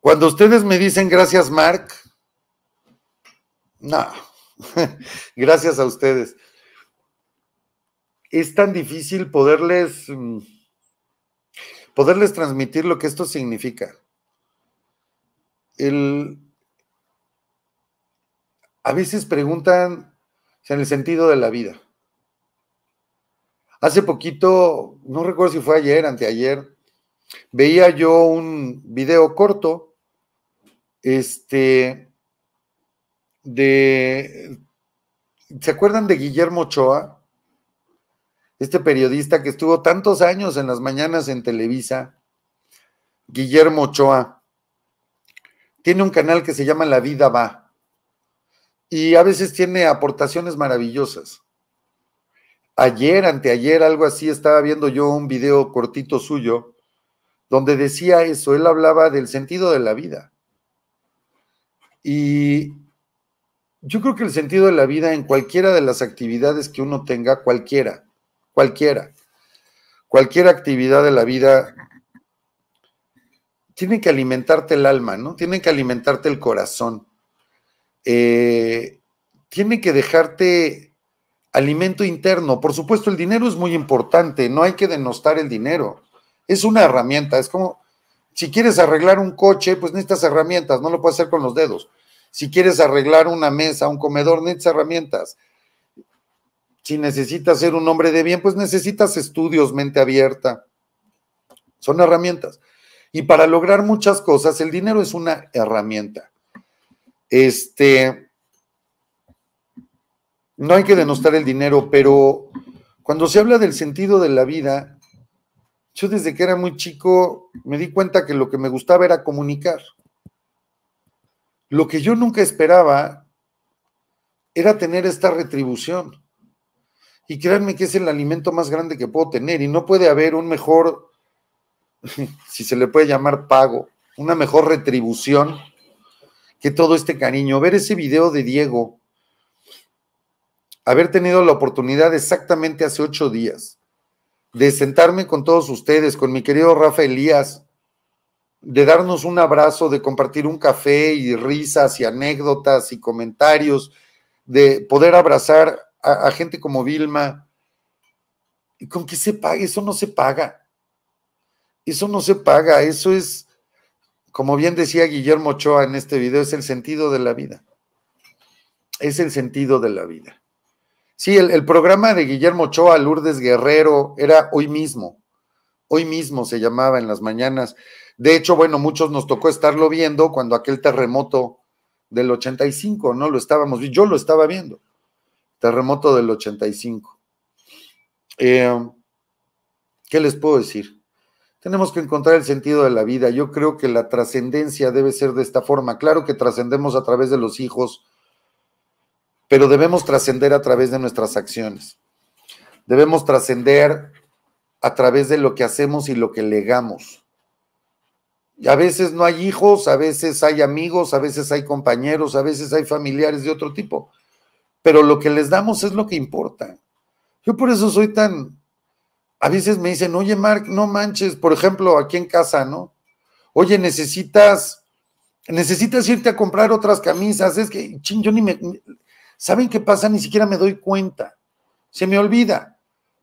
S1: Cuando ustedes me dicen gracias, Mark, no. gracias a ustedes. Es tan difícil poderles mm, poderles transmitir lo que esto significa. El, a veces preguntan en el sentido de la vida. Hace poquito, no recuerdo si fue ayer, anteayer, veía yo un video corto, este, de, ¿se acuerdan de Guillermo Ochoa? Este periodista que estuvo tantos años en las mañanas en Televisa, Guillermo Ochoa, tiene un canal que se llama La Vida Va y a veces tiene aportaciones maravillosas. Ayer, anteayer, algo así, estaba viendo yo un video cortito suyo donde decía eso, él hablaba del sentido de la vida. Y yo creo que el sentido de la vida en cualquiera de las actividades que uno tenga, cualquiera, cualquiera, cualquier actividad de la vida, tiene que alimentarte el alma, ¿no? Tiene que alimentarte el corazón. Eh, tiene que dejarte alimento interno. Por supuesto, el dinero es muy importante, no hay que denostar el dinero. Es una herramienta, es como, si quieres arreglar un coche, pues necesitas herramientas, no lo puedes hacer con los dedos. Si quieres arreglar una mesa, un comedor, necesitas herramientas. Si necesitas ser un hombre de bien, pues necesitas estudios, mente abierta. Son herramientas. Y para lograr muchas cosas, el dinero es una herramienta. Este, no hay que denostar el dinero, pero cuando se habla del sentido de la vida, yo desde que era muy chico me di cuenta que lo que me gustaba era comunicar. Lo que yo nunca esperaba era tener esta retribución. Y créanme que es el alimento más grande que puedo tener y no puede haber un mejor, si se le puede llamar pago, una mejor retribución que todo este cariño. Ver ese video de Diego, haber tenido la oportunidad exactamente hace ocho días de sentarme con todos ustedes, con mi querido Rafa Elías, de darnos un abrazo, de compartir un café y risas y anécdotas y comentarios, de poder abrazar a, gente como Vilma. ¿Y con qué se paga? Eso no se paga. Eso no se paga. Eso es, como bien decía Guillermo Ochoa en este video, es el sentido de la vida. Es el sentido de la vida. Sí, el, el programa de Guillermo Ochoa, Lourdes Guerrero, era hoy mismo. Hoy mismo se llamaba en las mañanas. De hecho, bueno, muchos nos tocó estarlo viendo cuando aquel terremoto del 85, ¿no? Lo estábamos, yo lo estaba viendo, terremoto del 85. Eh, ¿Qué les puedo decir? Tenemos que encontrar el sentido de la vida. Yo creo que la trascendencia debe ser de esta forma. Claro que trascendemos a través de los hijos, pero debemos trascender a través de nuestras acciones. Debemos trascender a través de lo que hacemos y lo que legamos. A veces no hay hijos, a veces hay amigos, a veces hay compañeros, a veces hay familiares de otro tipo, pero lo que les damos es lo que importa. Yo por eso soy tan... A veces me dicen, oye, Mark, no manches, por ejemplo, aquí en casa, ¿no? Oye, necesitas, necesitas irte a comprar otras camisas, es que, ching, yo ni me... ¿Saben qué pasa? Ni siquiera me doy cuenta. Se me olvida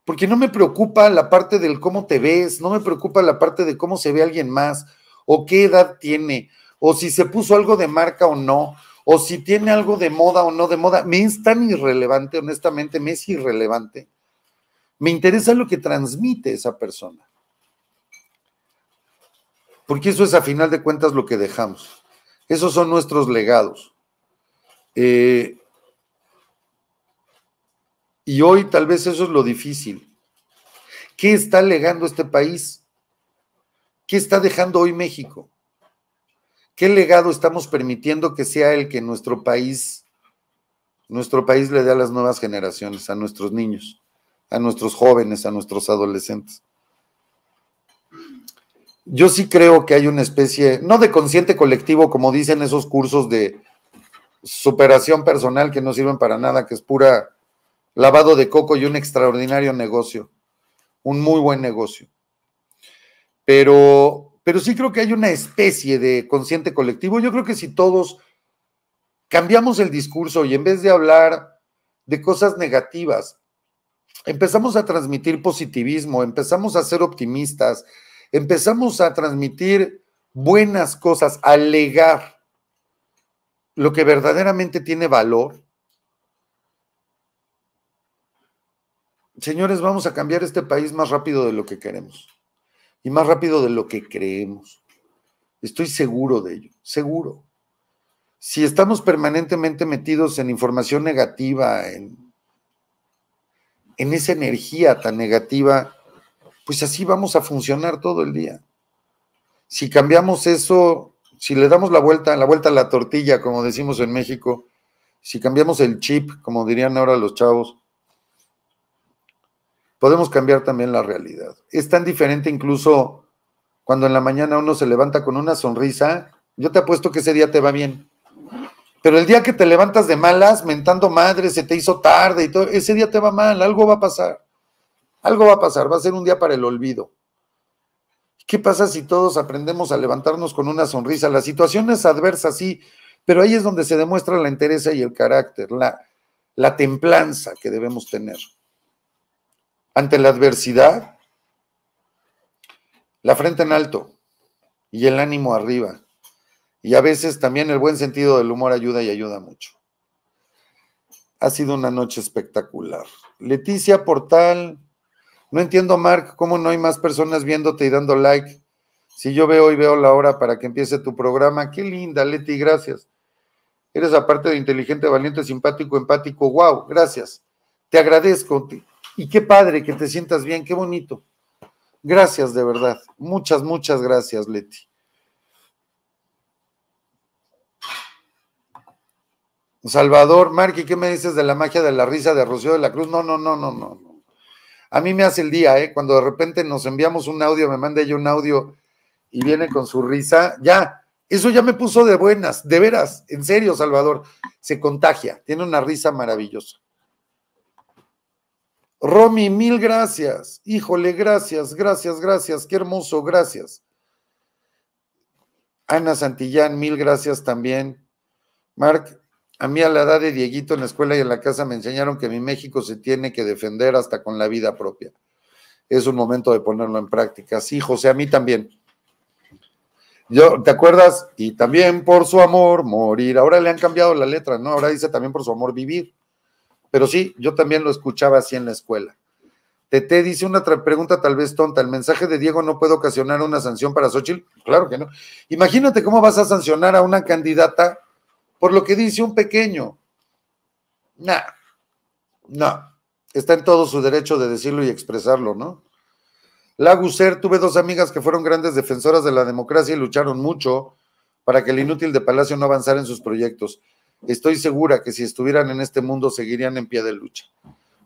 S1: porque no me preocupa la parte del cómo te ves, no me preocupa la parte de cómo se ve alguien más, o qué edad tiene, o si se puso algo de marca o no, o si tiene algo de moda o no de moda. Me es tan irrelevante, honestamente, me es irrelevante. Me interesa lo que transmite esa persona. Porque eso es a final de cuentas lo que dejamos. Esos son nuestros legados. Eh, y hoy tal vez eso es lo difícil. ¿Qué está legando este país? ¿Qué está dejando hoy México? ¿Qué legado estamos permitiendo que sea el que nuestro país, nuestro país le dé a las nuevas generaciones, a nuestros niños, a nuestros jóvenes, a nuestros adolescentes? Yo sí creo que hay una especie, no de consciente colectivo, como dicen esos cursos de superación personal que no sirven para nada, que es pura lavado de coco y un extraordinario negocio, un muy buen negocio pero, pero sí creo que hay una especie de consciente colectivo. Yo creo que si todos cambiamos el discurso y en vez de hablar de cosas negativas, empezamos a transmitir positivismo, empezamos a ser optimistas, empezamos a transmitir buenas cosas, a lo que verdaderamente tiene valor. Señores, vamos a cambiar este país más rápido de lo que queremos y más rápido de lo que creemos. Estoy seguro de ello, seguro. Si estamos permanentemente metidos en información negativa, en, en esa energía tan negativa, pues así vamos a funcionar todo el día. Si cambiamos eso, si le damos la vuelta, la vuelta a la tortilla, como decimos en México, si cambiamos el chip, como dirían ahora los chavos, podemos cambiar también la realidad. Es tan diferente incluso cuando en la mañana uno se levanta con una sonrisa, yo te apuesto que ese día te va bien. Pero el día que te levantas de malas, mentando madre, se te hizo tarde y todo, ese día te va mal, algo va a pasar. Algo va a pasar, va a ser un día para el olvido. ¿Qué pasa si todos aprendemos a levantarnos con una sonrisa? La situación es adversa, sí, pero ahí es donde se demuestra la entereza y el carácter, la, la templanza que debemos tener ante la adversidad, la frente en alto y el ánimo arriba. Y a veces también el buen sentido del humor ayuda y ayuda mucho. Ha sido una noche espectacular. Leticia Portal, no entiendo, Mark, cómo no hay más personas viéndote y dando like. Si yo veo y veo la hora para que empiece tu programa, qué linda, Leti, gracias. Eres aparte de inteligente, valiente, simpático, empático. Wow, gracias. Te agradezco. Y qué padre que te sientas bien, qué bonito. Gracias de verdad. Muchas, muchas gracias, Leti. Salvador, Marky, ¿qué me dices de la magia de la risa de Rocío de la Cruz? No, no, no, no. no. A mí me hace el día, ¿eh? Cuando de repente nos enviamos un audio, me manda ella un audio y viene con su risa, ya, eso ya me puso de buenas, de veras, en serio, Salvador, se contagia, tiene una risa maravillosa. Romy, mil gracias. Híjole, gracias, gracias, gracias. Qué hermoso, gracias. Ana Santillán, mil gracias también. Marc, a mí a la edad de Dieguito en la escuela y en la casa me enseñaron que mi México se tiene que defender hasta con la vida propia. Es un momento de ponerlo en práctica. Sí, José, a mí también. Yo, ¿te acuerdas? Y también por su amor morir. Ahora le han cambiado la letra, ¿no? Ahora dice también por su amor vivir. Pero sí, yo también lo escuchaba así en la escuela. Tete dice una pregunta tal vez tonta. ¿El mensaje de Diego no puede ocasionar una sanción para Xochitl? Claro que no. Imagínate cómo vas a sancionar a una candidata por lo que dice un pequeño. Nah, no. Está en todo su derecho de decirlo y expresarlo, ¿no? Laguser, tuve dos amigas que fueron grandes defensoras de la democracia y lucharon mucho para que el inútil de Palacio no avanzara en sus proyectos. Estoy segura que si estuvieran en este mundo seguirían en pie de lucha.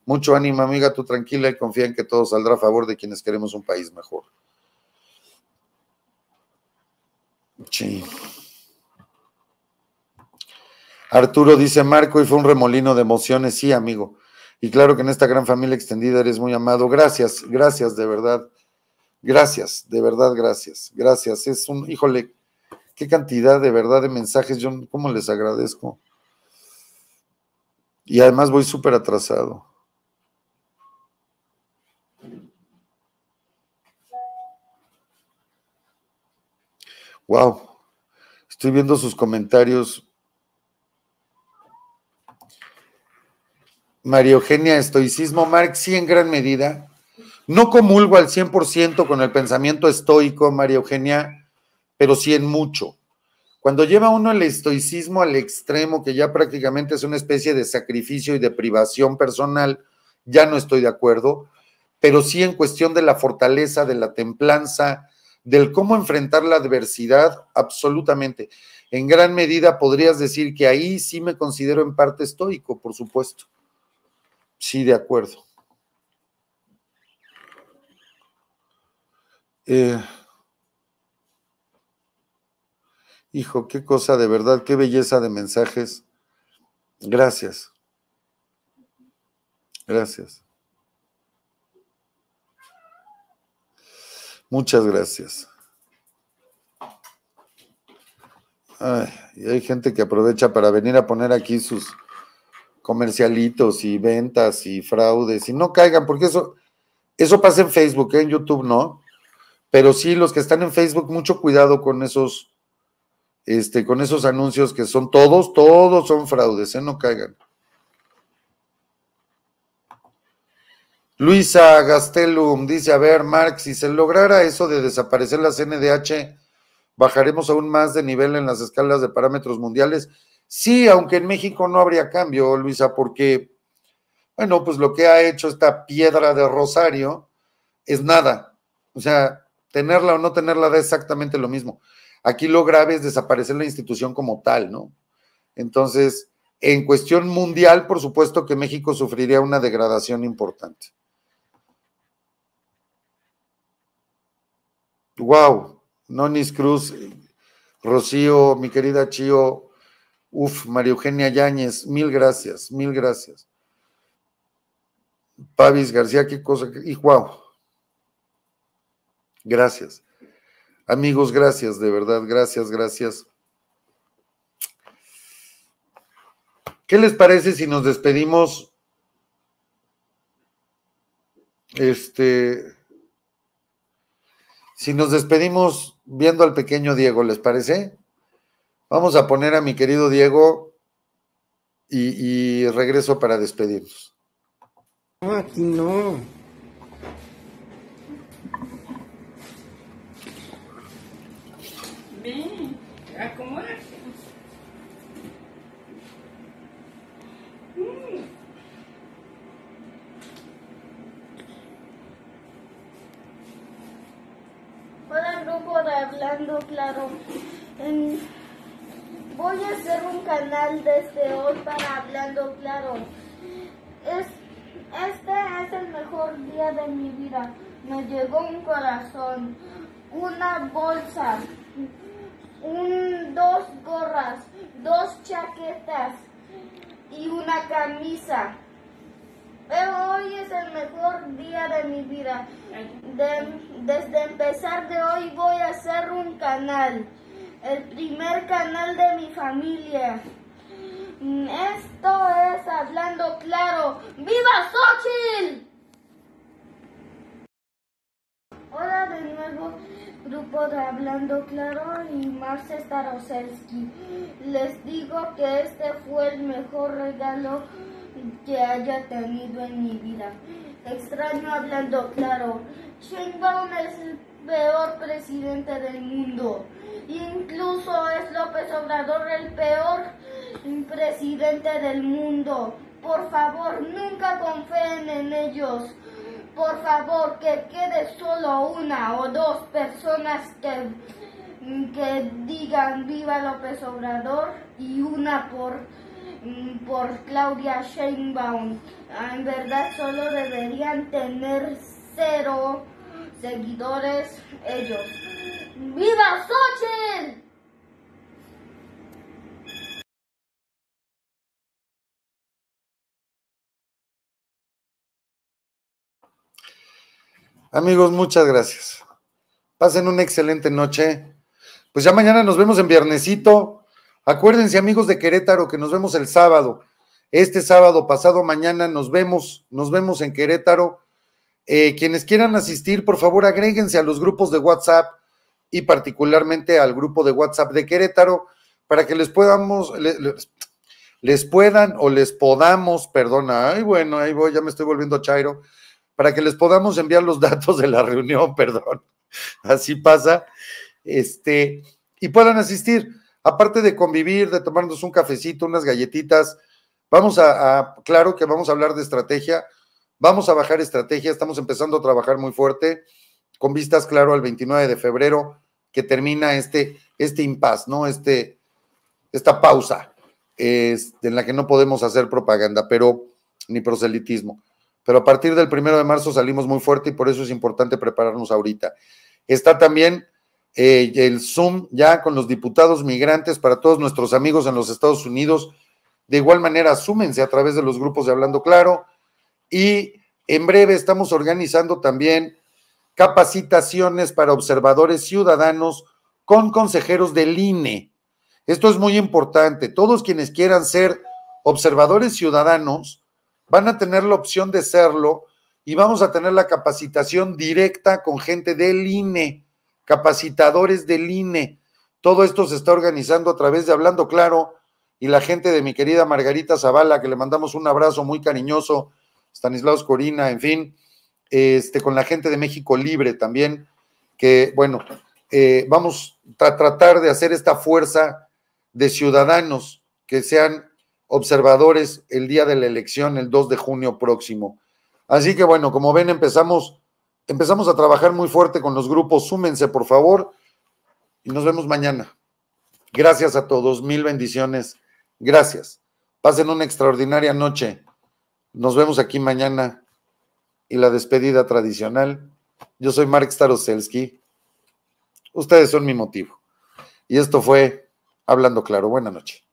S1: Mucho ánimo, amiga, tú tranquila y confía en que todo saldrá a favor de quienes queremos un país mejor. Sí. Arturo dice, Marco, y fue un remolino de emociones. Sí, amigo. Y claro que en esta gran familia extendida eres muy amado. Gracias, gracias, de verdad. Gracias, de verdad, gracias. Gracias. Es un, híjole, qué cantidad de verdad de mensajes. Yo, ¿cómo les agradezco? Y además voy súper atrasado. Wow. Estoy viendo sus comentarios. María Eugenia, estoicismo, Marx, sí, en gran medida. No comulgo al 100% con el pensamiento estoico, María Eugenia, pero sí en mucho. Cuando lleva uno el estoicismo al extremo, que ya prácticamente es una especie de sacrificio y de privación personal, ya no estoy de acuerdo, pero sí en cuestión de la fortaleza, de la templanza, del cómo enfrentar la adversidad, absolutamente. En gran medida podrías decir que ahí sí me considero en parte estoico, por supuesto. Sí, de acuerdo. Eh, hijo, qué cosa de verdad, qué belleza de mensajes. Gracias. Gracias. Muchas gracias. y hay gente que aprovecha para venir a poner aquí sus comercialitos y ventas y fraudes y no caigan, porque eso, eso pasa en Facebook, ¿eh? en YouTube no, pero sí los que están en Facebook, mucho cuidado con esos, este, con esos anuncios que son todos, todos son fraudes, ¿eh? no caigan. Luisa Gastelum dice, a ver, Marx, si se lograra eso de desaparecer la CNDH, bajaremos aún más de nivel en las escalas de parámetros mundiales. Sí, aunque en México no habría cambio, Luisa, porque, bueno, pues lo que ha hecho esta piedra de Rosario es nada. O sea, tenerla o no tenerla da exactamente lo mismo. Aquí lo grave es desaparecer la institución como tal, ¿no? Entonces, en cuestión mundial, por supuesto que México sufriría una degradación importante. Wow, Nonis Cruz, Rocío, mi querida Chío, Uf, María Eugenia Yáñez, mil gracias, mil gracias. Pavis García, qué cosa, y wow. Gracias. Amigos, gracias, de verdad, gracias, gracias. ¿Qué les parece si nos despedimos? Este, si nos despedimos viendo al pequeño Diego, ¿les parece? Vamos a poner a mi querido Diego y, regreso para despedirnos.
S23: No, aquí no.
S24: Ven, acomódate. Hola, grupo de Hablando Claro. Voy a hacer un canal desde hoy para Hablando Claro. Es, este es el mejor día de mi vida. Me llegó un corazón, una bolsa, un, dos gorras, dos chaquetas y una camisa. Hoy es el mejor día de mi vida. De- desde empezar de hoy voy a hacer un canal. El primer canal de mi familia. Mm, Esto es Hablando Claro. ¡Viva Xochitl! Hola de nuevo, grupo de Hablando Claro y Marce Staroselsky. Les digo que este fue el mejor regalo que haya tenido en mi vida. Extraño Hablando Claro. Sheinbaum es el peor presidente del mundo. Incluso es López Obrador el peor presidente del mundo. Por favor, nunca confíen en ellos. Por favor, que quede solo una o dos personas que, que digan viva López Obrador y una por, por Claudia Sheinbaum. Ah, En verdad solo deberían tener cero seguidores ellos. ¡Viva Xochitl!
S1: Amigos, muchas gracias. Pasen una excelente noche. Pues ya mañana nos vemos en Viernesito. Acuérdense, amigos de Querétaro, que nos vemos el sábado. Este sábado, pasado mañana, nos vemos, nos vemos en Querétaro. Eh, quienes quieran asistir, por favor, agréguense a los grupos de WhatsApp y particularmente al grupo de WhatsApp de Querétaro para que les podamos, le- les, les puedan o les podamos, perdona, ay, bueno, ahí voy, ya me estoy volviendo chairo, para que les podamos enviar los datos de la reunión, perdón. Así pasa. Este, y puedan asistir. Aparte de convivir, de tomarnos un cafecito, unas galletitas, vamos a, claro que vamos a hablar de estrategia, vamos a bajar estrategia, estamos empezando a trabajar muy fuerte, con vistas, claro, al 29 de febrero, que termina este, este impasse, ¿no? Este, esta pausa es, en la que no podemos hacer propaganda, pero ni proselitismo. Pero a partir del primero de marzo salimos muy fuerte y por eso es importante prepararnos ahorita. Está también eh, el Zoom ya con los diputados migrantes para todos nuestros amigos en los Estados Unidos. De igual manera, súmense a través de los grupos de Hablando Claro. Y en breve estamos organizando también capacitaciones para observadores ciudadanos con consejeros del INE. Esto es muy importante. Todos quienes quieran ser observadores ciudadanos van a tener la opción de serlo y vamos a tener la capacitación directa con gente del INE, capacitadores del INE. Todo esto se está organizando a través de Hablando Claro y la gente de mi querida Margarita Zavala, que le mandamos un abrazo muy cariñoso, Stanislaus Corina, en fin, este, con la gente de México Libre también, que bueno, eh, vamos a tratar de hacer esta fuerza de ciudadanos que sean observadores el día de la elección, el 2 de junio próximo. Así que bueno, como ven, empezamos, empezamos a trabajar muy fuerte con los grupos. Súmense, por favor, y nos vemos mañana. Gracias a todos, mil bendiciones. Gracias. Pasen una extraordinaria noche. Nos vemos aquí mañana y la despedida tradicional. Yo soy Mark Staroselsky. Ustedes son mi motivo. Y esto fue Hablando Claro. Buenas noches.